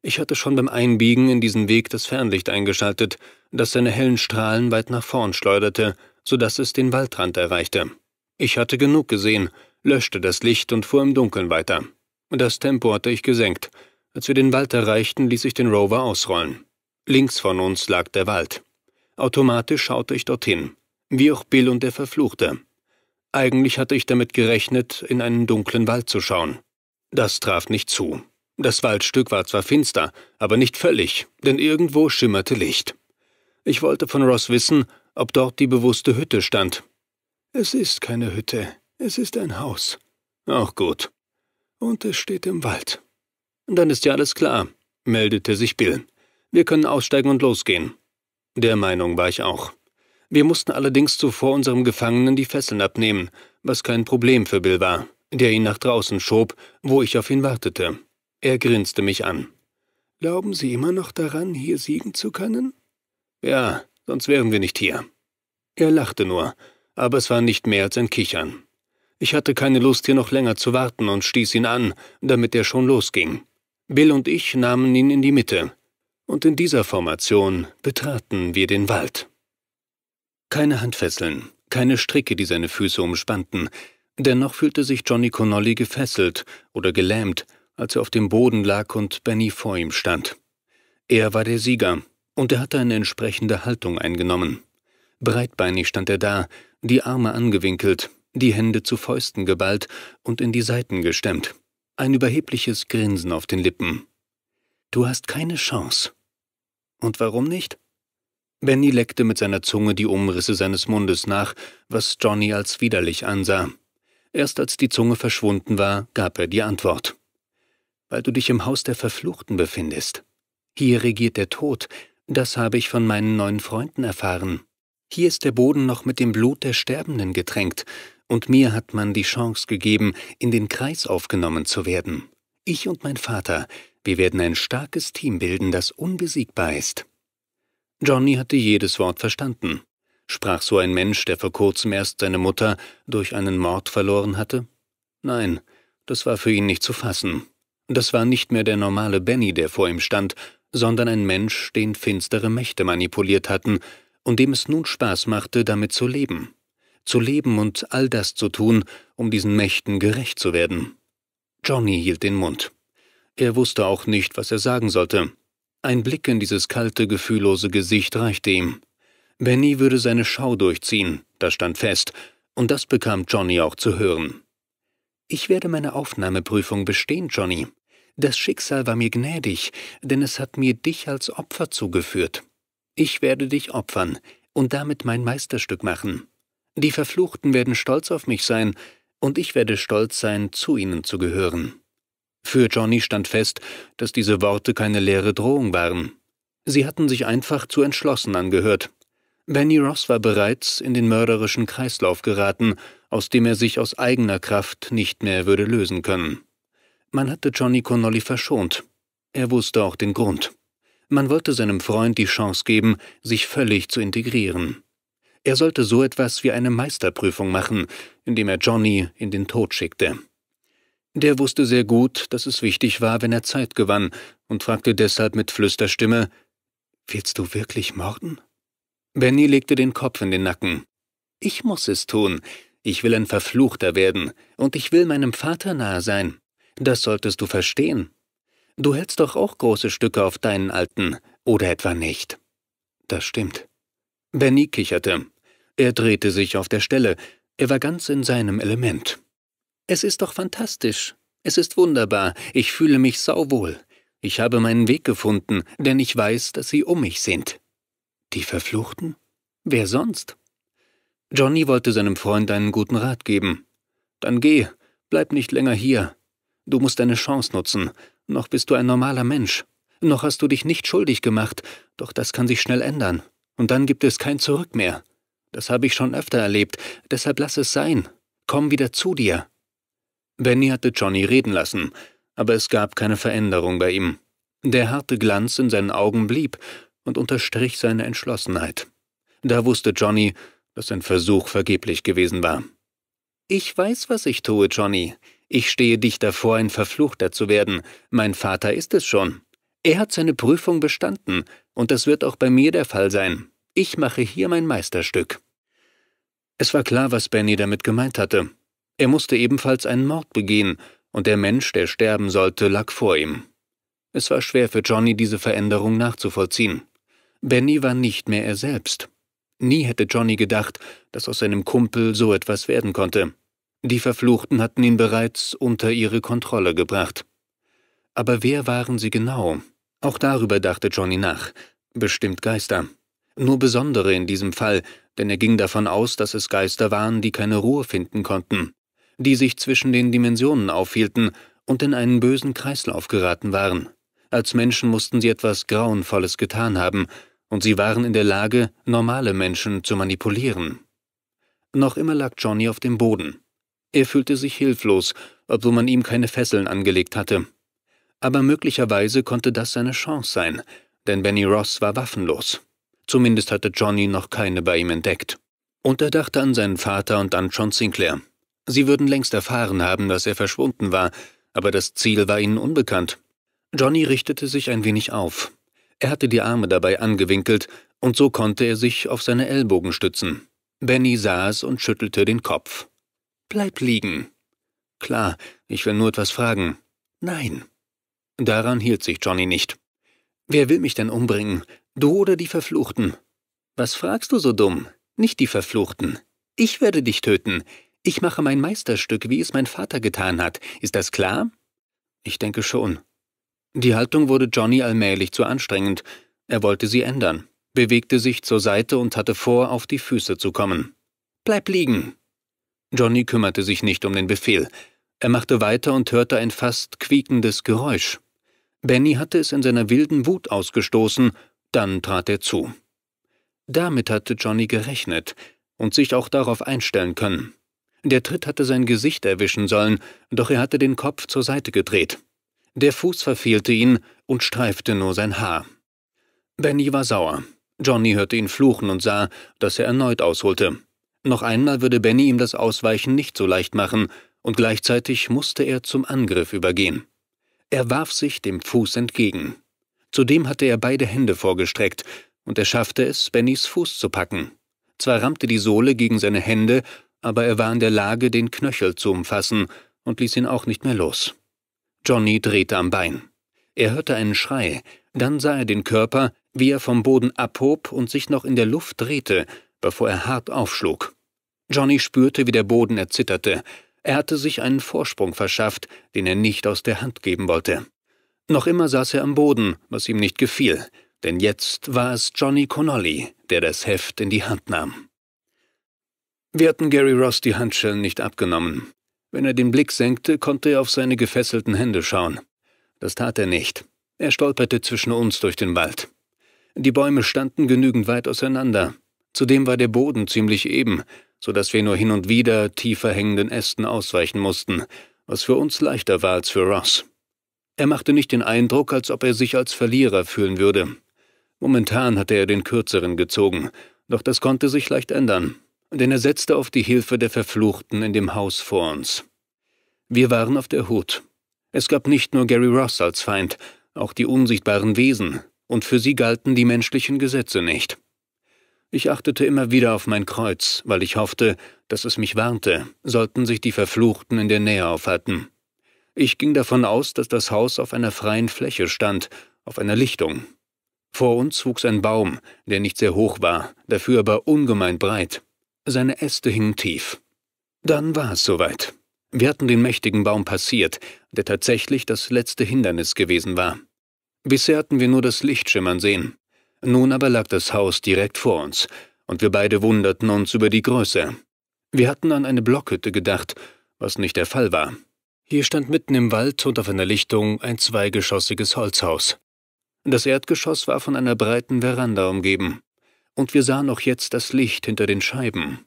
Speaker 1: Ich hatte schon beim Einbiegen in diesen Weg das Fernlicht eingeschaltet, das seine hellen Strahlen weit nach vorn schleuderte, so dass es den Waldrand erreichte. Ich hatte genug gesehen, löschte das Licht und fuhr im Dunkeln weiter. Das Tempo hatte ich gesenkt. Als wir den Wald erreichten, ließ ich den Rover ausrollen. Links von uns lag der Wald. Automatisch schaute ich dorthin, wie auch Bill und der Verfluchte. Eigentlich hatte ich damit gerechnet, in einen dunklen Wald zu schauen. Das traf nicht zu. Das Waldstück war zwar finster, aber nicht völlig, denn irgendwo schimmerte Licht. Ich wollte von Ross wissen, ob dort die bewusste Hütte stand.
Speaker 2: Es ist keine Hütte, es ist ein Haus.
Speaker 1: Auch gut.
Speaker 2: Und es steht im Wald.
Speaker 1: Dann ist ja alles klar, meldete sich Bill. Wir können aussteigen und losgehen. Der Meinung war ich auch. Wir mussten allerdings zuvor unserem Gefangenen die Fesseln abnehmen, was kein Problem für Bill war der ihn nach draußen schob, wo ich auf ihn wartete. Er grinste mich an.
Speaker 2: Glauben Sie immer noch daran, hier siegen zu können?
Speaker 1: Ja, sonst wären wir nicht hier. Er lachte nur, aber es war nicht mehr als ein Kichern. Ich hatte keine Lust, hier noch länger zu warten und stieß ihn an, damit er schon losging. Bill und ich nahmen ihn in die Mitte, und in dieser Formation betraten wir den Wald. Keine Handfesseln, keine Stricke, die seine Füße umspannten, Dennoch fühlte sich Johnny Connolly gefesselt oder gelähmt, als er auf dem Boden lag und Benny vor ihm stand. Er war der Sieger, und er hatte eine entsprechende Haltung eingenommen. Breitbeinig stand er da, die Arme angewinkelt, die Hände zu Fäusten geballt und in die Seiten gestemmt, ein überhebliches Grinsen auf den Lippen. Du hast keine Chance. Und warum nicht? Benny leckte mit seiner Zunge die Umrisse seines Mundes nach, was Johnny als widerlich ansah. Erst als die Zunge verschwunden war, gab er die Antwort. Weil du dich im Haus der Verfluchten befindest. Hier regiert der Tod, das habe ich von meinen neuen Freunden erfahren. Hier ist der Boden noch mit dem Blut der Sterbenden getränkt, und mir hat man die Chance gegeben, in den Kreis aufgenommen zu werden. Ich und mein Vater, wir werden ein starkes Team bilden, das unbesiegbar ist. Johnny hatte jedes Wort verstanden. Sprach so ein Mensch, der vor kurzem erst seine Mutter durch einen Mord verloren hatte? Nein, das war für ihn nicht zu fassen. Das war nicht mehr der normale Benny, der vor ihm stand, sondern ein Mensch, den finstere Mächte manipuliert hatten und dem es nun Spaß machte, damit zu leben. Zu leben und all das zu tun, um diesen Mächten gerecht zu werden. Johnny hielt den Mund. Er wusste auch nicht, was er sagen sollte. Ein Blick in dieses kalte, gefühllose Gesicht reichte ihm. Benny würde seine Schau durchziehen, das stand fest, und das bekam Johnny auch zu hören. Ich werde meine Aufnahmeprüfung bestehen, Johnny. Das Schicksal war mir gnädig, denn es hat mir dich als Opfer zugeführt. Ich werde dich opfern und damit mein Meisterstück machen. Die Verfluchten werden stolz auf mich sein, und ich werde stolz sein, zu ihnen zu gehören. Für Johnny stand fest, dass diese Worte keine leere Drohung waren. Sie hatten sich einfach zu entschlossen angehört. Benny Ross war bereits in den mörderischen Kreislauf geraten, aus dem er sich aus eigener Kraft nicht mehr würde lösen können. Man hatte Johnny Connolly verschont. Er wusste auch den Grund. Man wollte seinem Freund die Chance geben, sich völlig zu integrieren. Er sollte so etwas wie eine Meisterprüfung machen, indem er Johnny in den Tod schickte. Der wusste sehr gut, dass es wichtig war, wenn er Zeit gewann, und fragte deshalb mit Flüsterstimme Willst du wirklich morden? Benny legte den Kopf in den Nacken. Ich muss es tun. Ich will ein Verfluchter werden, und ich will meinem Vater nahe sein. Das solltest du verstehen. Du hältst doch auch große Stücke auf deinen Alten, oder etwa nicht? Das stimmt. Benny kicherte. Er drehte sich auf der Stelle. Er war ganz in seinem Element. Es ist doch fantastisch. Es ist wunderbar. Ich fühle mich sauwohl. Ich habe meinen Weg gefunden, denn ich weiß, dass sie um mich sind. Die Verfluchten? Wer sonst? Johnny wollte seinem Freund einen guten Rat geben. Dann geh, bleib nicht länger hier. Du musst deine Chance nutzen. Noch bist du ein normaler Mensch. Noch hast du dich nicht schuldig gemacht, doch das kann sich schnell ändern. Und dann gibt es kein Zurück mehr. Das habe ich schon öfter erlebt, deshalb lass es sein. Komm wieder zu dir. Benny hatte Johnny reden lassen, aber es gab keine Veränderung bei ihm. Der harte Glanz in seinen Augen blieb und unterstrich seine Entschlossenheit. Da wusste Johnny, dass sein Versuch vergeblich gewesen war. Ich weiß, was ich tue, Johnny. Ich stehe dich davor, ein Verfluchter zu werden. Mein Vater ist es schon. Er hat seine Prüfung bestanden, und das wird auch bei mir der Fall sein. Ich mache hier mein Meisterstück. Es war klar, was Benny damit gemeint hatte. Er musste ebenfalls einen Mord begehen, und der Mensch, der sterben sollte, lag vor ihm. Es war schwer für Johnny, diese Veränderung nachzuvollziehen. Benny war nicht mehr er selbst. Nie hätte Johnny gedacht, dass aus seinem Kumpel so etwas werden konnte. Die Verfluchten hatten ihn bereits unter ihre Kontrolle gebracht. Aber wer waren sie genau? Auch darüber dachte Johnny nach. Bestimmt Geister. Nur Besondere in diesem Fall, denn er ging davon aus, dass es Geister waren, die keine Ruhe finden konnten die sich zwischen den Dimensionen aufhielten und in einen bösen Kreislauf geraten waren. Als Menschen mussten sie etwas Grauenvolles getan haben, und sie waren in der Lage, normale Menschen zu manipulieren. Noch immer lag Johnny auf dem Boden. Er fühlte sich hilflos, obwohl man ihm keine Fesseln angelegt hatte. Aber möglicherweise konnte das seine Chance sein, denn Benny Ross war waffenlos. Zumindest hatte Johnny noch keine bei ihm entdeckt. Und er dachte an seinen Vater und an John Sinclair. Sie würden längst erfahren haben, dass er verschwunden war, aber das Ziel war ihnen unbekannt. Johnny richtete sich ein wenig auf. Er hatte die Arme dabei angewinkelt, und so konnte er sich auf seine Ellbogen stützen. Benny saß und schüttelte den Kopf. Bleib liegen. Klar, ich will nur etwas fragen. Nein. Daran hielt sich Johnny nicht. Wer will mich denn umbringen? Du oder die Verfluchten? Was fragst du so dumm? Nicht die Verfluchten. Ich werde dich töten. Ich mache mein Meisterstück, wie es mein Vater getan hat. Ist das klar? Ich denke schon. Die Haltung wurde Johnny allmählich zu anstrengend. Er wollte sie ändern, bewegte sich zur Seite und hatte vor, auf die Füße zu kommen. Bleib liegen! Johnny kümmerte sich nicht um den Befehl. Er machte weiter und hörte ein fast quiekendes Geräusch. Benny hatte es in seiner wilden Wut ausgestoßen, dann trat er zu. Damit hatte Johnny gerechnet und sich auch darauf einstellen können. Der Tritt hatte sein Gesicht erwischen sollen, doch er hatte den Kopf zur Seite gedreht. Der Fuß verfehlte ihn und streifte nur sein Haar. Benny war sauer. Johnny hörte ihn fluchen und sah, dass er erneut ausholte. Noch einmal würde Benny ihm das Ausweichen nicht so leicht machen, und gleichzeitig musste er zum Angriff übergehen. Er warf sich dem Fuß entgegen. Zudem hatte er beide Hände vorgestreckt, und er schaffte es, Bennys Fuß zu packen. Zwar rammte die Sohle gegen seine Hände, aber er war in der Lage, den Knöchel zu umfassen und ließ ihn auch nicht mehr los. Johnny drehte am Bein. Er hörte einen Schrei, dann sah er den Körper, wie er vom Boden abhob und sich noch in der Luft drehte, bevor er hart aufschlug. Johnny spürte, wie der Boden erzitterte. Er hatte sich einen Vorsprung verschafft, den er nicht aus der Hand geben wollte. Noch immer saß er am Boden, was ihm nicht gefiel, denn jetzt war es Johnny Connolly, der das Heft in die Hand nahm. Wir hatten Gary Ross die Handschellen nicht abgenommen. Wenn er den Blick senkte, konnte er auf seine gefesselten Hände schauen. Das tat er nicht. Er stolperte zwischen uns durch den Wald. Die Bäume standen genügend weit auseinander. Zudem war der Boden ziemlich eben, so dass wir nur hin und wieder tiefer hängenden Ästen ausweichen mussten, was für uns leichter war als für Ross. Er machte nicht den Eindruck, als ob er sich als Verlierer fühlen würde. Momentan hatte er den Kürzeren gezogen, doch das konnte sich leicht ändern, denn er setzte auf die Hilfe der Verfluchten in dem Haus vor uns. Wir waren auf der Hut. Es gab nicht nur Gary Ross als Feind, auch die unsichtbaren Wesen, und für sie galten die menschlichen Gesetze nicht. Ich achtete immer wieder auf mein Kreuz, weil ich hoffte, dass es mich warnte, sollten sich die Verfluchten in der Nähe aufhalten. Ich ging davon aus, dass das Haus auf einer freien Fläche stand, auf einer Lichtung. Vor uns wuchs ein Baum, der nicht sehr hoch war, dafür aber ungemein breit. Seine Äste hingen tief. Dann war es soweit. Wir hatten den mächtigen Baum passiert, der tatsächlich das letzte Hindernis gewesen war. Bisher hatten wir nur das Licht schimmern sehen. Nun aber lag das Haus direkt vor uns, und wir beide wunderten uns über die Größe. Wir hatten an eine Blockhütte gedacht, was nicht der Fall war. Hier stand mitten im Wald und auf einer Lichtung ein zweigeschossiges Holzhaus. Das Erdgeschoss war von einer breiten Veranda umgeben, und wir sahen auch jetzt das Licht hinter den Scheiben.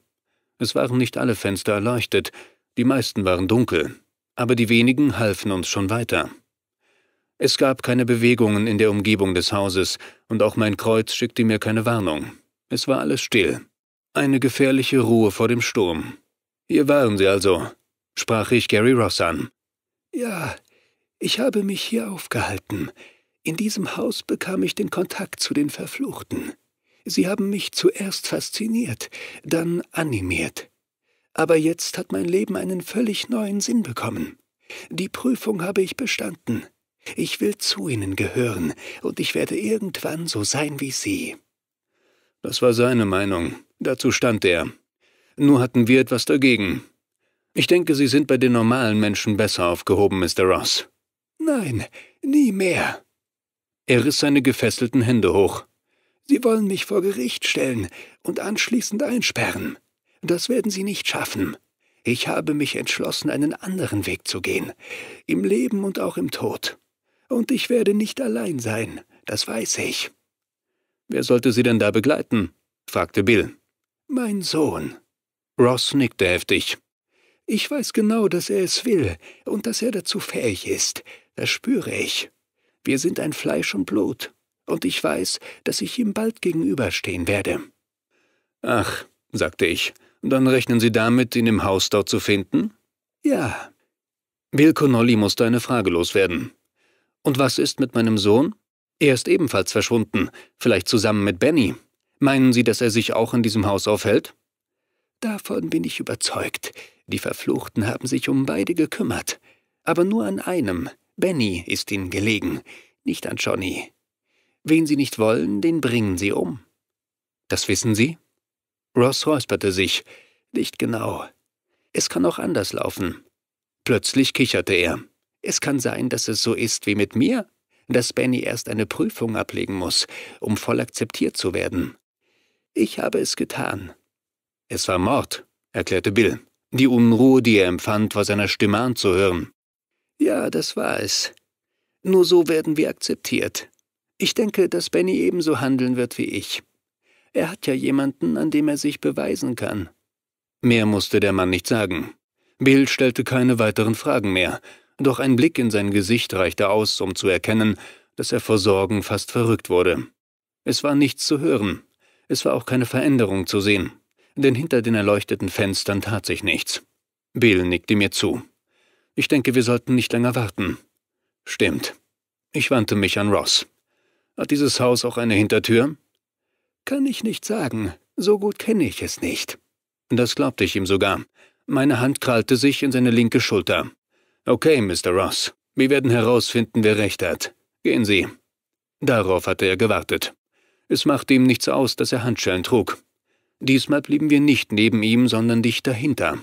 Speaker 1: Es waren nicht alle Fenster erleuchtet, die meisten waren dunkel, aber die wenigen halfen uns schon weiter. Es gab keine Bewegungen in der Umgebung des Hauses, und auch mein Kreuz schickte mir keine Warnung. Es war alles still. Eine gefährliche Ruhe vor dem Sturm. Hier waren Sie also, sprach ich Gary Ross an.
Speaker 2: Ja, ich habe mich hier aufgehalten. In diesem Haus bekam ich den Kontakt zu den Verfluchten. Sie haben mich zuerst fasziniert, dann animiert. Aber jetzt hat mein Leben einen völlig neuen Sinn bekommen. Die Prüfung habe ich bestanden. Ich will zu ihnen gehören, und ich werde irgendwann so sein wie sie.
Speaker 1: Das war seine Meinung. Dazu stand er. Nur hatten wir etwas dagegen. Ich denke, Sie sind bei den normalen Menschen besser aufgehoben, Mr. Ross.
Speaker 2: Nein, nie mehr.
Speaker 1: Er riss seine gefesselten Hände hoch.
Speaker 2: Sie wollen mich vor Gericht stellen und anschließend einsperren. Das werden Sie nicht schaffen. Ich habe mich entschlossen, einen anderen Weg zu gehen, im Leben und auch im Tod. Und ich werde nicht allein sein, das weiß ich.
Speaker 1: Wer sollte Sie denn da begleiten? fragte Bill.
Speaker 2: Mein Sohn.
Speaker 1: Ross nickte heftig.
Speaker 2: Ich weiß genau, dass er es will und dass er dazu fähig ist. Das spüre ich. Wir sind ein Fleisch und Blut, und ich weiß, dass ich ihm bald gegenüberstehen werde.
Speaker 1: Ach, sagte ich, dann rechnen Sie damit, ihn im Haus dort zu finden?
Speaker 2: Ja.
Speaker 1: Bill Connolly musste eine Frage loswerden. Und was ist mit meinem Sohn? Er ist ebenfalls verschwunden, vielleicht zusammen mit Benny. Meinen Sie, dass er sich auch in diesem Haus aufhält?
Speaker 2: Davon bin ich überzeugt. Die Verfluchten haben sich um beide gekümmert. Aber nur an einem. Benny ist ihnen gelegen, nicht an Johnny. Wen sie nicht wollen, den bringen sie um.
Speaker 1: Das wissen Sie?
Speaker 2: Ross räusperte sich. Nicht genau. Es kann auch anders laufen.
Speaker 1: Plötzlich kicherte er.
Speaker 2: Es kann sein, dass es so ist wie mit mir, dass Benny erst eine Prüfung ablegen muss, um voll akzeptiert zu werden. Ich habe es getan.
Speaker 1: Es war Mord, erklärte Bill. Die Unruhe, die er empfand, war seiner Stimme anzuhören.
Speaker 2: Ja, das war es. Nur so werden wir akzeptiert. Ich denke, dass Benny ebenso handeln wird wie ich. Er hat ja jemanden, an dem er sich beweisen kann.
Speaker 1: Mehr musste der Mann nicht sagen. Bill stellte keine weiteren Fragen mehr, doch ein Blick in sein Gesicht reichte aus, um zu erkennen, dass er vor Sorgen fast verrückt wurde. Es war nichts zu hören, es war auch keine Veränderung zu sehen, denn hinter den erleuchteten Fenstern tat sich nichts. Bill nickte mir zu. Ich denke, wir sollten nicht länger warten. Stimmt. Ich wandte mich an Ross. Hat dieses Haus auch eine Hintertür?
Speaker 2: Kann ich nicht sagen. So gut kenne ich es nicht.
Speaker 1: Das glaubte ich ihm sogar. Meine Hand krallte sich in seine linke Schulter. Okay, Mr. Ross. Wir werden herausfinden, wer recht hat. Gehen Sie. Darauf hatte er gewartet. Es machte ihm nichts aus, dass er Handschellen trug. Diesmal blieben wir nicht neben ihm, sondern dicht dahinter.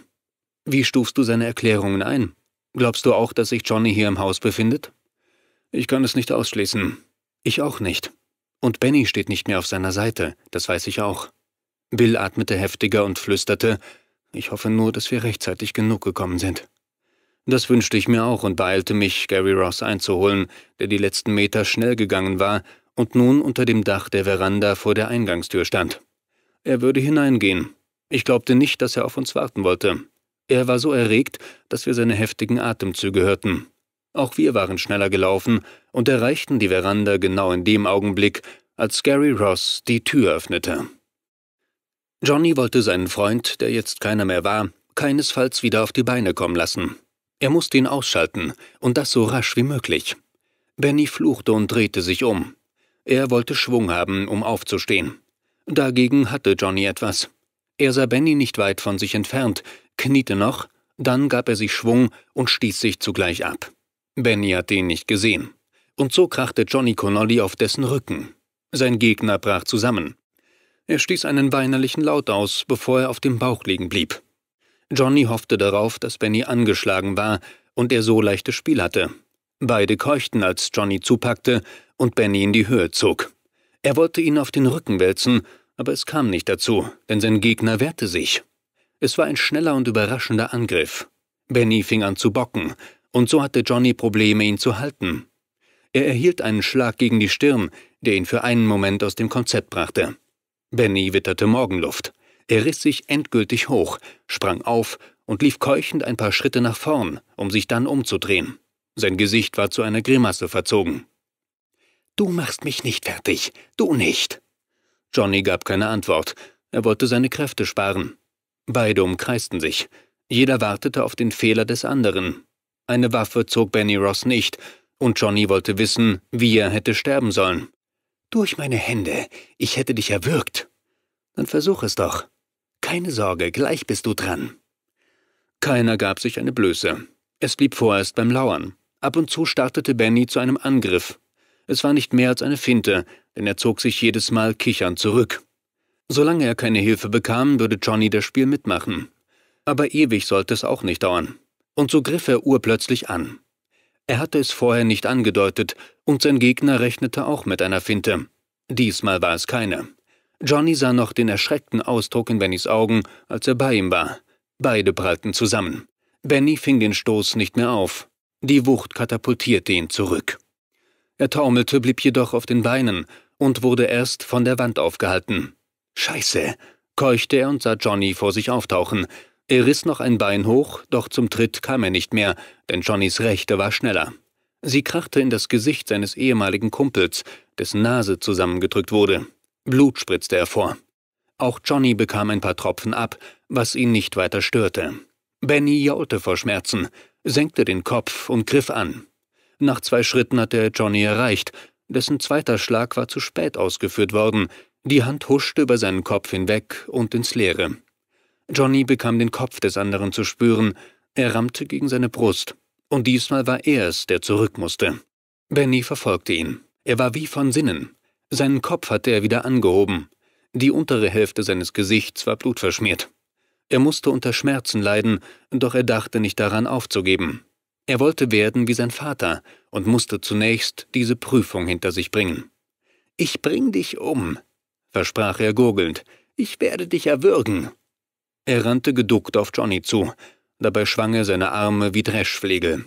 Speaker 1: Wie stufst du seine Erklärungen ein? Glaubst du auch, dass sich Johnny hier im Haus befindet? Ich kann es nicht ausschließen. Ich auch nicht. Und Benny steht nicht mehr auf seiner Seite, das weiß ich auch. Bill atmete heftiger und flüsterte, ich hoffe nur, dass wir rechtzeitig genug gekommen sind. Das wünschte ich mir auch und beeilte mich, Gary Ross einzuholen, der die letzten Meter schnell gegangen war und nun unter dem Dach der Veranda vor der Eingangstür stand. Er würde hineingehen. Ich glaubte nicht, dass er auf uns warten wollte. Er war so erregt, dass wir seine heftigen Atemzüge hörten. Auch wir waren schneller gelaufen und erreichten die Veranda genau in dem Augenblick, als Gary Ross die Tür öffnete. Johnny wollte seinen Freund, der jetzt keiner mehr war, keinesfalls wieder auf die Beine kommen lassen. Er musste ihn ausschalten, und das so rasch wie möglich. Benny fluchte und drehte sich um. Er wollte Schwung haben, um aufzustehen. Dagegen hatte Johnny etwas. Er sah Benny nicht weit von sich entfernt, kniete noch, dann gab er sich Schwung und stieß sich zugleich ab. Benny hatte ihn nicht gesehen. Und so krachte Johnny Connolly auf dessen Rücken. Sein Gegner brach zusammen. Er stieß einen weinerlichen Laut aus, bevor er auf dem Bauch liegen blieb. Johnny hoffte darauf, dass Benny angeschlagen war und er so leichtes Spiel hatte. Beide keuchten, als Johnny zupackte und Benny in die Höhe zog. Er wollte ihn auf den Rücken wälzen, aber es kam nicht dazu, denn sein Gegner wehrte sich. Es war ein schneller und überraschender Angriff. Benny fing an zu bocken, und so hatte Johnny Probleme, ihn zu halten. Er erhielt einen Schlag gegen die Stirn, der ihn für einen Moment aus dem Konzept brachte. Benny witterte Morgenluft. Er riss sich endgültig hoch, sprang auf und lief keuchend ein paar Schritte nach vorn, um sich dann umzudrehen. Sein Gesicht war zu einer Grimasse verzogen. Du machst mich nicht fertig, du nicht. Johnny gab keine Antwort. Er wollte seine Kräfte sparen. Beide umkreisten sich. Jeder wartete auf den Fehler des anderen. Eine Waffe zog Benny Ross nicht, und Johnny wollte wissen, wie er hätte sterben sollen. Durch meine Hände. Ich hätte dich erwürgt. Dann versuch es doch. Keine Sorge, gleich bist du dran. Keiner gab sich eine Blöße. Es blieb vorerst beim Lauern. Ab und zu startete Benny zu einem Angriff. Es war nicht mehr als eine Finte, denn er zog sich jedes Mal kichernd zurück. Solange er keine Hilfe bekam, würde Johnny das Spiel mitmachen. Aber ewig sollte es auch nicht dauern. Und so griff er urplötzlich an. Er hatte es vorher nicht angedeutet, und sein Gegner rechnete auch mit einer Finte. Diesmal war es keine. Johnny sah noch den erschreckten Ausdruck in Bennys Augen, als er bei ihm war. Beide prallten zusammen. Benny fing den Stoß nicht mehr auf. Die Wucht katapultierte ihn zurück. Er taumelte, blieb jedoch auf den Beinen und wurde erst von der Wand aufgehalten. Scheiße, keuchte er und sah Johnny vor sich auftauchen. Er riss noch ein Bein hoch, doch zum Tritt kam er nicht mehr, denn Johnnys Rechte war schneller. Sie krachte in das Gesicht seines ehemaligen Kumpels, dessen Nase zusammengedrückt wurde. Blut spritzte hervor. Auch Johnny bekam ein paar Tropfen ab, was ihn nicht weiter störte. Benny jaulte vor Schmerzen, senkte den Kopf und griff an. Nach zwei Schritten hatte er Johnny erreicht, dessen zweiter Schlag war zu spät ausgeführt worden, die Hand huschte über seinen Kopf hinweg und ins Leere. Johnny bekam den Kopf des anderen zu spüren, er rammte gegen seine Brust, und diesmal war er es, der zurück musste. Benny verfolgte ihn. Er war wie von Sinnen. Seinen Kopf hatte er wieder angehoben. Die untere Hälfte seines Gesichts war blutverschmiert. Er musste unter Schmerzen leiden, doch er dachte nicht daran aufzugeben. Er wollte werden wie sein Vater und musste zunächst diese Prüfung hinter sich bringen. Ich bring dich um, versprach er gurgelnd. Ich werde dich erwürgen. Er rannte geduckt auf Johnny zu. Dabei schwang er seine Arme wie Dreschflegel.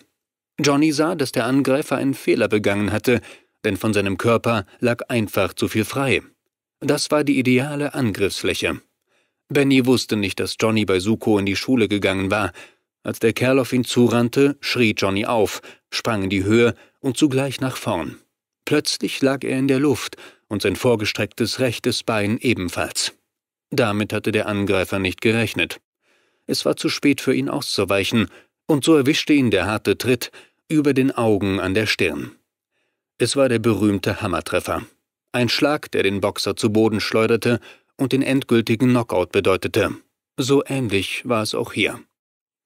Speaker 1: Johnny sah, dass der Angreifer einen Fehler begangen hatte, denn von seinem Körper lag einfach zu viel frei. Das war die ideale Angriffsfläche. Benny wusste nicht, dass Johnny bei Suko in die Schule gegangen war. Als der Kerl auf ihn zurannte, schrie Johnny auf, sprang in die Höhe und zugleich nach vorn. Plötzlich lag er in der Luft und sein vorgestrecktes rechtes Bein ebenfalls. Damit hatte der Angreifer nicht gerechnet. Es war zu spät für ihn auszuweichen, und so erwischte ihn der harte Tritt über den Augen an der Stirn. Es war der berühmte Hammertreffer. Ein Schlag, der den Boxer zu Boden schleuderte und den endgültigen Knockout bedeutete. So ähnlich war es auch hier.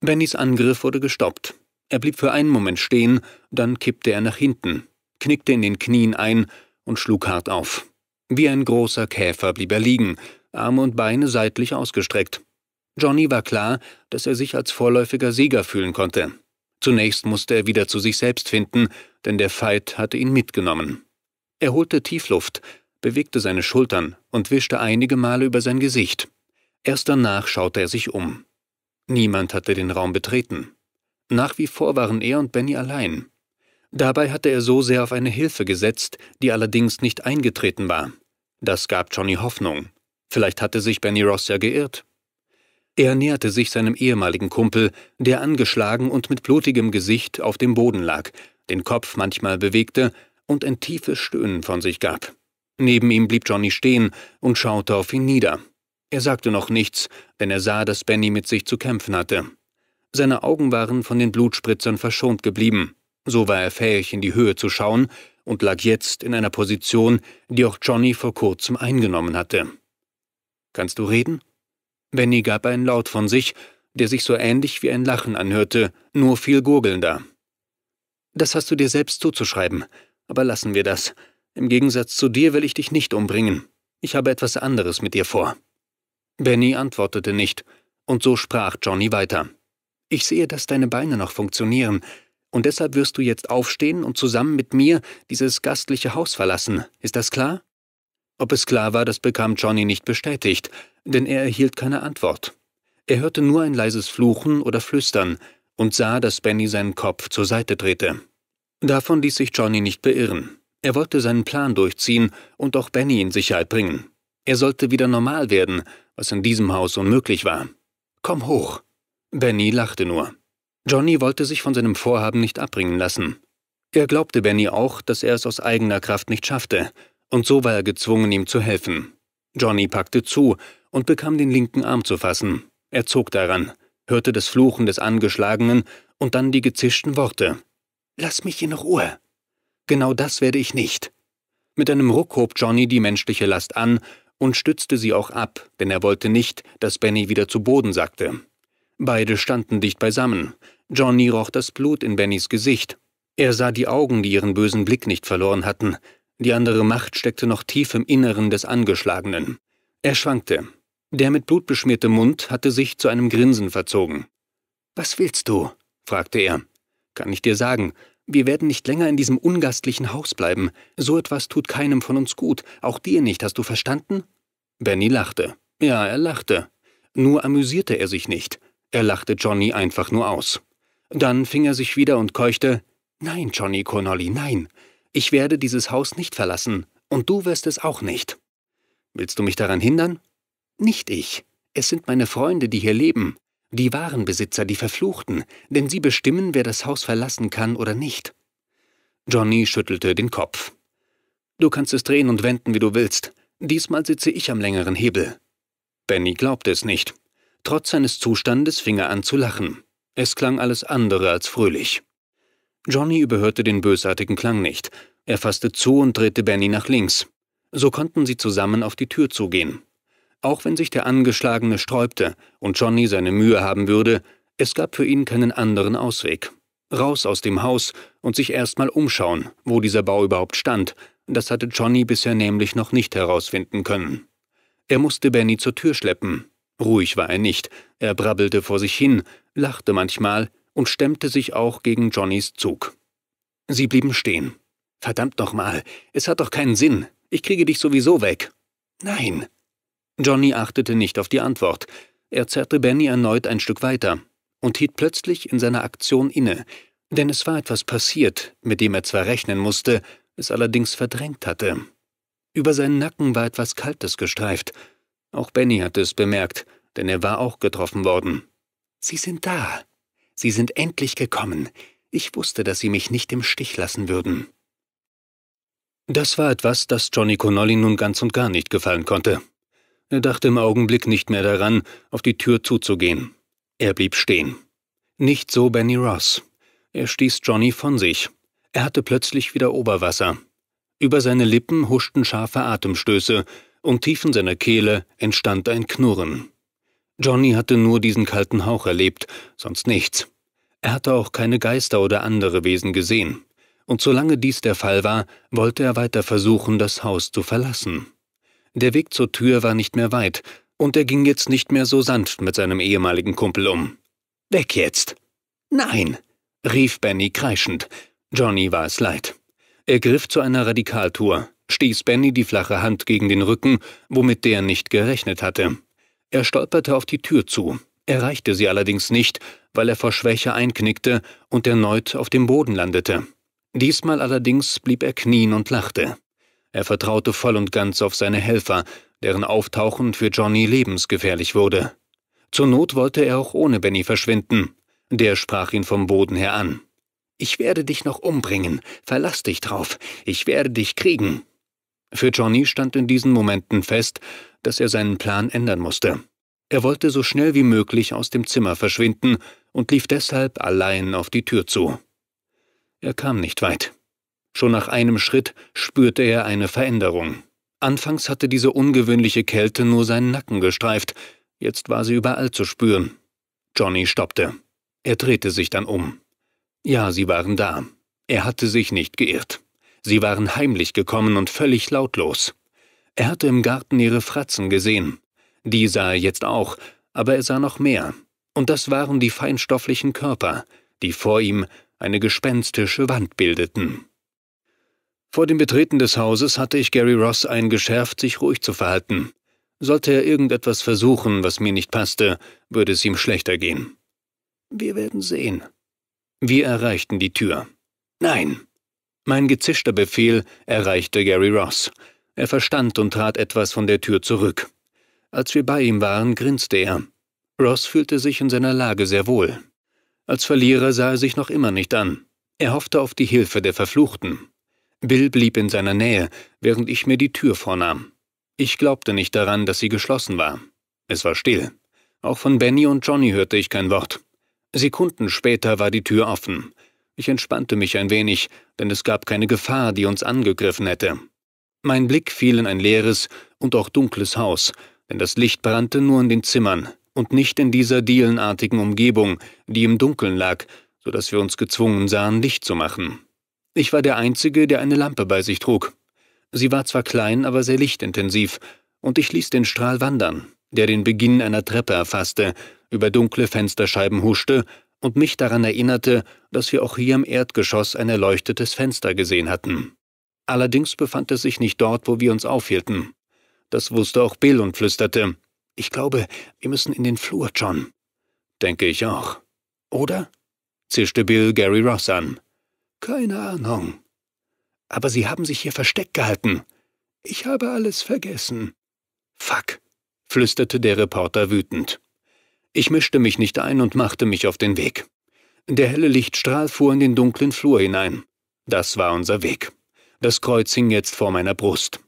Speaker 1: Bennys Angriff wurde gestoppt. Er blieb für einen Moment stehen, dann kippte er nach hinten, knickte in den Knien ein und schlug hart auf. Wie ein großer Käfer blieb er liegen, Arme und Beine seitlich ausgestreckt. Johnny war klar, dass er sich als vorläufiger Sieger fühlen konnte. Zunächst musste er wieder zu sich selbst finden, denn der Feind hatte ihn mitgenommen. Er holte Tiefluft, bewegte seine Schultern und wischte einige Male über sein Gesicht. Erst danach schaute er sich um. Niemand hatte den Raum betreten. Nach wie vor waren er und Benny allein. Dabei hatte er so sehr auf eine Hilfe gesetzt, die allerdings nicht eingetreten war. Das gab Johnny Hoffnung. Vielleicht hatte sich Benny Ross ja geirrt. Er näherte sich seinem ehemaligen Kumpel, der angeschlagen und mit blutigem Gesicht auf dem Boden lag, den Kopf manchmal bewegte und ein tiefes Stöhnen von sich gab. Neben ihm blieb Johnny stehen und schaute auf ihn nieder. Er sagte noch nichts, denn er sah, dass Benny mit sich zu kämpfen hatte. Seine Augen waren von den Blutspritzern verschont geblieben, so war er fähig, in die Höhe zu schauen und lag jetzt in einer Position, die auch Johnny vor kurzem eingenommen hatte. Kannst du reden? Benny gab einen Laut von sich, der sich so ähnlich wie ein Lachen anhörte, nur viel gurgelnder. Das hast du dir selbst zuzuschreiben, aber lassen wir das. Im Gegensatz zu dir will ich dich nicht umbringen. Ich habe etwas anderes mit dir vor. Benny antwortete nicht, und so sprach Johnny weiter. Ich sehe, dass deine Beine noch funktionieren, und deshalb wirst du jetzt aufstehen und zusammen mit mir dieses gastliche Haus verlassen. Ist das klar? Ob es klar war, das bekam Johnny nicht bestätigt, denn er erhielt keine Antwort. Er hörte nur ein leises Fluchen oder Flüstern und sah, dass Benny seinen Kopf zur Seite drehte. Davon ließ sich Johnny nicht beirren. Er wollte seinen Plan durchziehen und auch Benny in Sicherheit bringen. Er sollte wieder normal werden, was in diesem Haus unmöglich war. Komm hoch. Benny lachte nur. Johnny wollte sich von seinem Vorhaben nicht abbringen lassen. Er glaubte Benny auch, dass er es aus eigener Kraft nicht schaffte, und so war er gezwungen, ihm zu helfen. Johnny packte zu und bekam den linken Arm zu fassen. Er zog daran, hörte das Fluchen des Angeschlagenen und dann die gezischten Worte. Lass mich in Ruhe. Genau das werde ich nicht. Mit einem Ruck hob Johnny die menschliche Last an und stützte sie auch ab, denn er wollte nicht, dass Benny wieder zu Boden sackte. Beide standen dicht beisammen. Johnny roch das Blut in Bennys Gesicht. Er sah die Augen, die ihren bösen Blick nicht verloren hatten. Die andere Macht steckte noch tief im Inneren des Angeschlagenen. Er schwankte. Der mit Blut beschmierte Mund hatte sich zu einem Grinsen verzogen. Was willst du? fragte er. Kann ich dir sagen, wir werden nicht länger in diesem ungastlichen Haus bleiben. So etwas tut keinem von uns gut, auch dir nicht, hast du verstanden? Benny lachte. Ja, er lachte. Nur amüsierte er sich nicht. Er lachte Johnny einfach nur aus. Dann fing er sich wieder und keuchte, Nein, Johnny Connolly, nein. Ich werde dieses Haus nicht verlassen, und du wirst es auch nicht. Willst du mich daran hindern? Nicht ich. Es sind meine Freunde, die hier leben. Die wahren Besitzer, die Verfluchten, denn sie bestimmen, wer das Haus verlassen kann oder nicht. Johnny schüttelte den Kopf. Du kannst es drehen und wenden, wie du willst. Diesmal sitze ich am längeren Hebel. Benny glaubte es nicht. Trotz seines Zustandes fing er an zu lachen. Es klang alles andere als fröhlich. Johnny überhörte den bösartigen Klang nicht. Er fasste zu und drehte Benny nach links. So konnten sie zusammen auf die Tür zugehen. Auch wenn sich der Angeschlagene sträubte und Johnny seine Mühe haben würde, es gab für ihn keinen anderen Ausweg. Raus aus dem Haus und sich erstmal umschauen, wo dieser Bau überhaupt stand, das hatte Johnny bisher nämlich noch nicht herausfinden können. Er musste Benny zur Tür schleppen. Ruhig war er nicht, er brabbelte vor sich hin, lachte manchmal und stemmte sich auch gegen Johnnys Zug. Sie blieben stehen. Verdammt nochmal, es hat doch keinen Sinn. Ich kriege dich sowieso weg. Nein, Johnny achtete nicht auf die Antwort. Er zerrte Benny erneut ein Stück weiter und hielt plötzlich in seiner Aktion inne, denn es war etwas passiert, mit dem er zwar rechnen musste, es allerdings verdrängt hatte. Über seinen Nacken war etwas Kaltes gestreift. Auch Benny hatte es bemerkt, denn er war auch getroffen worden. Sie sind da. Sie sind endlich gekommen. Ich wusste, dass Sie mich nicht im Stich lassen würden. Das war etwas, das Johnny Connolly nun ganz und gar nicht gefallen konnte. Er dachte im Augenblick nicht mehr daran, auf die Tür zuzugehen. Er blieb stehen. Nicht so Benny Ross. Er stieß Johnny von sich. Er hatte plötzlich wieder Oberwasser. Über seine Lippen huschten scharfe Atemstöße, und tief in seiner Kehle entstand ein Knurren. Johnny hatte nur diesen kalten Hauch erlebt, sonst nichts. Er hatte auch keine Geister oder andere Wesen gesehen. Und solange dies der Fall war, wollte er weiter versuchen, das Haus zu verlassen. Der Weg zur Tür war nicht mehr weit, und er ging jetzt nicht mehr so sanft mit seinem ehemaligen Kumpel um. Weg jetzt! Nein! rief Benny kreischend. Johnny war es leid. Er griff zu einer Radikaltour, stieß Benny die flache Hand gegen den Rücken, womit der nicht gerechnet hatte. Er stolperte auf die Tür zu, erreichte sie allerdings nicht, weil er vor Schwäche einknickte und erneut auf dem Boden landete. Diesmal allerdings blieb er knien und lachte. Er vertraute voll und ganz auf seine Helfer, deren Auftauchen für Johnny lebensgefährlich wurde. Zur Not wollte er auch ohne Benny verschwinden. Der sprach ihn vom Boden her an. Ich werde dich noch umbringen. Verlass dich drauf. Ich werde dich kriegen. Für Johnny stand in diesen Momenten fest, dass er seinen Plan ändern musste. Er wollte so schnell wie möglich aus dem Zimmer verschwinden und lief deshalb allein auf die Tür zu. Er kam nicht weit. Schon nach einem Schritt spürte er eine Veränderung. Anfangs hatte diese ungewöhnliche Kälte nur seinen Nacken gestreift, jetzt war sie überall zu spüren. Johnny stoppte. Er drehte sich dann um. Ja, sie waren da. Er hatte sich nicht geirrt. Sie waren heimlich gekommen und völlig lautlos. Er hatte im Garten ihre Fratzen gesehen. Die sah er jetzt auch, aber er sah noch mehr. Und das waren die feinstofflichen Körper, die vor ihm eine gespenstische Wand bildeten. Vor dem Betreten des Hauses hatte ich Gary Ross eingeschärft, sich ruhig zu verhalten. Sollte er irgendetwas versuchen, was mir nicht passte, würde es ihm schlechter gehen. Wir werden sehen, wir erreichten die Tür. Nein. Mein gezischter Befehl erreichte Gary Ross. Er verstand und trat etwas von der Tür zurück. Als wir bei ihm waren, grinste er. Ross fühlte sich in seiner Lage sehr wohl. Als Verlierer sah er sich noch immer nicht an. Er hoffte auf die Hilfe der Verfluchten. Bill blieb in seiner Nähe, während ich mir die Tür vornahm. Ich glaubte nicht daran, dass sie geschlossen war. Es war still. Auch von Benny und Johnny hörte ich kein Wort. Sekunden später war die Tür offen. Ich entspannte mich ein wenig, denn es gab keine Gefahr, die uns angegriffen hätte. Mein Blick fiel in ein leeres und auch dunkles Haus, denn das Licht brannte nur in den Zimmern und nicht in dieser dielenartigen Umgebung, die im Dunkeln lag, so dass wir uns gezwungen sahen, Licht zu machen. Ich war der Einzige, der eine Lampe bei sich trug. Sie war zwar klein, aber sehr lichtintensiv, und ich ließ den Strahl wandern, der den Beginn einer Treppe erfasste, über dunkle Fensterscheiben huschte und mich daran erinnerte, dass wir auch hier im Erdgeschoss ein erleuchtetes Fenster gesehen hatten. Allerdings befand es sich nicht dort, wo wir uns aufhielten. Das wusste auch Bill und flüsterte, ich glaube, wir müssen in den Flur, John. Denke ich auch. Oder? zischte Bill Gary Ross an. Keine Ahnung. Aber Sie haben sich hier versteckt gehalten. Ich habe alles vergessen. Fuck, flüsterte der Reporter wütend. Ich mischte mich nicht ein und machte mich auf den Weg. Der helle Lichtstrahl fuhr in den dunklen Flur hinein. Das war unser Weg. Das Kreuz hing jetzt vor meiner Brust.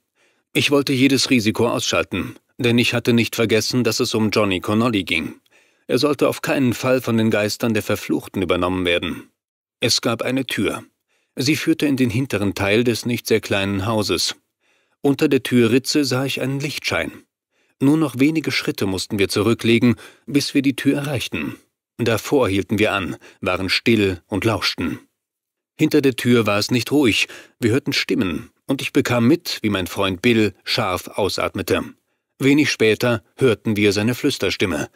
Speaker 1: Ich wollte jedes Risiko ausschalten, denn ich hatte nicht vergessen, dass es um Johnny Connolly ging. Er sollte auf keinen Fall von den Geistern der Verfluchten übernommen werden. Es gab eine Tür. Sie führte in den hinteren Teil des nicht sehr kleinen Hauses. Unter der Türritze sah ich einen Lichtschein. Nur noch wenige Schritte mussten wir zurücklegen, bis wir die Tür erreichten. Davor hielten wir an, waren still und lauschten. Hinter der Tür war es nicht ruhig, wir hörten Stimmen, und ich bekam mit, wie mein Freund Bill scharf ausatmete. Wenig später hörten wir seine Flüsterstimme.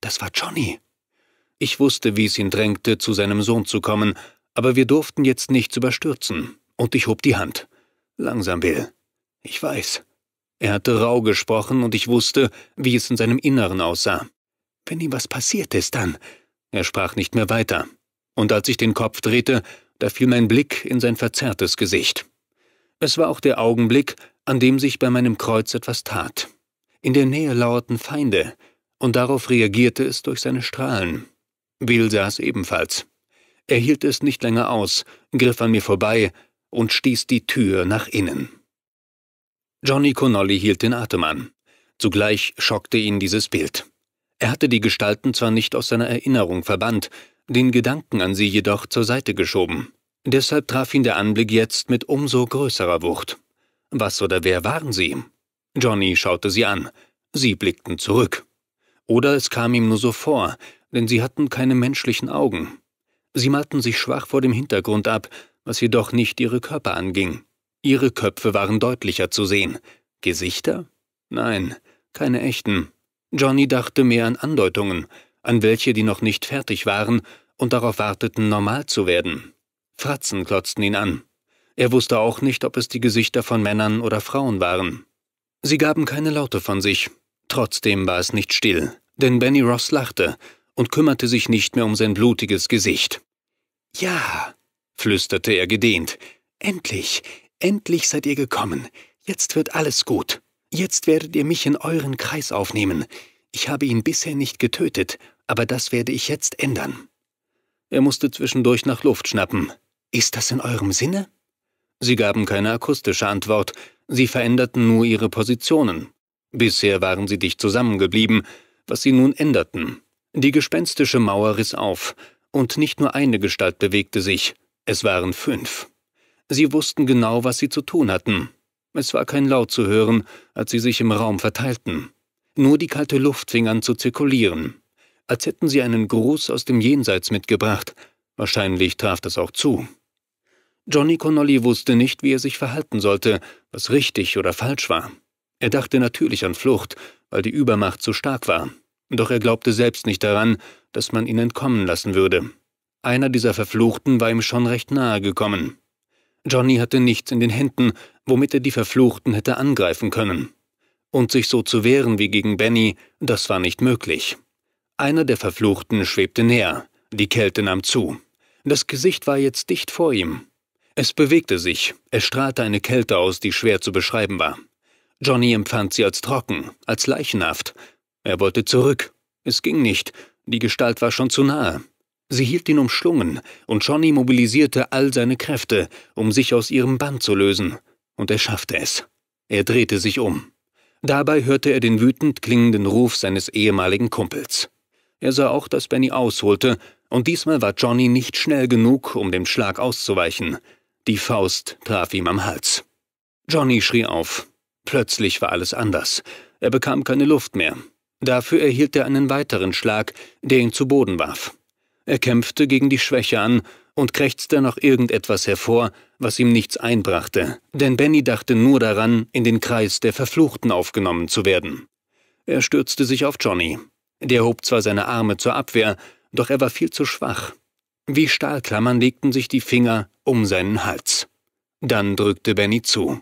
Speaker 1: Das war Johnny. Ich wusste, wie es ihn drängte, zu seinem Sohn zu kommen, aber wir durften jetzt nichts überstürzen, und ich hob die Hand. Langsam, Bill. Ich weiß. Er hatte rau gesprochen und ich wusste, wie es in seinem Inneren aussah. Wenn ihm was passiert ist, dann. Er sprach nicht mehr weiter. Und als ich den Kopf drehte, da fiel mein Blick in sein verzerrtes Gesicht. Es war auch der Augenblick, an dem sich bei meinem Kreuz etwas tat. In der Nähe lauerten Feinde, und darauf reagierte es durch seine Strahlen. Bill saß ebenfalls. Er hielt es nicht länger aus, griff an mir vorbei und stieß die Tür nach innen. Johnny Connolly hielt den Atem an. Zugleich schockte ihn dieses Bild. Er hatte die Gestalten zwar nicht aus seiner Erinnerung verbannt, den Gedanken an sie jedoch zur Seite geschoben. Deshalb traf ihn der Anblick jetzt mit umso größerer Wucht. Was oder wer waren sie? Johnny schaute sie an. Sie blickten zurück. Oder es kam ihm nur so vor, denn sie hatten keine menschlichen Augen. Sie malten sich schwach vor dem Hintergrund ab, was jedoch nicht ihre Körper anging. Ihre Köpfe waren deutlicher zu sehen. Gesichter? Nein, keine echten. Johnny dachte mehr an Andeutungen, an welche, die noch nicht fertig waren und darauf warteten, normal zu werden. Fratzen klotzten ihn an. Er wusste auch nicht, ob es die Gesichter von Männern oder Frauen waren. Sie gaben keine Laute von sich. Trotzdem war es nicht still, denn Benny Ross lachte und kümmerte sich nicht mehr um sein blutiges Gesicht. Ja, flüsterte er gedehnt. Endlich, endlich seid ihr gekommen. Jetzt wird alles gut. Jetzt werdet ihr mich in euren Kreis aufnehmen. Ich habe ihn bisher nicht getötet, aber das werde ich jetzt ändern. Er musste zwischendurch nach Luft schnappen. Ist das in eurem Sinne? Sie gaben keine akustische Antwort, sie veränderten nur ihre Positionen. Bisher waren sie dicht zusammengeblieben, was sie nun änderten. Die gespenstische Mauer riss auf, und nicht nur eine Gestalt bewegte sich, es waren fünf. Sie wussten genau, was sie zu tun hatten. Es war kein Laut zu hören, als sie sich im Raum verteilten. Nur die kalte Luft fing an zu zirkulieren. Als hätten sie einen Gruß aus dem Jenseits mitgebracht. Wahrscheinlich traf das auch zu. Johnny Connolly wusste nicht, wie er sich verhalten sollte, was richtig oder falsch war. Er dachte natürlich an Flucht, weil die Übermacht zu stark war. Doch er glaubte selbst nicht daran, dass man ihn entkommen lassen würde. Einer dieser Verfluchten war ihm schon recht nahe gekommen. Johnny hatte nichts in den Händen, womit er die Verfluchten hätte angreifen können. Und sich so zu wehren wie gegen Benny, das war nicht möglich. Einer der Verfluchten schwebte näher, die Kälte nahm zu. Das Gesicht war jetzt dicht vor ihm. Es bewegte sich, es strahlte eine Kälte aus, die schwer zu beschreiben war. Johnny empfand sie als trocken, als leichenhaft. Er wollte zurück. Es ging nicht, die Gestalt war schon zu nahe. Sie hielt ihn umschlungen, und Johnny mobilisierte all seine Kräfte, um sich aus ihrem Band zu lösen. Und er schaffte es. Er drehte sich um. Dabei hörte er den wütend klingenden Ruf seines ehemaligen Kumpels. Er sah auch, dass Benny ausholte, und diesmal war Johnny nicht schnell genug, um dem Schlag auszuweichen. Die Faust traf ihm am Hals. Johnny schrie auf. Plötzlich war alles anders. Er bekam keine Luft mehr. Dafür erhielt er einen weiteren Schlag, der ihn zu Boden warf. Er kämpfte gegen die Schwäche an und krächzte noch irgendetwas hervor, was ihm nichts einbrachte, denn Benny dachte nur daran, in den Kreis der Verfluchten aufgenommen zu werden. Er stürzte sich auf Johnny. Der hob zwar seine Arme zur Abwehr, doch er war viel zu schwach. Wie Stahlklammern legten sich die Finger um seinen Hals. Dann drückte Benny zu.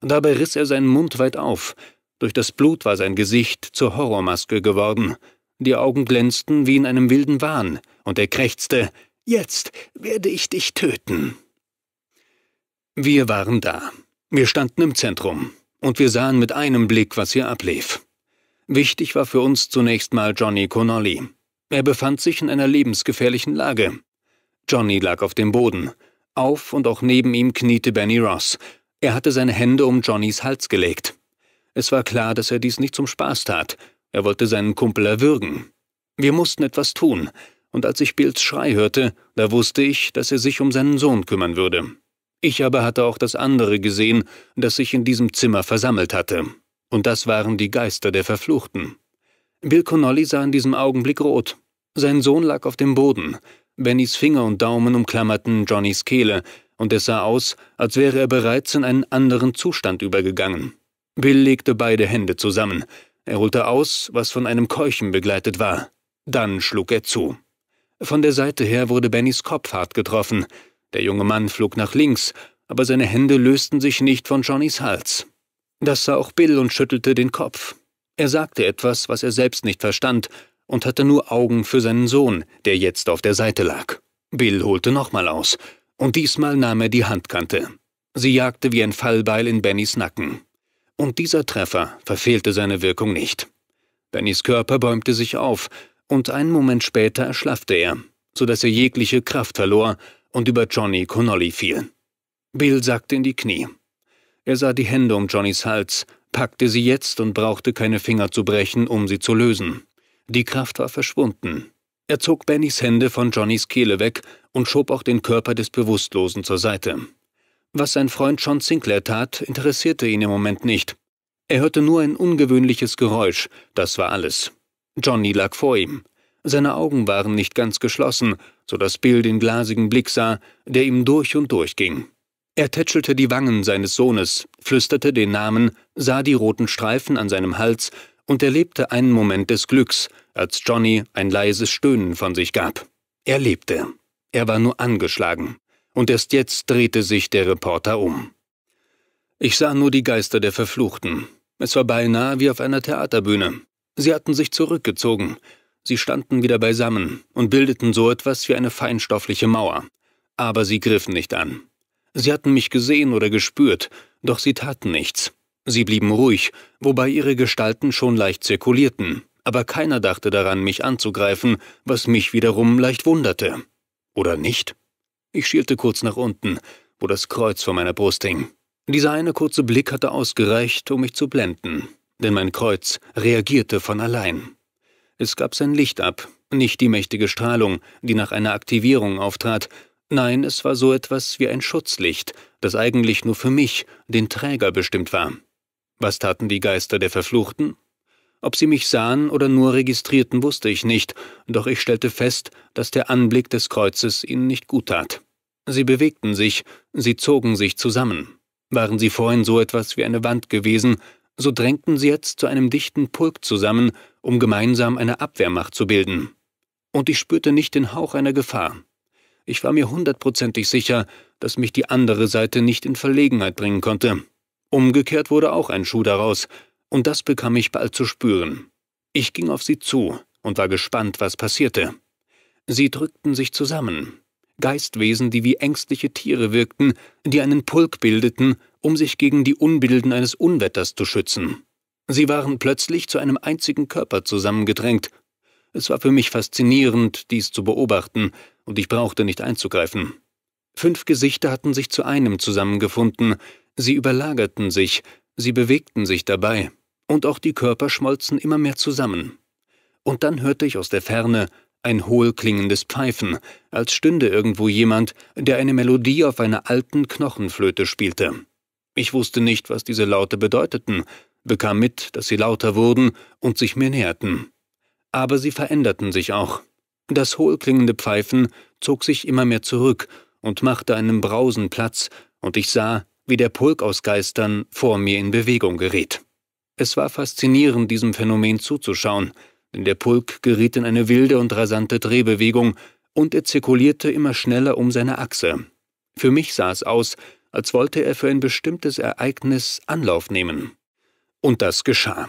Speaker 1: Dabei riss er seinen Mund weit auf. Durch das Blut war sein Gesicht zur Horrormaske geworden. Die Augen glänzten wie in einem wilden Wahn, und er krächzte, Jetzt werde ich dich töten. Wir waren da. Wir standen im Zentrum, und wir sahen mit einem Blick, was hier ablief. Wichtig war für uns zunächst mal Johnny Connolly. Er befand sich in einer lebensgefährlichen Lage. Johnny lag auf dem Boden. Auf und auch neben ihm kniete Benny Ross. Er hatte seine Hände um Johnnys Hals gelegt. Es war klar, dass er dies nicht zum Spaß tat. Er wollte seinen Kumpel erwürgen. Wir mussten etwas tun, und als ich Bills Schrei hörte, da wusste ich, dass er sich um seinen Sohn kümmern würde. Ich aber hatte auch das andere gesehen, das sich in diesem Zimmer versammelt hatte. Und das waren die Geister der Verfluchten. Bill Connolly sah in diesem Augenblick rot. Sein Sohn lag auf dem Boden. Bennys Finger und Daumen umklammerten Johnnys Kehle, und es sah aus, als wäre er bereits in einen anderen Zustand übergegangen. Bill legte beide Hände zusammen. Er holte aus, was von einem Keuchen begleitet war. Dann schlug er zu. Von der Seite her wurde Bennys Kopf hart getroffen. Der junge Mann flog nach links, aber seine Hände lösten sich nicht von Johnnys Hals. Das sah auch Bill und schüttelte den Kopf. Er sagte etwas, was er selbst nicht verstand, und hatte nur Augen für seinen Sohn, der jetzt auf der Seite lag. Bill holte nochmal aus, und diesmal nahm er die Handkante. Sie jagte wie ein Fallbeil in Bennys Nacken. Und dieser Treffer verfehlte seine Wirkung nicht. Bennys Körper bäumte sich auf, und einen Moment später erschlaffte er, so dass er jegliche Kraft verlor und über Johnny Connolly fiel. Bill sackte in die Knie. Er sah die Hände um Johnnys Hals, packte sie jetzt und brauchte keine Finger zu brechen, um sie zu lösen. Die Kraft war verschwunden. Er zog Bennys Hände von Johnnys Kehle weg und schob auch den Körper des Bewusstlosen zur Seite. Was sein Freund John Sinclair tat, interessierte ihn im Moment nicht. Er hörte nur ein ungewöhnliches Geräusch, das war alles. Johnny lag vor ihm. Seine Augen waren nicht ganz geschlossen, so dass Bill den glasigen Blick sah, der ihm durch und durch ging. Er tätschelte die Wangen seines Sohnes, flüsterte den Namen, sah die roten Streifen an seinem Hals und erlebte einen Moment des Glücks, als Johnny ein leises Stöhnen von sich gab. Er lebte. Er war nur angeschlagen. Und erst jetzt drehte sich der Reporter um. Ich sah nur die Geister der Verfluchten. Es war beinahe wie auf einer Theaterbühne. Sie hatten sich zurückgezogen. Sie standen wieder beisammen und bildeten so etwas wie eine feinstoffliche Mauer. Aber sie griffen nicht an. Sie hatten mich gesehen oder gespürt, doch sie taten nichts. Sie blieben ruhig, wobei ihre Gestalten schon leicht zirkulierten, aber keiner dachte daran, mich anzugreifen, was mich wiederum leicht wunderte. Oder nicht? Ich schielte kurz nach unten, wo das Kreuz vor meiner Brust hing. Dieser eine kurze Blick hatte ausgereicht, um mich zu blenden, denn mein Kreuz reagierte von allein. Es gab sein Licht ab, nicht die mächtige Strahlung, die nach einer Aktivierung auftrat, nein, es war so etwas wie ein Schutzlicht, das eigentlich nur für mich, den Träger, bestimmt war. Was taten die Geister der Verfluchten? Ob sie mich sahen oder nur registrierten, wusste ich nicht, doch ich stellte fest, dass der Anblick des Kreuzes ihnen nicht gut tat. Sie bewegten sich, sie zogen sich zusammen. Waren sie vorhin so etwas wie eine Wand gewesen, so drängten sie jetzt zu einem dichten Pulk zusammen, um gemeinsam eine Abwehrmacht zu bilden. Und ich spürte nicht den Hauch einer Gefahr. Ich war mir hundertprozentig sicher, dass mich die andere Seite nicht in Verlegenheit bringen konnte. Umgekehrt wurde auch ein Schuh daraus, und das bekam ich bald zu spüren. Ich ging auf sie zu und war gespannt, was passierte. Sie drückten sich zusammen. Geistwesen, die wie ängstliche Tiere wirkten, die einen Pulk bildeten, um sich gegen die Unbilden eines Unwetters zu schützen. Sie waren plötzlich zu einem einzigen Körper zusammengedrängt. Es war für mich faszinierend, dies zu beobachten, und ich brauchte nicht einzugreifen. Fünf Gesichter hatten sich zu einem zusammengefunden, sie überlagerten sich, sie bewegten sich dabei, und auch die Körper schmolzen immer mehr zusammen. Und dann hörte ich aus der Ferne ein hohl klingendes Pfeifen, als stünde irgendwo jemand, der eine Melodie auf einer alten Knochenflöte spielte. Ich wusste nicht, was diese Laute bedeuteten, bekam mit, dass sie lauter wurden und sich mir näherten. Aber sie veränderten sich auch. Das hohl klingende Pfeifen zog sich immer mehr zurück und machte einem Brausen Platz, und ich sah, wie der Pulk aus Geistern vor mir in Bewegung geriet. Es war faszinierend, diesem Phänomen zuzuschauen, denn der Pulk geriet in eine wilde und rasante Drehbewegung, und er zirkulierte immer schneller um seine Achse. Für mich sah es aus, als wollte er für ein bestimmtes Ereignis Anlauf nehmen. Und das geschah.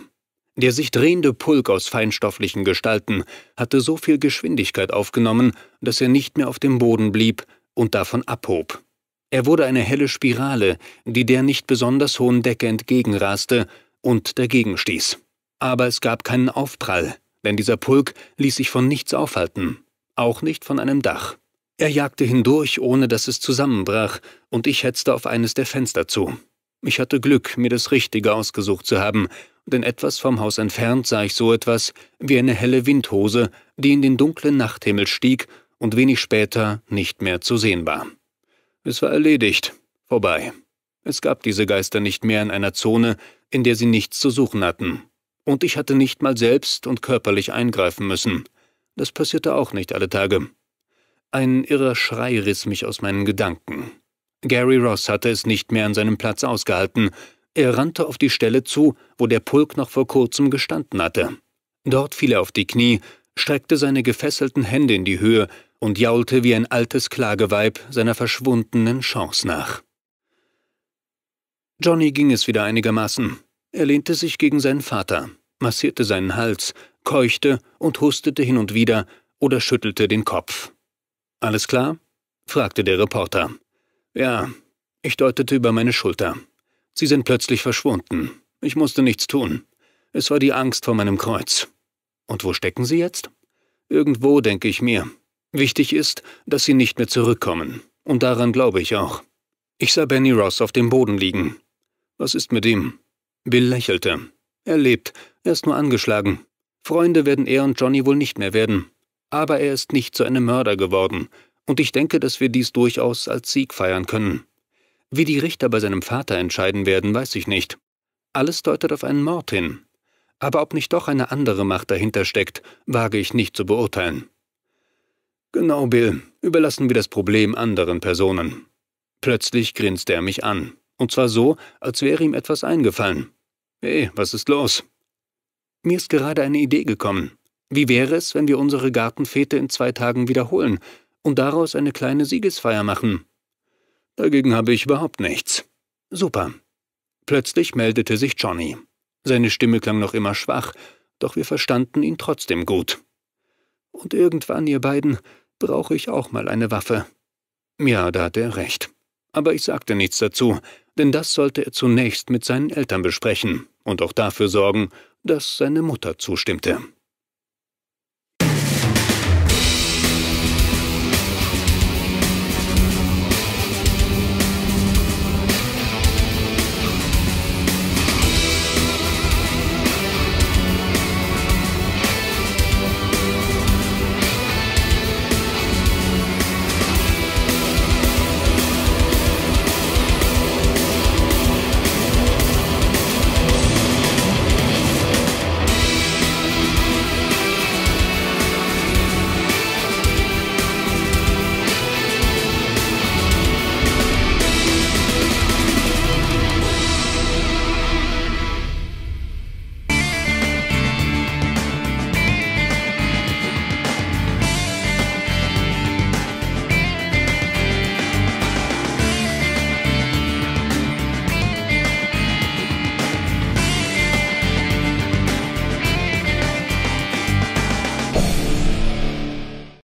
Speaker 1: Der sich drehende Pulk aus feinstofflichen Gestalten hatte so viel Geschwindigkeit aufgenommen, dass er nicht mehr auf dem Boden blieb und davon abhob. Er wurde eine helle Spirale, die der nicht besonders hohen Decke entgegenraste und dagegen stieß. Aber es gab keinen Aufprall, denn dieser Pulk ließ sich von nichts aufhalten, auch nicht von einem Dach. Er jagte hindurch, ohne dass es zusammenbrach, und ich hetzte auf eines der Fenster zu. Ich hatte Glück, mir das Richtige ausgesucht zu haben, denn etwas vom Haus entfernt sah ich so etwas wie eine helle Windhose, die in den dunklen Nachthimmel stieg und wenig später nicht mehr zu sehen war. Es war erledigt, vorbei. Es gab diese Geister nicht mehr in einer Zone, in der sie nichts zu suchen hatten. Und ich hatte nicht mal selbst und körperlich eingreifen müssen. Das passierte auch nicht alle Tage. Ein irrer Schrei riss mich aus meinen Gedanken. Gary Ross hatte es nicht mehr an seinem Platz ausgehalten. Er rannte auf die Stelle zu, wo der Pulk noch vor kurzem gestanden hatte. Dort fiel er auf die Knie, streckte seine gefesselten Hände in die Höhe und jaulte wie ein altes Klageweib seiner verschwundenen Chance nach. Johnny ging es wieder einigermaßen. Er lehnte sich gegen seinen Vater, massierte seinen Hals, keuchte und hustete hin und wieder oder schüttelte den Kopf. Alles klar? fragte der Reporter. Ja, ich deutete über meine Schulter. Sie sind plötzlich verschwunden. Ich musste nichts tun. Es war die Angst vor meinem Kreuz. Und wo stecken Sie jetzt? Irgendwo, denke ich mir. Wichtig ist, dass Sie nicht mehr zurückkommen. Und daran glaube ich auch. Ich sah Benny Ross auf dem Boden liegen. Was ist mit ihm? Bill lächelte. Er lebt, er ist nur angeschlagen. Freunde werden er und Johnny wohl nicht mehr werden. Aber er ist nicht zu einem Mörder geworden, und ich denke, dass wir dies durchaus als Sieg feiern können. Wie die Richter bei seinem Vater entscheiden werden, weiß ich nicht. Alles deutet auf einen Mord hin. Aber ob nicht doch eine andere Macht dahinter steckt, wage ich nicht zu beurteilen. Genau, Bill, überlassen wir das Problem anderen Personen. Plötzlich grinste er mich an, und zwar so, als wäre ihm etwas eingefallen. Hey, was ist los? Mir ist gerade eine Idee gekommen. Wie wäre es, wenn wir unsere Gartenfete in zwei Tagen wiederholen und daraus eine kleine Siegesfeier machen? Dagegen habe ich überhaupt nichts. Super. Plötzlich meldete sich Johnny. Seine Stimme klang noch immer schwach, doch wir verstanden ihn trotzdem gut. Und irgendwann, ihr beiden, brauche ich auch mal eine Waffe. Ja, da hatte er recht. Aber ich sagte nichts dazu, denn das sollte er zunächst mit seinen Eltern besprechen und auch dafür sorgen, dass seine Mutter zustimmte.